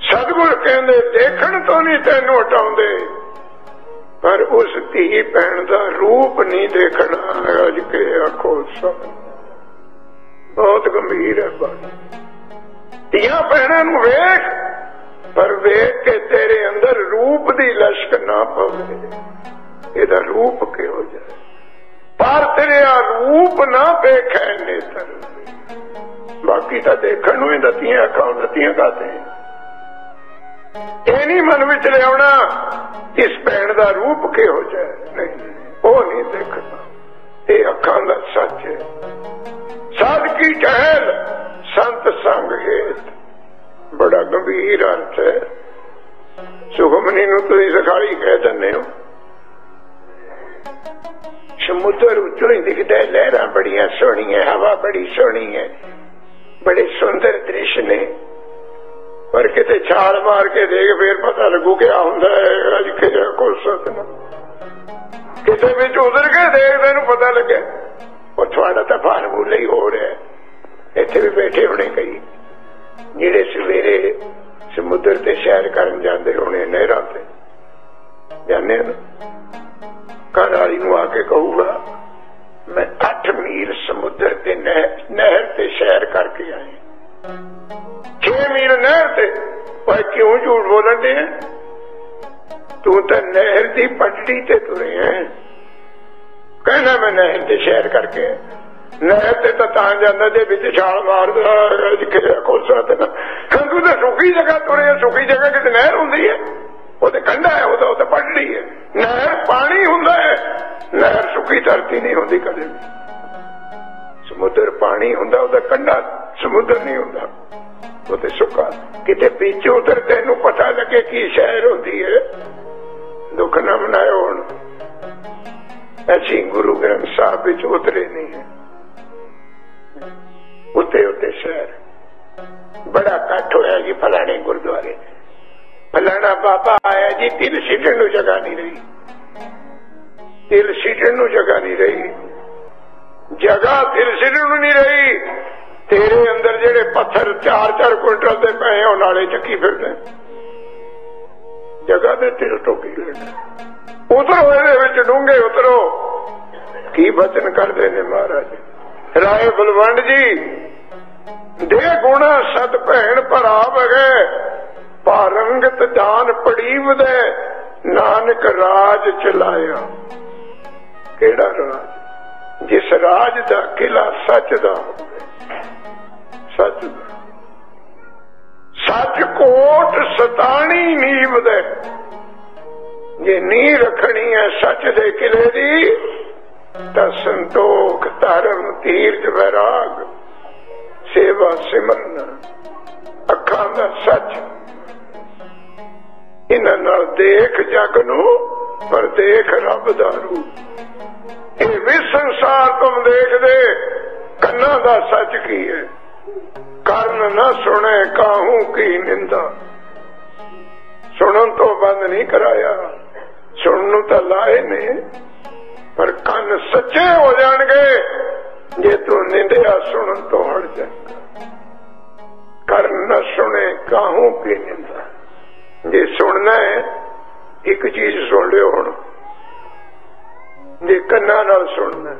ਸਤਿਗੁਰ ਕਹਿੰਦੇ, ਦੇਖਣ ਤੋਂ ਨਹੀਂ ਤੈਨੂੰ ਹਟਾਉਂਦੇ। ਪਰ ਉਸ ਧੀ ਭੈਣ ਦਾ ਰੂਪ ਨਹੀਂ ਦੇਖਣਾ, ਅੱਜ ਕੇ ਆਖੋ ਸਭ ਬਹੁਤ ਗੰਭੀਰ ਹੈ ਬਾਣੀ ਧੀਆਂ ਭੈਣਾਂ ਨੂੰ ਵੇਖ, ਪਰ ਵੇਖ ਕੇ ਤੇਰੇ ਅੰਦਰ ਰੂਪ ਦੀ ਲਸ਼ਕ ਨਾ ਪਵੇ। ਇਹਦਾ ਰੂਪ ਕਿਹੋ ਜਿਹਾ ਪਰ ਤੇਰੇ ਆ ਰੂਪ ਨਾ ਵੇਖੈ ਨੇਤਰ ਬਾਕੀ ਤਾਂ ਦੇਖਣ ਨੂੰ ਹੀ ਦਤੀਆਂ ਅੱਖਾਂ, ਦਤੀਆਂ ਕਾਤੇ। ਇਹ ਨਹੀਂ ਮਨ ਵਿੱਚ ਲਿਆਉਣਾ ਇਸ ਭੈਣ ਦਾ ਰੂਪ ਕਿਹੋ ਜਿਹਾ ਨਹੀਂ, ਉਹ ਨਹੀਂ ਦੇਖਣਾ ਇਹ ਅੱਖਾਂ ਦਾ ਸੱਚ ਹੈ। ਸਾਧ ਕੀ ਟਹਿਲ ਸੰਤ ਸੰਗ ਹੇਤ। ਬੜਾ ਗੰਭੀਰ ਅਰਥ ਹੈ। ਸੁਖਮਨੀ ਨੂੰ ਤੁਸੀਂ ਸਖਾਲੀ ਕਹਿ ਦਿੰਦੇ ਹੋ। ਸਮੁੰਦਰ ਉੱਚੋਂ ਹੀ ਦਿਖਦਾ ਹੈ, ਲਹਿਰਾਂ ਬੜੀਆਂ ਸੋਹਣੀਆਂ, ਹਵਾ ਬੜੀ ਸੋਹਣੀ ਹੈ। ਬੜੇ ਸੁੰਦਰ ਦ੍ਰਿਸ਼ ਨੇ। ਪਰ ਕਿਤੇ ਛਾਲ ਮਾਰ ਕੇ ਦੇਖ ਫੇਰ ਪਤਾ ਲੱਗੂ ਕਿ ਆ ਹੁੰਦਾ ਹੈ, ਅੱਜ ਕਿਹੜਾ ਕੋਈ ਸਤਨਾ ਕਿਤੇ ਵਿੱਚ ਉਧਰ ਕੇ ਦੇਖਦੇ ਨੂੰ ਪਤਾ ਲੱਗਿਆ। ਉਹ ਤੁਹਾਡਾ ਤਾਂ ਫਾਰਮੂਲਾ ਹੀ ਹੋ ਰਿਹਾ ਇੱਥੇ ਵੀ ਬੈਠੇ ਹੋਣੇ ਕਈ। ਜਿਹੜੇ ਸਵੇਰੇ ਸਮੁੰਦਰ ਤੇ ਸੈਰ ਕਰਨ ਜਾਂਦੇ ਹੋਣੇ ਨਹਿਰਾਂ ਤੇ। ਜਾਂਦੇ ਨੇ ਘਰ ਵਾਲੀ ਨੂੰ ਆ ਕੇ ਕਹੂਗਾ, ਮੈਂ 8 ਮੀਲ ਸਮੁੰਦਰ ਤੇ ਨਹਿਰ ਤੇ ਸੈਰ ਕਰਕੇ ਆਇਆ 6 ਮੀਲ ਨਹਿਰ ਤੇ। ਪਰ ਕਿਉਂ ਝੂਠ ਬੋਲਣ ਦੇ ਤੂੰ ਤਾਂ ਨਹਿਰ ਦੀ ਪੱਟੜੀ ਤੇ ਤੁਰੇ ਹੈ। ਕਹਿੰਦਾ ਮੈਂ ਨਹਿਰ ਤੇ ਸ਼ਹਿਰ ਕਰਕੇ। ਨਹਿਰ ਤੇ ਤਾਂ ਤਾਂ ਜਾਂਦਾ ਜੇ ਵਿੱਚ ਛਾਲ ਮਾਰਦਾ ਜਿੱਥੇ ਕੋਸਾ ਤੇ ਕੰਗੂ ਤਾਂ ਸੁੱਕੀ ਜਗ੍ਹਾ ਤੁਰੇ ਸੁੱਕੀ ਜਗ੍ਹਾ ਕਿਤੇ ਨਹਿਰ ਹੁੰਦੀ ਹੈ। ਉਹ ਤੇ ਕੰਢਾ ਹੈ ਉਹਦਾ ਉਹ ਤੇ ਪਟੜੀ ਹੈ। ਨਹਿਰ ਪਾਣੀ ਹੁੰਦਾ ਹੈ। ਨਹਿਰ ਸੁੱਕੀ ਧਰਤੀ ਨਹੀਂ ਹੁੰਦੀ ਕਦੇ ਵੀ। ਸਮੁੰਦਰ ਪਾਣੀ ਹੁੰਦਾ, ਉਹਦਾ ਕੰਢਾ ਸਮੁੰਦਰ ਨਹੀਂ ਹੁੰਦਾ। ਉਹ ਤੇ ਸੁੱਕਾ। ਕਿਤੇ ਵਿੱਚ ਉਧਰ ਤੈਨੂੰ ਪਤਾ ਲੱਗੇ ਕੀ ਸ਼ਹਿਰ ਹੁੰਦੀ ਹੈ। ਦੁੱਖ ਨਾ ਮਨਾਇਓ। ਅਸੀਂ ਗੁਰੂ ਗ੍ਰੰਥ ਸਾਹਿਬ ਵਿੱਚ ਉਤਰੇ ਨਹੀਂ ਹੈ। ਉੱਤੇ ਉੱਤੇ ਸ਼ਹਿਰ। ਬੜਾ ਇਕੱਠ ਹੋਇਆ ਜੀ ਫਲਾਣੇ ਗੁਰਦੁਆਰੇ। ਫਲਾਣਾ ਬਾਬਾ ਆਇਆ ਜੀ, ਤਿਲ ਸਿੱਟਣ ਨੂੰ ਜਗ੍ਹਾ ਨਹੀਂ ਰਹੀ। ਤਿਲ ਸਿੱਟਣ ਨੂੰ ਜਗ੍ਹਾ ਨਹੀਂ ਰਹੀ। ਜਗ੍ਹਾ ਤਿਲ ਸਿੱਟਣ ਨੂੰ ਨਹੀਂ ਰਹੀ। ਤੇਰੇ ਅੰਦਰ ਜਿਹੜੇ ਪੱਥਰ 4-4 ਕੁਇੰਟਲ ਦੇ ਪਏ ਉਹ ਨਾਲੇ ਚੱਕੀ ਫਿਰਦੇ। ਜਗ੍ਹਾ ਦੇ ਤਿਲ ਟੋਕੀ ਲੈਣਾ ਉਤਰੋ ਇਹਦੇ ਵਿੱਚ ਡੂੰਘੇ ਉਤਰੋ। ਕੀ ਬਚਨ ਕਰਦੇ ਨੇ ਮਹਾਰਾਜ? ਰਾਏ ਬਲਵੰਡ ਜੀ, ਦੇ ਗੁਣਾ ਸਤ ਭੈਣ ਭਰਾ ਵਗੇ ਪਾਰੰਗਤ ਦਾਨ ਪੜੀਵ ਦੇ ਨਾਨਕ ਰਾਜ ਚਲਾਇਆ। ਕਿਹੜਾ ਰਾਜ? ਜਿਸ ਰਾਜ ਦਾ ਕਿਲਾ ਸੱਚ ਦਾ ਹੋਵੇ। ਸੱਚ ਦਾ। ਸੱਚ ਕੋਟ ਸਤਾਣੀ ਨੀਵ ਦੇ। ਜੇ ਨੀ ਰੱਖਣੀ ਹੈ ਸੱਚ ਦੇ ਕਿਲੇ ਦੀ, ਤਾਂ ਸੰਤੋਖ, ਧਰਮ, ਤੀਰਥ ਵਿਰਾਗ ਸੇਵਾ ਸਿਮਰਨ, ਅੱਖਾਂ ਦਾ ਸੱਚ। ਇਹਨਾਂ ਨਾਲ ਦੇਖ ਜਗ ਨੂੰ, ਪਰ ਦੇਖ ਰੱਬ ਦਾ ਰੂਪ। ਇਹ ਵੀ ਸੰਸਾਰ ਤੋਂ ਦੇਖਦੇ, ਕੰਨਾਂ ਦਾ ਸੱਚ ਕੀ ਹੈ? ਕਰਨ ਨਾ ਸੁਣੇ, ਕਾਹੂ ਕੀ ਨਿੰਦਾ? ਸੁਣਨ ਤੋਂ ਬੰਦ ਨਹੀਂ ਕਰਾਇਆ। ਸੁਣਨ ਨੂੰ ਤਾਂ ਲਾਏ ਨੇ, ਪਰ ਕੰਨ ਸੱਚੇ ਹੋ ਜਾਣਗੇ ਜੇ ਤੂੰ ਨਿੰਦਿਆ ਸੁਣਨ ਤੋਂ ਹਟ ਜਾਏਗਾ ਕਰਨ ਨਾ ਸੁਣੇ ਕਾਹੂ ਕੀ ਨਿੰਦਾ? ਜੇ ਸੁਣਨਾ ਹੈ, ਇੱਕ ਚੀਜ਼ ਸੁਣ ਲਿਓ ਹੁਣ। ਜੇ ਕੰਨਾਂ ਨਾਲ ਸੁਣਨਾ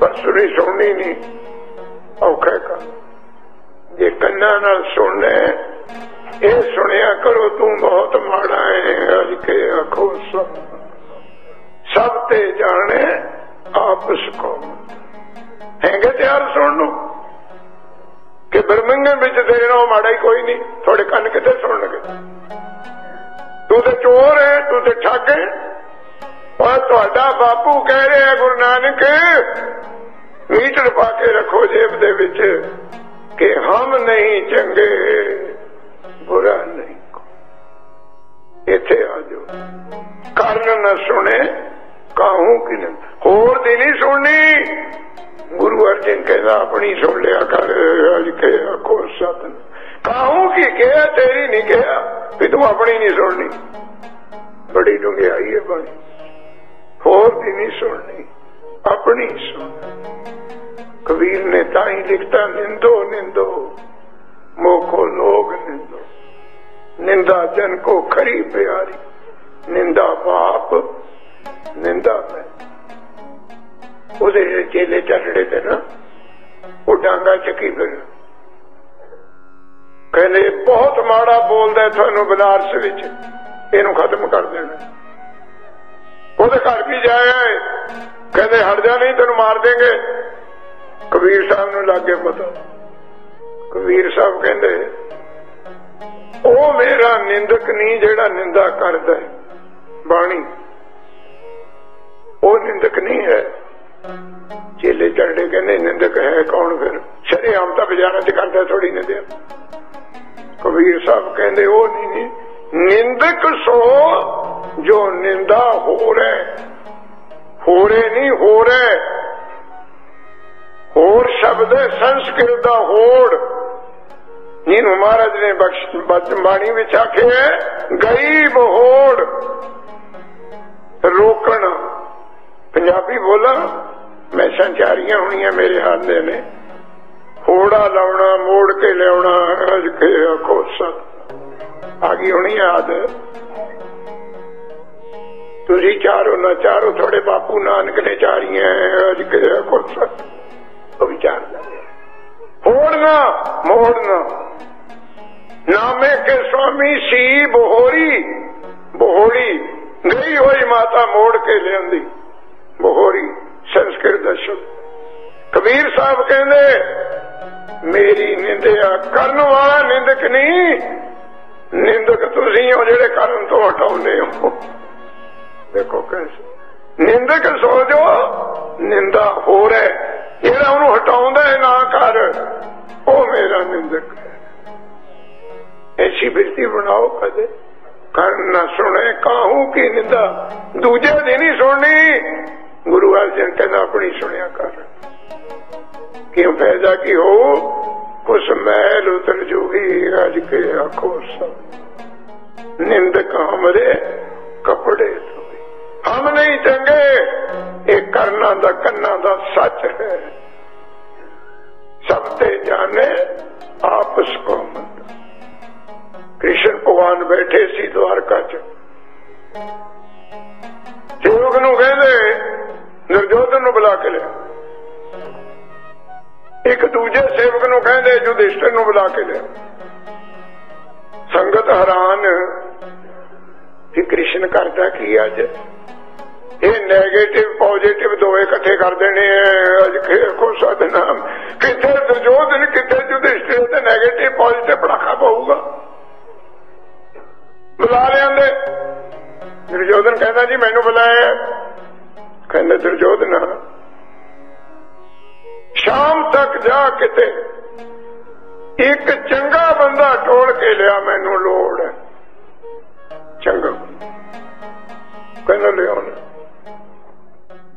ਪਰ ਸੁਣੀ ਸੁਣਨੀ ਨਹੀਂ, ਔਖਾ ਕੰਮ। ਜੇ ਕੰਨਾਂ ਨਾਲ ਸੁਣਨਾ ਇਹ ਸੁਣਿਆ ਕਰੋ, ਤੂੰ ਬਹੁਤ ਮਾੜਾ ਹੈ ਅਜ ਕੇ ਆਖੋ ਸਭ। ਸਭ ਤੇ ਜਾਣੇ ਆਪਸ ਕੋ। ਹੈਗੇ ਤਿਆਰ ਸੁਣਨ ਨੂੰ? ਕਿ ਬਰਮੰਗੇ ਵਿੱਚ ਤੇਰੇ ਨਾਲ ਮਾੜਾ ਹੀ ਕੋਈ ਨਹੀਂ, ਤੁਹਾਡੇ ਕੰਨ ਕਿੱਥੇ ਸੁਣਨਗੇ? ਤੂੰ ਤੇ ਚੋਰ ਹੈ ਤੂੰ ਤੇ ਠੱਗ ਹੈ ਔਰ ਤੁਹਾਡਾ ਬਾਪੂ ਕਹਿ ਰਿਹਾ ਗੁਰੂ ਨਾਨਕ, ਮੀਟਰ ਪਾ ਕੇ ਰੱਖੋ ਜੇਬ ਦੇ ਵਿੱਚ, ਕਿ ਹਮ ਨਹੀਂ ਚੰਗੇ। ਬੁਰਾ ਨਹੀਂ ਇੱਥੇ ਆ ਜਾਓ। ਕਰਨ ਨਾ ਸੁਣੇ, ਕਾਹੂ ਕਿ ਹੋਰ ਦੀ ਨਹੀਂ ਸੁਣਨੀ। ਗੁਰੂ ਅਰਜਨ ਕਹਿੰਦਾ, ਆਪਣੀ ਸੁਣ ਲਿਆ ਕਰ, ਅਜ ਕੇ ਆਖੋ ਸਤਨ ਕਾਹੂ ਕੀ ਕਿਹਾ, ਤੇਰੀ ਨਹੀਂ ਕਿਹਾ, ਵੀ ਤੂੰ ਆਪਣੀ ਨਹੀਂ ਸੁਣਨੀ। ਬੜੀ ਡੁੰਗਿਆਈ ਹੈ ਬਾਣੀ। ਹੋਰ ਦੀ ਨਹੀਂ ਸੁਣਨੀ, ਆਪਣੀ ਸੁਣ। ਕਬੀਰ ਨੇ ਤਾਂ ਹੀ ਲਿਖਤਾ, ਨਿੰਦੋ ਨਿੰਦੋ। ਮੋਖੋ ਲੋਗ ਨਿੰਦੋ। ਨਿੰਦਾ ਜਨ ਕੋ ਖਰੀ ਪਿਆਰੀ, ਨਿੰਦਾ ਬਾਪ, ਨਿੰਦਾ ਮੈਂ। ਉਹਦੇ ਚੇਲੇ ਚੱਲੜੇ ਤੇ ਨਾ, ਉਹ ਡਾਂਗਾ ਚੱਕੀ ਫਿਰ। ਕਹਿੰਦੇ, ਬਹੁਤ ਮਾੜਾ ਬੋਲਦਾ ਤੁਹਾਨੂੰ ਬਨਾਰਸ ਵਿੱਚ। ਇਹਨੂੰ ਖਤਮ ਕਰ ਦੇਣਾ। ਉਹਦੇ ਘਰ ਵੀ ਜਾਇਆ ਕਹਿੰਦੇ ਹਟ ਜਾ ਨਹੀਂ, ਤੈਨੂੰ ਮਾਰ ਦੇਂਗੇ। ਕਬੀਰ ਸਾਹਿਬ ਨੂੰ ਲੱਗੇ ਪਤਾ। ਕਬੀਰ ਸਾਹਿਬ ਕਹਿੰਦੇ ਉਹ ਮੇਰਾ ਨਿੰਦਕ ਨਹੀਂ ਜਿਹੜਾ ਨਿੰਦਾ ਕਰਦਾ ਹੈ। ਬਾਣੀ। ਉਹ ਨਿੰਦਕ ਨਹੀਂ ਹੈ। ਚੇਲੇ ਚੜਦੇ ਕਹਿੰਦੇ, ਨਿੰਦਕ ਹੈ ਕੌਣ ਫਿਰ? ਸ਼ਰੇ ਆਮ ਤਾਂ ਬਾਜ਼ਾਰਾਂ 'ਚ ਕਰਦਾ ਥੋੜੀ ਨਿੰਦਿਆ ਕਬੀਰ ਸਾਹਿਬ ਕਹਿੰਦੇ, ਉਹ ਨਹੀਂ ਨਿੰਦਕ ਸੋ ਜੋ ਨਿੰਦਾ ਹੋ ਰਿਹਾ ਹੋਰੇ ਨਹੀਂ ਹੋ ਰਿਹਾ ਹੋਰ ਸ਼ਬਦ ਸੰਸਕ੍ਰਿਤ ਦਾ ਹੋੜ। ਜਿਹਨੂੰ ਮਹਾਰਾਜ ਨੇ ਬਖਸ਼ ਬਾਣੀ ਵਿੱਚ ਆਖਿਆ ਗਈ ਬਹੋੜ ਰੋਕਣ। ਪੰਜਾਬੀ ਬੋਲਾਂ ਮੈਂ ਸੰਚਾਰੀਆਂ ਹੋਣੀਆਂ ਮੇਰੇ ਹੱਥ ਦੇ ਨੇ। ਹੋੜਾ ਲਾਉਣਾ, ਮੋੜ ਕੇ ਲਿਆਉਣਾ, ਅਜ ਕੇ ਕੋਸਾ ਆ ਗਈ ਹੋਣੀ ਯਾਦ। ਤੁਸੀਂ ਚਾਰੋ ਨਾ ਚਾਰੋ ਥੋੜੇ ਬਾਪੂ ਨਾਨਕ ਨੇ ਚਾਰੀਆਂ, ਅਜ ਕੇ ਕੋਸਾ ਉਹ ਵਿਚਾਰ ਹੋੜਨਾ, ਮੋੜਨਾ। ਨਾਮੇ ਕੇ ਸਵਾਮੀ ਸੀ ਬੋਹਰੀ ਬੋਹੜੀ। ਗਈ ਹੋਈ ਮਾਤਾ ਮੋੜ ਕੇ ਲਿਆਂਦੀ ਬੋਹਰੀ ਸੰਸਕ੍ਰਿਤ ਦਾ ਸ਼ਬਦ ਕਬੀਰ ਸਾਹਿਬ ਕਹਿੰਦੇ, ਮੇਰੀ ਨਿੰਦਿਆ ਕਰਨ ਵਾਲਾ ਨਿੰਦਕ ਨਹੀਂ। ਨਿੰਦਕ ਤੁਸੀਂ ਹੋ ਜਿਹੜੇ ਕਰਨ ਤੋਂ ਹਟਾਉਂਦੇ ਹੋ। ਦੇਖੋ ਕਿਸ। ਨਿੰਦਕ ਸੋਚੋ, ਨਿੰਦਾ ਹੋ ਰਿਹਾ। ਜਿਹੜਾ ਉਹਨੂੰ ਹਟਾਉਂਦਾ ਹੈ ਨਾ ਕਰ, ਉਹ ਮੇਰਾ ਨਿੰਦਕ ਹੈ। ਐਸੀ ਬਿਰਤੀ ਬਣਾਓ ਕਦੇ। ਕਰਨ ਨਾ ਸੁਣੇ, ਕਾਹੂ ਕੀ ਨਿੰਦਾ? ਦੂਜੇ ਦੀ ਨਹੀਂ ਸੁਣਨੀ। ਗੁਰੂ ਅਰਜਨ ਕਹਿੰਦਾ, ਆਪਣੀ ਸੁਣਿਆ ਕਰ। ਕਿਉਂ ਫਾਇਦਾ ਕੀ ਹੋ? ਕੁਛ ਮੈਲ ਉਤਰ ਜੂਗੀ ਅੱਜ ਕੇ ਆਖੋ, ਸਭ। ਨਿੰਦਕ ਹਮਰੇ ਕਪੜੇ ਹਮ ਨਹੀਂ ਚੰਗੇ, ਇਹ ਕਰਨਾ ਦਾ ਕੰਨਾ ਦਾ ਸੱਚ ਹੈ। ਸਭ ਤੇ ਜਾਣੇ ਆਪਸ ਕੋ ਮੰਦ। ਕ੍ਰਿਸ਼ਨ ਭਗਵਾਨ ਬੈਠੇ ਸੀ ਦਵਾਰਕਾ ਚ। ਸੇਵਕ ਨੂੰ ਕਹਿੰਦੇ ਨਿਰਜੋਧਨ ਨੂੰ ਬੁਲਾ ਕੇ ਲਿਆ। ਇੱਕ ਦੂਜੇ ਸੇਵਕ ਨੂੰ ਕਹਿੰਦੇ, ਯੁਧਿਸ਼ਟਰ ਨੂੰ ਬੁਲਾ ਕੇ ਲਿਆ। ਸੰਗਤ ਹੈਰਾਨ ਕਿ ਕ੍ਰਿਸ਼ਨ ਕਰਦਾ ਕੀ ਅੱਜ? ਇਹ 네ਗੇਟਿਵ ਪੋਜ਼ਿਟਿਵ ਦੋਵੇਂ ਇਕੱਠੇ ਕਰ ਦੇਣੇ ਅੱਜ ਕੋ ਸਦਨਾਮ ਕਿੱਥੇ ਦੁਰਜੋਧਨ ਕਿੱਥੇ ਯੁਧਿਸ਼ਟਰ ਤੇ 네ਗੇਟਿਵ ਪੋਜ਼ਿਟਿਵ ਪੜਾਖਾ ਪਊਗਾ? ਬੁਲਾ ਲਿਆਂਦੇ ਦੁਰਜੋਧਨ ਕਹਿੰਦਾ ਜੀ, ਮੈਨੂੰ ਬੁਲਾਇਆ ਕਹਿੰਦੇ ਦੁਰਜੋਧਨ ਸ਼ਾਮ ਤੱਕ ਜਾ ਕਿਤੇ ਇੱਕ ਚੰਗਾ ਬੰਦਾ ਟੋਲ ਕੇ ਲਿਆ ਮੈਨੂੰ ਲੋੜ ਹੈ। ਚੰਗਾ। ਕਹਿੰਦਾ, ਲਿਆਉਣਾ।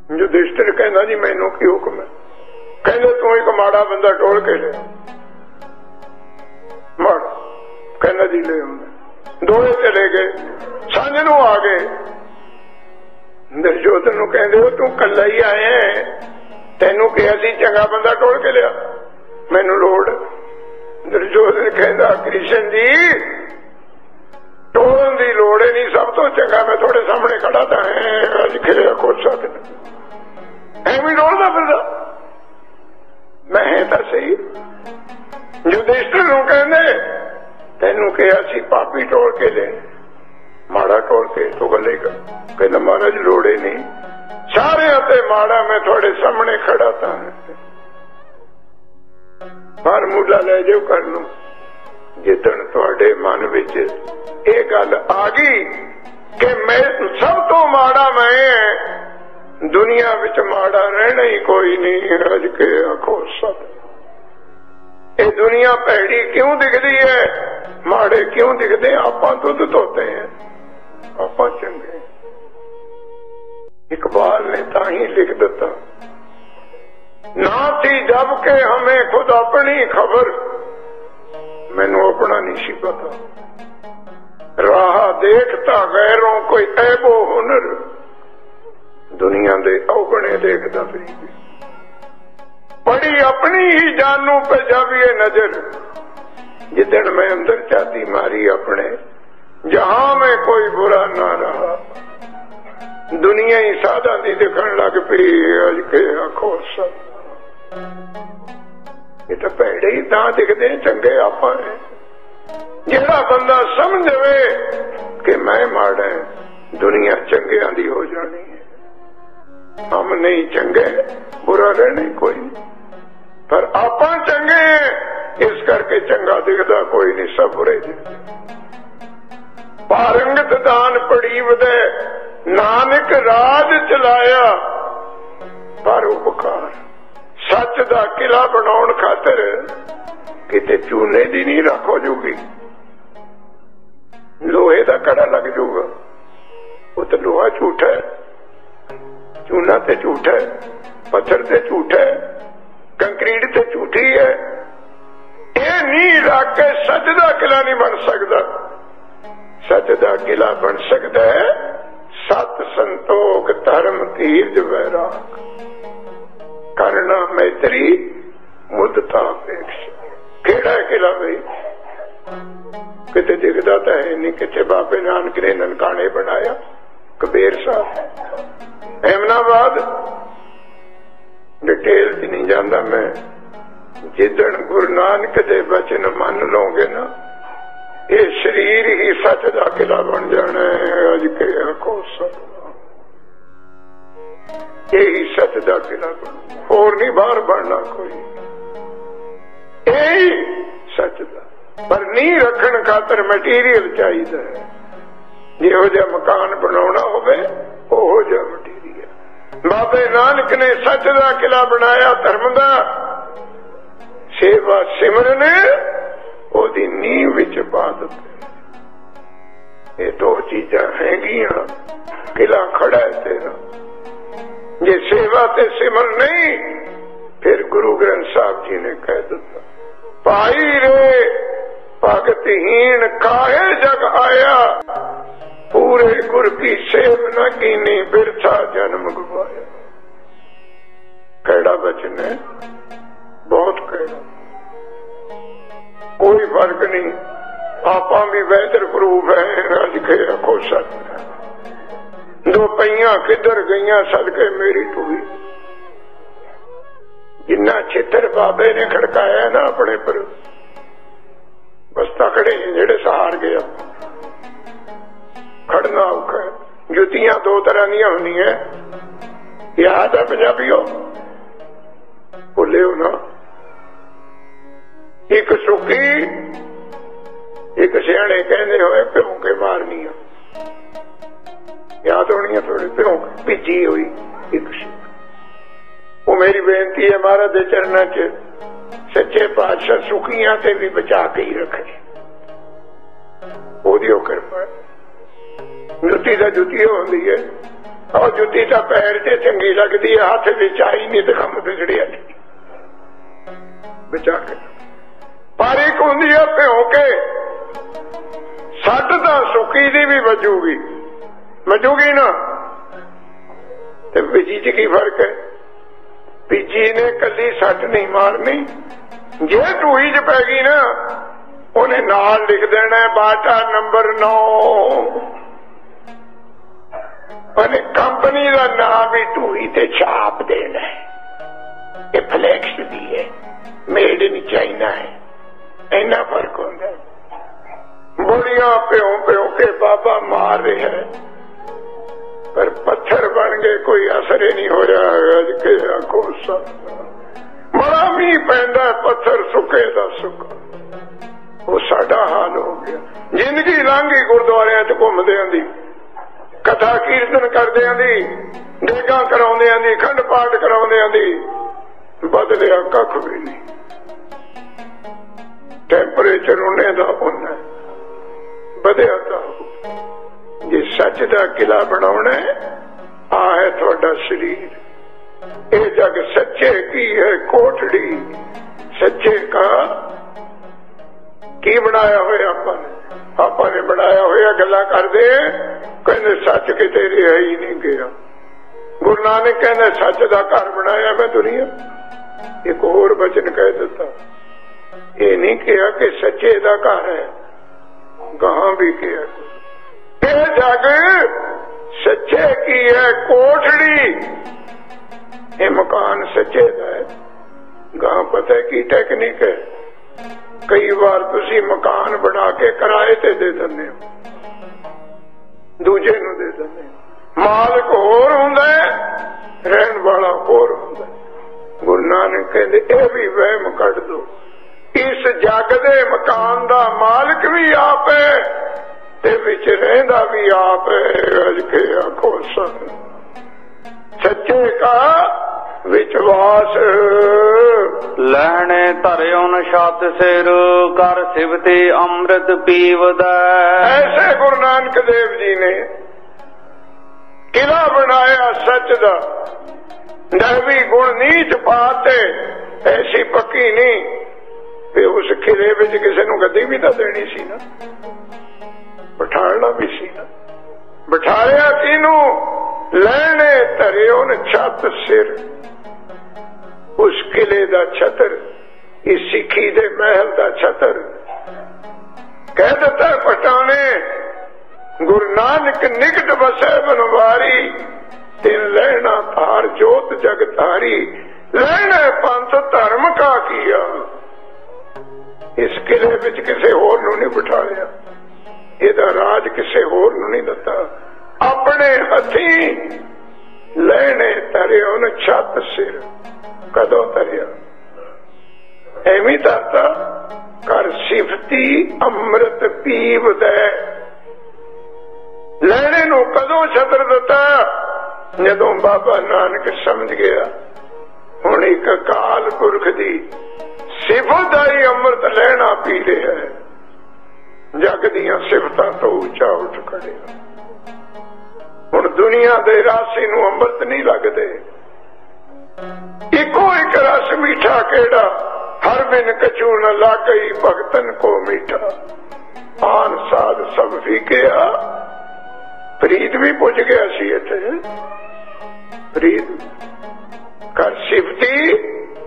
ਯੁਧਿਸ਼ਟਰ ਕਹਿੰਦਾ ਜੀ, ਮੈਨੂੰ ਕੀ ਹੁਕਮ ਹੈ? ਕਹਿੰਦੇ ਤੂੰ ਇੱਕ ਮਾੜਾ ਬੰਦਾ ਟੋਲ ਕੇ ਲੈ ਮਾੜ, ਕਹਿੰਦਾ ਜੀ ਲੈ ਆਉਂਦਾ। ਦੋਵੇਂ ਚਲੇ ਗਏ, ਸਾਂਝ ਨੂੰ ਆ ਗਏ। ਨਿਰਜੋਤ ਨੂੰ ਕਹਿੰਦੇ, ਉਹ ਤੂੰ ਕੱਲਾ ਹੀ ਆਇਆ ਤੈਨੂੰ ਕਿਹਾ ਸੀ, ਚੰਗਾ ਬੰਦਾ ਟੋਲ ਕੇ ਲਿਆ। ਮੈਨੂੰ ਲੋੜ ਨਿਰਜੋਤ ਕਹਿੰਦਾ, ਕ੍ਰਿਸ਼ਨ ਜੀ ਟੋਲਣ ਦੀ ਲੋੜ ਨਹੀਂ, ਸਭ ਤੋਂ ਚੰਗਾ ਮੈਂ ਤੁਹਾਡੇ ਸਾਹਮਣੇ ਖੜਾ ਤਾਂ ਹੈ, ਅੱਜ ਖੇੜਾ ਕੋਸਾ ਤੇ। ਐਵੇਂ ਡੋਲਦਾ ਫਿਰਦਾ। ਮੈਂ ਤਾਂ ਸਹੀ। ਯੁਧਿਸ਼ਟਰ ਨੂੰ ਕਹਿੰਦੇ, ਤੈਨੂੰ ਕਿਹਾ ਸੀ ਪਾਪੀ ਟੋਲ ਕੇ ਲੈ ਮਾੜਾ ਟੋਲ ਕੇ, ਤੂੰ ਗੱਲੇ ਕਰ। ਕਹਿੰਦਾ, ਮਹਾਰਾਜ, ਲੋੜੇ ਨਹੀਂ। ਸਾਰਿਆਂ ਤੇ ਮਾੜਾ ਮੈਂ ਤੁਹਾਡੇ ਸਾਹਮਣੇ ਖੜਾ ਤਾਂ ਪਰ ਮੁੱਲਾ ਲੈ ਜਾਓ ਕਰ ਲੂ ਜਿੱਦਣ ਤੁਹਾਡੇ ਮਨ ਵਿੱਚ ਇਹ ਗੱਲ ਆ ਗਈ ਕਿ ਮੈਂ ਸਭ ਤੋਂ ਮਾੜਾ ਮੈਂ ਦੁਨੀਆ ਵਿੱਚ ਮਾੜਾ ਰਹਿਣਾ ਹੀ ਕੋਈ ਨਹੀਂ ਰਜ ਕੇ ਆਖੋ ਸਭ ਇਹ ਦੁਨੀਆ ਭੈੜੀ ਕਿਉਂ ਦਿਖਦੀ ਹੈ? ਮਾੜੇ ਕਿਉਂ ਦਿਖਦੇ ਆਪਾਂ ਦੁੱਧ ਧੋਤੇ हैं ਆਪਾਂ ਚੰਗੇ ਇਕਬਾਲ ਨੇ ਤਾਂ ਹੀ ਲਿਖ ਦਿੱਤਾ। ਨਾ ਸੀ ਜਬ ਕੇ ਹਮੇ ਖੁਦ ਆਪਣੀ ਖਬਰ। ਮੈਨੂੰ ਆਪਣਾ ਨਹੀਂ ਸੀ ਪਤਾ। ਰਾਹ ਦੇਖਤਾ ਗੈਰੋਂ ਕੋਈ ਐਬੋ ਹੁਨਰ। ਦੁਨੀਆ ਦੇ ਔਗਣੇ ਦੇਖਦਾ ਪਈ ਬੜੀ ਆਪਣੀ ਹੀ ਜਾਨ ਨੂੰ ਪਜਾਵੀਏ ਨਜ਼ਰ। ਜਿੱਦਣ ਮੈਂ ਅੰਦਰ ਚਾਤੀ ਮਾਰੀ ਆਪਣੇ, ਜਹਾਂ ਮੈਂ ਕੋਈ ਬੁਰਾ ਨਾ ਰਹਾ। ਦੁਨੀਆ ਹੀ ਸਾਦਾ ਦੀ ਦਿਖਣ ਲੱਗ ਪਈ, ਅਜ ਕੇ ਆਖੋ ਸਭ ਇਹ ਤਾਂ ਭੈੜੇ ਹੀ ਤਾਂ ਦਿਖਦੇ ਚੰਗੇ ਆਪਾਂ ਜਿਹੜਾ ਬੰਦਾ ਸਮਝਵੇ ਕਿ ਮੈਂ ਮਾੜਾ ਦੁਨੀਆ ਚੰਗਿਆਂ ਦੀ ਹੋ ਜਾਣੀ ਹੈ। ਹਮ ਨਹੀਂ ਚੰਗੇ, ਬੁਰਾ ਰਹਿਣੇ ਕੋਈ ਪਰ ਆਪਾਂ ਚੰਗੇ ਇਸ ਕਰਕੇ ਚੰਗਾ ਦਿਖਦਾ ਕੋਈ ਨਹੀਂ, ਸਭ ਬੁਰੇ ਦਿਖਦੇ। ਪਾਰੰਗਤ ਦਾਨ ਪੜੀ ਵਦੇ ਨਾਨਕ ਰਾਜ ਚਲਾਇਆ, ਪਰ ਉਪਕਾਰ ਸੱਚ ਦਾ ਕਿਲਾ ਬਣਾਉਣ ਖਾਤਰ ਕਿਤੇ ਚੂਨੇ ਦੀ ਨਹੀਂ ਰੱਖੋ ਜੂਗੀ। ਲੋਹੇ ਦਾ ਕੜਾ ਲੱਗ ਜੂਗਾ। ਉਹ ਤਾਂ ਲੋਹਾ ਝੂਠਾ ਹੈ। ਚੂਨਾ ਤੇ ਝੂਠਾ ਹੈ। ਪੱਥਰ ਤੇ ਝੂਠਾ ਹੈ। ਕੰਕਰੀਟ ਤੇ ਝੂਠੀ ਹੈ। ਇਹ ਨਹੀਂ ਰੱਖ ਕੇ ਸੱਚ ਦਾ ਕਿਲਾ ਨਹੀਂ ਬਣ ਸਕਦਾ। ਸੱਚ ਦਾ ਕਿਲਾ ਬਣ ਸਕਦਾ ਹੈ। ਸਤ ਸੰਤੋਖ ਧਰਮ ਧੀਰਜ ਵੈਰਾਗ। ਕਰਨਾ ਮੈਤਰੀ ਮੁੱਦਤਾ ਅਪੇਕਸ਼। ਕਿਹੜਾ ਕਿਲਾ ਬਈ? ਕਿਤੇ ਦਿਖਦਾ ਤਾਂ ਹੈ ਨਹੀਂ ਕਿਤੇ ਬਾਬੇ ਨਾਨਕ ਨੇ ਨਨਕਾਣੇ ਬਣਾਇਆ। ਕਬੀਰ ਸਾਹਿਬ। ਅਹਿਮਨਾਬਾਦ ਡਿਟੇਲ ਚ ਨਹੀਂ ਜਾਂਦਾ ਮੈਂ। ਜਿੱਦਣ ਗੁਰੂ ਨਾਨਕ ਦੇ ਬਚਨ ਮੰਨ ਲਓਗੇ ਨਾ, ਇਹ ਸਰੀਰ ਹੀ ਸੱਚ ਦਾ ਕਿਲਾ ਬਣ ਜਾਣਾ ਹੈ। ਅੱਜ ਕੇ ਆਖੋ ਸਤਿ ਇਹੀ ਸੱਚ ਦਾ ਕਿਲਾ ਹੋਰ ਨਹੀਂ ਬਾਹਰ ਬਣਨਾ ਕੋਈ। ਇਹ ਸੱਚ ਦਾ। ਪਰ ਨਹੀਂ ਰੱਖਣ ਖਾਤਰ ਮਟੀਰੀਅਲ ਚਾਹੀਦਾ ਹੈ। ਜਿਹੋ ਜਿਹਾ ਮਕਾਨ ਬਣਾਉਣਾ ਹੋਵੇ, ਉਹੋ ਜਿਹਾ ਮਟੀਰੀਅਲ ਬਾਬੇ ਨਾਨਕ ਨੇ ਸੱਚ ਦਾ ਕਿਲਾ ਬਣਾਇਆ, ਧਰਮ ਦਾ। ਸੇਵਾ ਸਿਮਰਨ ਉਹਦੀ ਨੀਂਹ ਵਿੱਚ ਪਾ ਬਾਦਤ ਇਹ ਦੋ ਚੀਜ਼ਾਂ ਹੈਗੀਆਂ। ਕਿਲਾ ਖੜਾ ਹੈ ਤੇਰਾ। ਜੇ ਸੇਵਾ ਤੇ ਸਿਮਰ ਨਹੀਂ, ਫਿਰ ਗੁਰੂ ਗ੍ਰੰਥ ਸਾਹਿਬ ਜੀ ਨੇ ਕਹਿ ਦਿੱਤਾ, ਭਾਈ ਰੇ, ਭਗਤਹੀਣ ਕਾਹੇ ਜਗ ਆਇਆ? ਪੂਰੇ ਗੁਰ ਕੀ ਸੇਵ ਨ ਕੀਨੀ, ਬਿਰਥਾ ਜਨਮ ਗਵਾਇਆ। ਕਿਹੜਾ ਬਚਨ ਹੈ? ਬਹੁਤ ਕਿਹੜਾ। ਕੋਈ ਫ਼ਰਕ ਨਹੀਂ, ਆਪਾਂ ਵੀ ਬਿਹਤਰ ਪ੍ਰੂਫ ਹੈ ਅੱਜ ਕੇ ਆਖੋ ਸੱਚ ਦੋ ਪਈਆਂ ਕਿੱਧਰ ਗਈਆਂ, ਸਦਕੇ ਮੇਰੀ ਟੂਈ ਜਿੰਨਾ ਛੇਤਰ ਬਾਬੇ ਨੇ ਖੜਕਾਇਆ ਨਾ ਆਪਣੇ ਪਰ, ਬਸ ਤਕੜੇ ਜਿਹੜੇ ਸਹਾਰ ਗਏ ਖੜਨਾ ਔਖਾ ਜੁੱਤੀਆਂ ਦੋ ਤਰ੍ਹਾਂ ਦੀਆਂ ਹੁੰਦੀਆਂ ਯਾਦ ਹੈ ਪੰਜਾਬੀਓ? ਭੁੱਲਿਓ ਨਾ। ਇੱਕ ਸੁੱਕੀ, ਇੱਕ ਸਿਆਣੇ ਕਹਿੰਦੇ ਹੋਏ ਭਿਉਂ ਕੇ ਮਾਰਨੀ ਆ। ਯਾਦ ਹੋਣੀ ਆ ਥੋੜੀ ਭਿਉਂ ਭਿੱਜੀ ਹੋਈ ਇੱਕ ਉਹ ਮੇਰੀ ਬੇਨਤੀ ਹੈ ਮਹਾਰਾਜ ਦੇ ਚਰਨਾਂ 'ਚ ਸੱਚੇ ਪਾਤਸ਼ਾਹ ਸੁਖੀਆਂ ਤੇ ਵੀ ਬਚਾ ਕੇ ਹੀ ਰੱਖੇ। ਉਹਦੀ ਉਹ ਕਿਰਪਾ ਜੁੱਤੀ ਦਾ ਜੁੱਤੀ ਹੁੰਦੀ ਹੈ। ਉਹ ਜੁੱਤੀ ਤਾਂ ਪੈਰ ਤੇ ਚੰਗੀ ਲੱਗਦੀ ਹੈ, ਹੱਥ ਵਿੱਚ ਆਈ ਨਹੀਂ ਤੇ ਕੰਮ ਵਿਗੜਿਆ ਬਚਾ ਕੇ। ਪਰ ਇੱਕ ਹੁੰਦੀ ਹੈ ਭਿਉ ਕੇ। ਸੱਟ ਤਾਂ ਸੁੱਕੀ ਦੀ ਵੀ ਵੱਜੂਗੀ। ਵੱਜੂਗੀ ਨਾ? ਤੇ ਬੀਜੀ ਚ ਕੀ ਫ਼ਰਕ ਹੈ? ਵਿਜੀ ਨੇ ਕੱਲੀ ਸੱਟ ਨਹੀਂ ਮਾਰਨੀ। ਜੇ ਟੂਹੀ ਚ ਪੈ ਗਈ ਨਾ, ਉਹਨੇ ਨਾਲ ਲਿਖ ਦੇਣਾ ਬਾਟਾ ਨੰਬਰ 9 ਉਹਨੇ ਕੰਪਨੀ ਦਾ ਨਾਮ ਵੀ ਟੂਹੀ ਤੇ ਛਾਪ ਦੇਣਾ ਇਹ ਫਲੈਕਸ ਦੀ ਹੈ, ਮੇਡ ਇਨ ਚਾਈਨਾ ਹੈ। ਇੰਨਾ ਫ਼ਰਕ ਹੁੰਦਾ ਹੈ। ਬੁੜੀਆਂ ਪਿਓ ਪਿਓ ਕੇ ਬਾਬਾ ਮਾਰ ਰਿਹਾ ਹੈ। ਪਰ ਪੱਥਰ ਬਣ ਗਏ ਕੋਈ ਅਸਰ ਹੀ ਨਹੀਂ ਹੋ ਰਿਹਾ ਅੱਜ ਕੇ ਆਖੋ ਬੜਾ ਮੀਂਹ ਪੈਂਦਾ, ਪੱਥਰ ਸੁੱਕੇ ਦਾ ਸੁੱਕ। ਉਹ ਸਾਡਾ ਹਾਲ ਹੋ ਗਿਆ। ਜ਼ਿੰਦਗੀ ਲੰਘੀ ਗੁਰਦੁਆਰਿਆਂ 'ਚ ਘੁੰਮਦਿਆਂ ਦੀ। ਕਥਾ ਕੀਰਤਨ ਕਰਦਿਆਂ ਦੀ, ਡੇਗਾ ਕਰਾਉਂਦਿਆਂ ਦੀ ਖੰਡ ਪਾਠ ਕਰਾਉਂਦੇ ਆਂਦੀ ਬਦਲਿਆ ਕੱਖ ਵੀ ਨਹੀਂ। ਟੈਂਪਰੇਚਰ ਉਹਨੇ ਦਾ ਹੁੰਦਾ ਵਧਿਆ ਤਾਂ ਜੇ ਸੱਚ ਦਾ ਕਿਲਾ ਬਣਾਉਣਾ ਆ ਹੈ ਤੁਹਾਡਾ ਸਰੀਰ। ਇਹ ਜਗ ਸੱਚੇ ਕੀ ਹੈ, ਕੋਠੜੀ? ਸੱਚੇ ਕਾ ਕੀ ਬਣਾਇਆ ਹੋਇਆ ਆਪਾਂ ਨੇ? ਆਪਾਂ ਨੇ ਬਣਾਇਆ ਹੋਇਆ ਗੱਲਾਂ ਕਰਦੇ ਕਹਿੰਦੇ ਸੱਚ ਕਿਤੇ ਰਿਹਾ ਹੀ ਨਹੀਂ ਗਿਆ। ਗੁਰੂ ਨਾਨਕ ਕਹਿੰਦਾ ਸੱਚ ਦਾ ਘਰ ਬਣਾਇਆ ਮੈਂ ਦੁਨੀਆ। ਇੱਕ ਹੋਰ ਬਚਨ ਕਹਿ ਦਿੱਤਾ। ਇਹ ਨਹੀਂ ਕਿਹਾ ਕਿ ਸੱਚੇ ਦਾ ਘਰ ਹੈ। ਗਾਂ ਵੀ ਕਿਹਾ। ਇਹ ਜਗ ਸੱਚੇ ਕੀ ਹੈ, ਕੋਠੜੀ? ਇਹ ਮਕਾਨ ਸੱਚੇ ਦਾ ਹੈ। ਗਾਂ ਪਤਾ ਕੀ ਟੈਕਨੀਕ ਹੈ। ਕਈ ਵਾਰ ਤੁਸੀਂ ਮਕਾਨ ਬਣਾ ਕੇ ਕਿਰਾਏ ਤੇ ਦੇ ਦਿੰਦੇ ਹੋ। ਦੂਜੇ ਨੂੰ ਦੇ ਦਿੰਦੇ ਹੋ। ਮਾਲਕ ਹੋਰ ਹੁੰਦਾ ਰਹਿਣ ਵਾਲਾ ਹੋਰ ਹੁੰਦਾ ਗੁਰੂ ਨਾਨਕ ਕਹਿੰਦੇ, ਇਹ ਵੀ ਵਹਿਮ ਕੱਢ ਦੋ। ਇਸ ਜਗ ਦੇ ਮਕਾਨ ਦਾ ਮਾਲਕ ਵੀ ਆਪ ਹੈ। ਤੇ ਵਿੱਚ ਰਹਿੰਦਾ ਵੀ ਆਪ ਹੈ ਅਜ ਕੇ ਆਖੋ ਸਨ। ਸੱਚੇ ਕਾ ਵਿਚਵਾਸ ਲੈਣੇ ਧਰਿਓ ਨ ਛਤ ਸਿਰ ਕਰ ਸਿਵਤੇ ਅੰਮ੍ਰਿਤ ਪੀਵਦਾ। ਐਸੇ ਗੁਰੂ ਨਾਨਕ ਦੇਵ ਜੀ ਨੇ ਕਿਲਾ ਬਣਾਇਆ ਸੱਚ ਦਾ। ਨਰਵੀ ਗੁਣ ਨੀਚ ਪਾਤੇ ਐਸੀ ਪੱਕੀ ਨਹੀਂ ਤੇ ਉਸ ਕਿਲੇ ਵਿੱਚ ਕਿਸੇ ਨੂੰ ਗੱਦੀ ਵੀ ਤਾਂ ਦੇਣੀ ਸੀ ਨਾ। ਬਿਠਾਣਾ ਵੀ ਸੀ ਨਾ। ਬਿਠਾਇਆ ਕਿਨੂੰ ਲੈਣੇ ਧਰਿਓ ਨ ਛੱਤ ਸਿਰ। ਉਸ ਕਿਲੇ ਦਾ ਛਤਰ, ਇਸ ਸਿੱਖੀ ਦੇ ਮਹਿਲ ਦਾ ਛਤਰ। ਕਹਿ ਦਿੱਤਾ ਪਟਾਣੇ, ਗੁਰੂ ਨਾਨਕ ਨਿਕਟ ਵਸੈ ਬਨਵਾਰੀ, ਤਿਨ ਲੈਣਾ ਧਾਰ ਜੋਤ ਜਗ ਧਾਰੀ। ਲੈਣਾ ਪੰਥ ਧਰਮ ਕਾ ਕੀਆ। ਇਸ ਕਿਲੇ ਵਿੱਚ ਕਿਸੇ ਹੋਰ ਨੂੰ ਨਹੀਂ ਬਿਠਾਇਆ ਇਹਦਾ ਰਾਜ ਕਿਸੇ ਹੋਰ ਨੂੰ ਨਹੀਂ ਦਿੱਤਾ। ਆਪਣੇ ਹੱਥੀ ਲੈਣੇ ਤਰੇ ਨ ਛੱਤ ਸਿਰ ਕਦੋਂ ਤਰਿਆ ਐਵੇਂ ਧਰਤਾ ਕਰ ਸਿਫਤੀ ਅੰਮ੍ਰਿਤ ਪੀਵਦੈ ਲੈਣੇ ਨੂੰ ਕਦੋਂ ਛਤਰ ਦਿੱਤਾ? ਜਦੋਂ ਬਾਬਾ ਨਾਨਕ ਸਮਝ ਗਿਆ। ਹੁਣ ਇੱਕ ਅਕਾਲ ਪੁਰਖ ਦੀ ਸਿਫਤ ਦਾ ਹੀ ਅੰਮ੍ਰਿਤ ਲੈਣਾ ਪੀ ਰਿਹਾ ਹੈ। ਜਗ ਦੀਆਂ ਸਿਫਤਾਂ ਤੋਂ ਉੱਚਾ ਉੱਠ ਖੜਿਆ। ਹੁਣ ਦੁਨੀਆ ਦੇ ਰਾਸੀ ਨੂੰ ਅੰਮ੍ਰਿਤ ਨਹੀਂ ਲੱਗਦੇ। ਇੱਕੋ ਇੱਕ ਰਸ ਮੀਠਾ ਕਿਹੜਾ? ਹਰ ਬਿਨ ਕਛੂ ਨ ਲਾਗਈ ਭਗਤਨ ਕੋ ਮੀਠਾ। ਆਨ ਸਾਧ ਸਭ ਫੀਕਿਆ। ਪ੍ਰੀਤ ਵੀ ਪੁੱਜ ਗਿਆ ਸੀ ਇੱਥੇ। ਪ੍ਰੀਤ ਕਰ ਸਿਫਤੀ,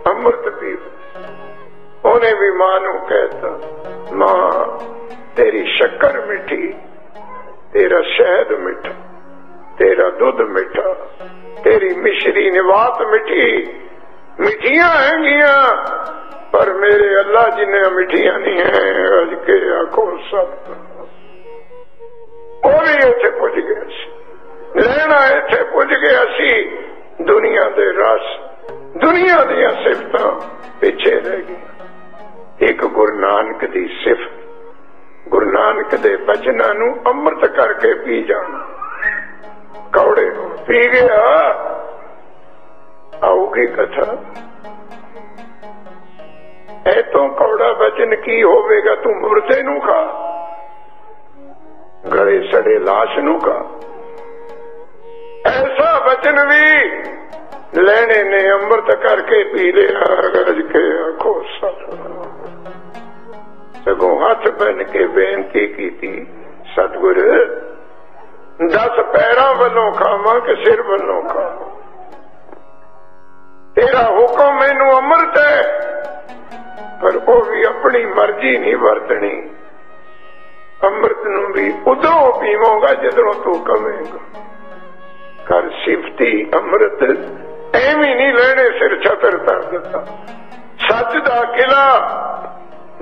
ਅੰਮ੍ਰਿਤ ਪੀਵ ਉਹਨੇ ਵੀ ਮਾਂ ਨੂੰ ਕਹਿਤਾ, ਮਾਂ ਤੇਰੀ ਸ਼ੱਕਰ ਮਿੱਠੀ, ਤੇਰਾ ਸ਼ਹਿਦ ਮਿੱਠਾ, ਤੇਰਾ ਦੁੱਧ ਮਿੱਠਾ, ਤੇਰੀ ਮਿਸ਼ਰੀ ਨਿਵਾਤ ਮਿੱਠੀ। ਮਿੱਠੀਆਂ ਹੈਗੀਆਂ, ਪਰ ਮੇਰੇ ਅੱਲਾ ਜਿੰਨੇ ਮਿੱਠੀਆਂ ਨਹੀਂ ਹੈ, ਅੱਜ ਕੇ ਆਖੋ ਸਭ। ਉਹ ਵੀ ਇੱਥੇ ਪੁੱਜ ਗਿਆ ਸੀ ਲੈਣਾ ਇੱਥੇ ਪੁੱਜ ਗਿਆ ਸੀ ਦੁਨੀਆ ਦੇ ਰਸ, ਦੁਨੀਆ ਦੀਆਂ ਸਿਫਤਾਂ ਪਿੱਛੇ ਰਹਿ ਗਈਆਂ। ਇੱਕ ਗੁਰੂ ਨਾਨਕ ਦੀ ਸਿਫਤ ਗੁਰੂ ਨਾਨਕ ਦੇ ਬਚਨਾਂ ਨੂੰ ਅੰਮ੍ਰਿਤ ਕਰਕੇ ਪੀ ਜਾਣਾ ਕੌੜੇ ਨੂੰ ਪੀ ਗਿਆ। ਆਉਗੀ ਕਥਾ। ਇਹ ਤੋਂ ਕੌੜਾ ਬਚਨ ਕੀ ਹੋਵੇਗਾ? ਤੂੰ ਮੁਰਦੇ ਨੂੰ ਖਾ। ਗਲੇ ਸੜੇ ਲਾਸ਼ ਨੂੰ ਖਾ। ਐਸਾ ਬਚਨ ਵੀ ਲੈਣੇ ਨੇ ਅੰਮ੍ਰਿਤ ਕਰਕੇ ਪੀ ਲਿਆ। ਗਰਜ ਕੇ ਆਖੋ, ਸਤਿ ਹੱਥ ਬੰਨ ਕੇ ਬੇਨਤੀ ਕੀਤੀ, ਸਤਿਗੁਰ, ਦਸ ਪੈਰਾਂ ਵੱਲੋਂ ਖਾਵਾਂ ਕਿ ਸਿਰ ਵੱਲੋਂ ਖਾਵਾਂ ਤੇਰਾ ਹੁਕਮ ਮੈਨੂੰ ਅੰਮ੍ਰਿਤ ਹੈ, ਪਰ ਉਹ ਵੀ ਆਪਣੀ ਮਰਜ਼ੀ ਨਹੀਂ ਵਰਤਣੀ। ਅੰਮ੍ਰਿਤ ਨੂੰ ਵੀ ਉਦੋਂ ਪੀਵਾਂਗਾ ਜਦੋਂ ਤੂੰ ਕਵੇਂਗਾ। ਕਰ ਸਿਫਤੀ ਅੰਮ੍ਰਿਤ, ਐਵੇਂ ਨਹੀਂ ਲੈਣੇ ਸਿਰ ਛਤਰ ਤਰ ਦਿੱਤਾ। ਸੱਚ ਦਾ ਕਿਲਾ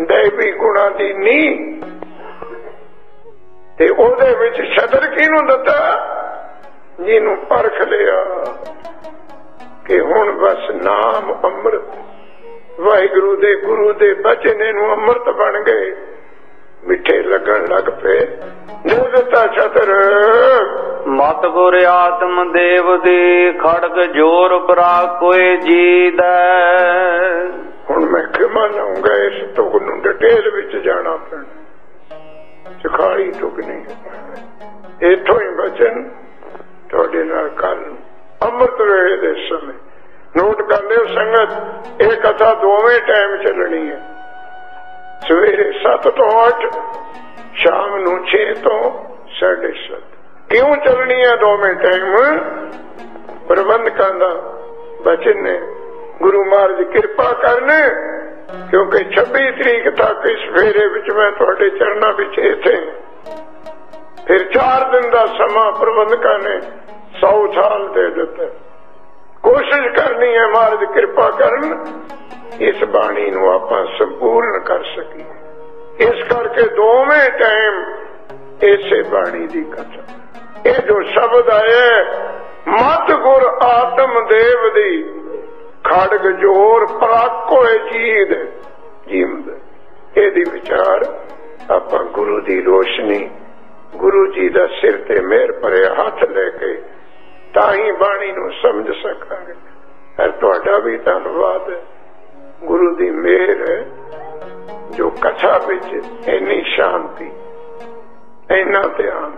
ਦੇਵੀ ਗੁਣਾ ਦੀ ਨੀ ਤੇ ਉਹਦੇ ਵਿੱਚ ਛਤਰ ਕਿਹਨੂੰ ਦਿੱਤਾ? ਜਿਹਨੂੰ ਪਰਖ ਲਿਆ ਕਿ ਹੁਣ ਬਸ ਨਾਮ ਅੰਮ੍ਰਿਤ। ਵਾਹਿਗੁਰੂ ਦੇ ਗੁਰੂ ਦੇ ਬਚਨ ਨੂੰ ਅੰਮ੍ਰਿਤ ਬਣ ਗਏ। ਮਿੱਠੇ ਲੱਗਣ ਲੱਗ ਪਏ। ਦੇ ਦਿੱਤਾ ਛਤਰ ਮਤ ਗੁਰ ਆਤਮ ਦੇਵ ਦੀ ਖੜਗ ਜੋਰ ਪਰਾ ਕੋਏ ਜੀਦਾ। ਹੁਣ ਮੈਂ ਖਿਮਾ ਲਾਉਂਗਾ, ਇਸ ਤੁਕ ਨੂੰ ਡਿਟੇਲ ਵਿੱਚ ਜਾਣਾ ਪੈਣਾ। ਸਿਖਾਈ ਤੁਕ ਨਹੀਂ ਇਥੋਂ ਹੀ ਬਚਨ। ਤੁਹਾਡੇ ਨਾਲ ਕੱਲ ਅੰਮ੍ਰਿਤ ਵੇਲੇ ਦੇ ਸਮੇਂ। ਨੋਟ ਕਰ ਲਿਓ ਸੰਗਤ, ਇਹ ਕਥਾ ਦੋਵੇਂ ਟਾਈਮ ਚੱਲਣੀ ਹੈ। ਸਵੇਰੇ 7 ਤੋਂ 8 ਸ਼ਾਮ ਨੂੰ 6 ਤੋਂ 7:30 ਕਿਉਂ ਚੱਲਣੀ ਹੈ ਦੋਵੇਂ ਟਾਈਮ ਪ੍ਰਬੰਧਕਾਂ ਦਾ ਬਚਨ ਨੇ ਗੁਰੂ ਮਹਾਰਾਜ ਕਿਰਪਾ ਕਰਨ, ਕਿਉਂਕਿ 26 ਤਰੀਕ ਤੱਕ ਇਸ ਫੇਰੇ ਵਿੱਚ ਮੈਂ ਤੁਹਾਡੇ ਚਰਨਾਂ ਵਿੱਚ ਇੱਥੇ। ਫਿਰ 4 ਦਿਨ ਦਾ ਸਮਾਂ ਪ੍ਰਬੰਧਕਾਂ ਨੇ 100 ਸਾਲ ਦੇ ਦਿੱਤਾ। ਕੋਸ਼ਿਸ਼ ਕਰਨੀ ਹੈ ਮਹਾਰਾਜ ਕਿਰਪਾ ਕਰਨ, ਇਸ ਬਾਣੀ ਨੂੰ ਆਪਾਂ ਸੰਪੂਰਨ ਕਰ ਸਕੀਏ। ਇਸ ਕਰਕੇ ਦੋਵੇਂ ਟਾਈਮ ਇਸੇ ਬਾਣੀ ਦੀ ਕਥਾ। ਇਹ ਜੋ ਸ਼ਬਦ ਆਇਆ ਮਤ ਗੁਰ ਆਤਮ ਦੇਵ ਦੀ ਖੜਗ ਜੋਰ ਪ੍ਰਾਕੋਏ ਜੀਦ ਜੀਵਦ ਇਹਦੀ ਵਿਚਾਰ ਆਪਾਂ ਗੁਰੂ ਦੀ ਰੋਸ਼ਨੀ, ਗੁਰੂ ਜੀ ਦਾ ਸਿਰ ਤੇ ਮਿਹਰ ਭਰੇ ਹੱਥ ਲੈ ਕੇ ਤਾਂ ਹੀ ਬਾਣੀ ਨੂੰ ਸਮਝ ਸਕਾਂਗੇ। ਹੈ ਤੁਹਾਡਾ ਵੀ ਧੰਨਵਾਦ। ਗੁਰੂ ਦੀ ਮਿਹਰ ਜੋ ਕਥਾ ਵਿੱਚ ਇੰਨੀ ਸ਼ਾਂਤੀ, ਇੰਨਾ ਧਿਆਨ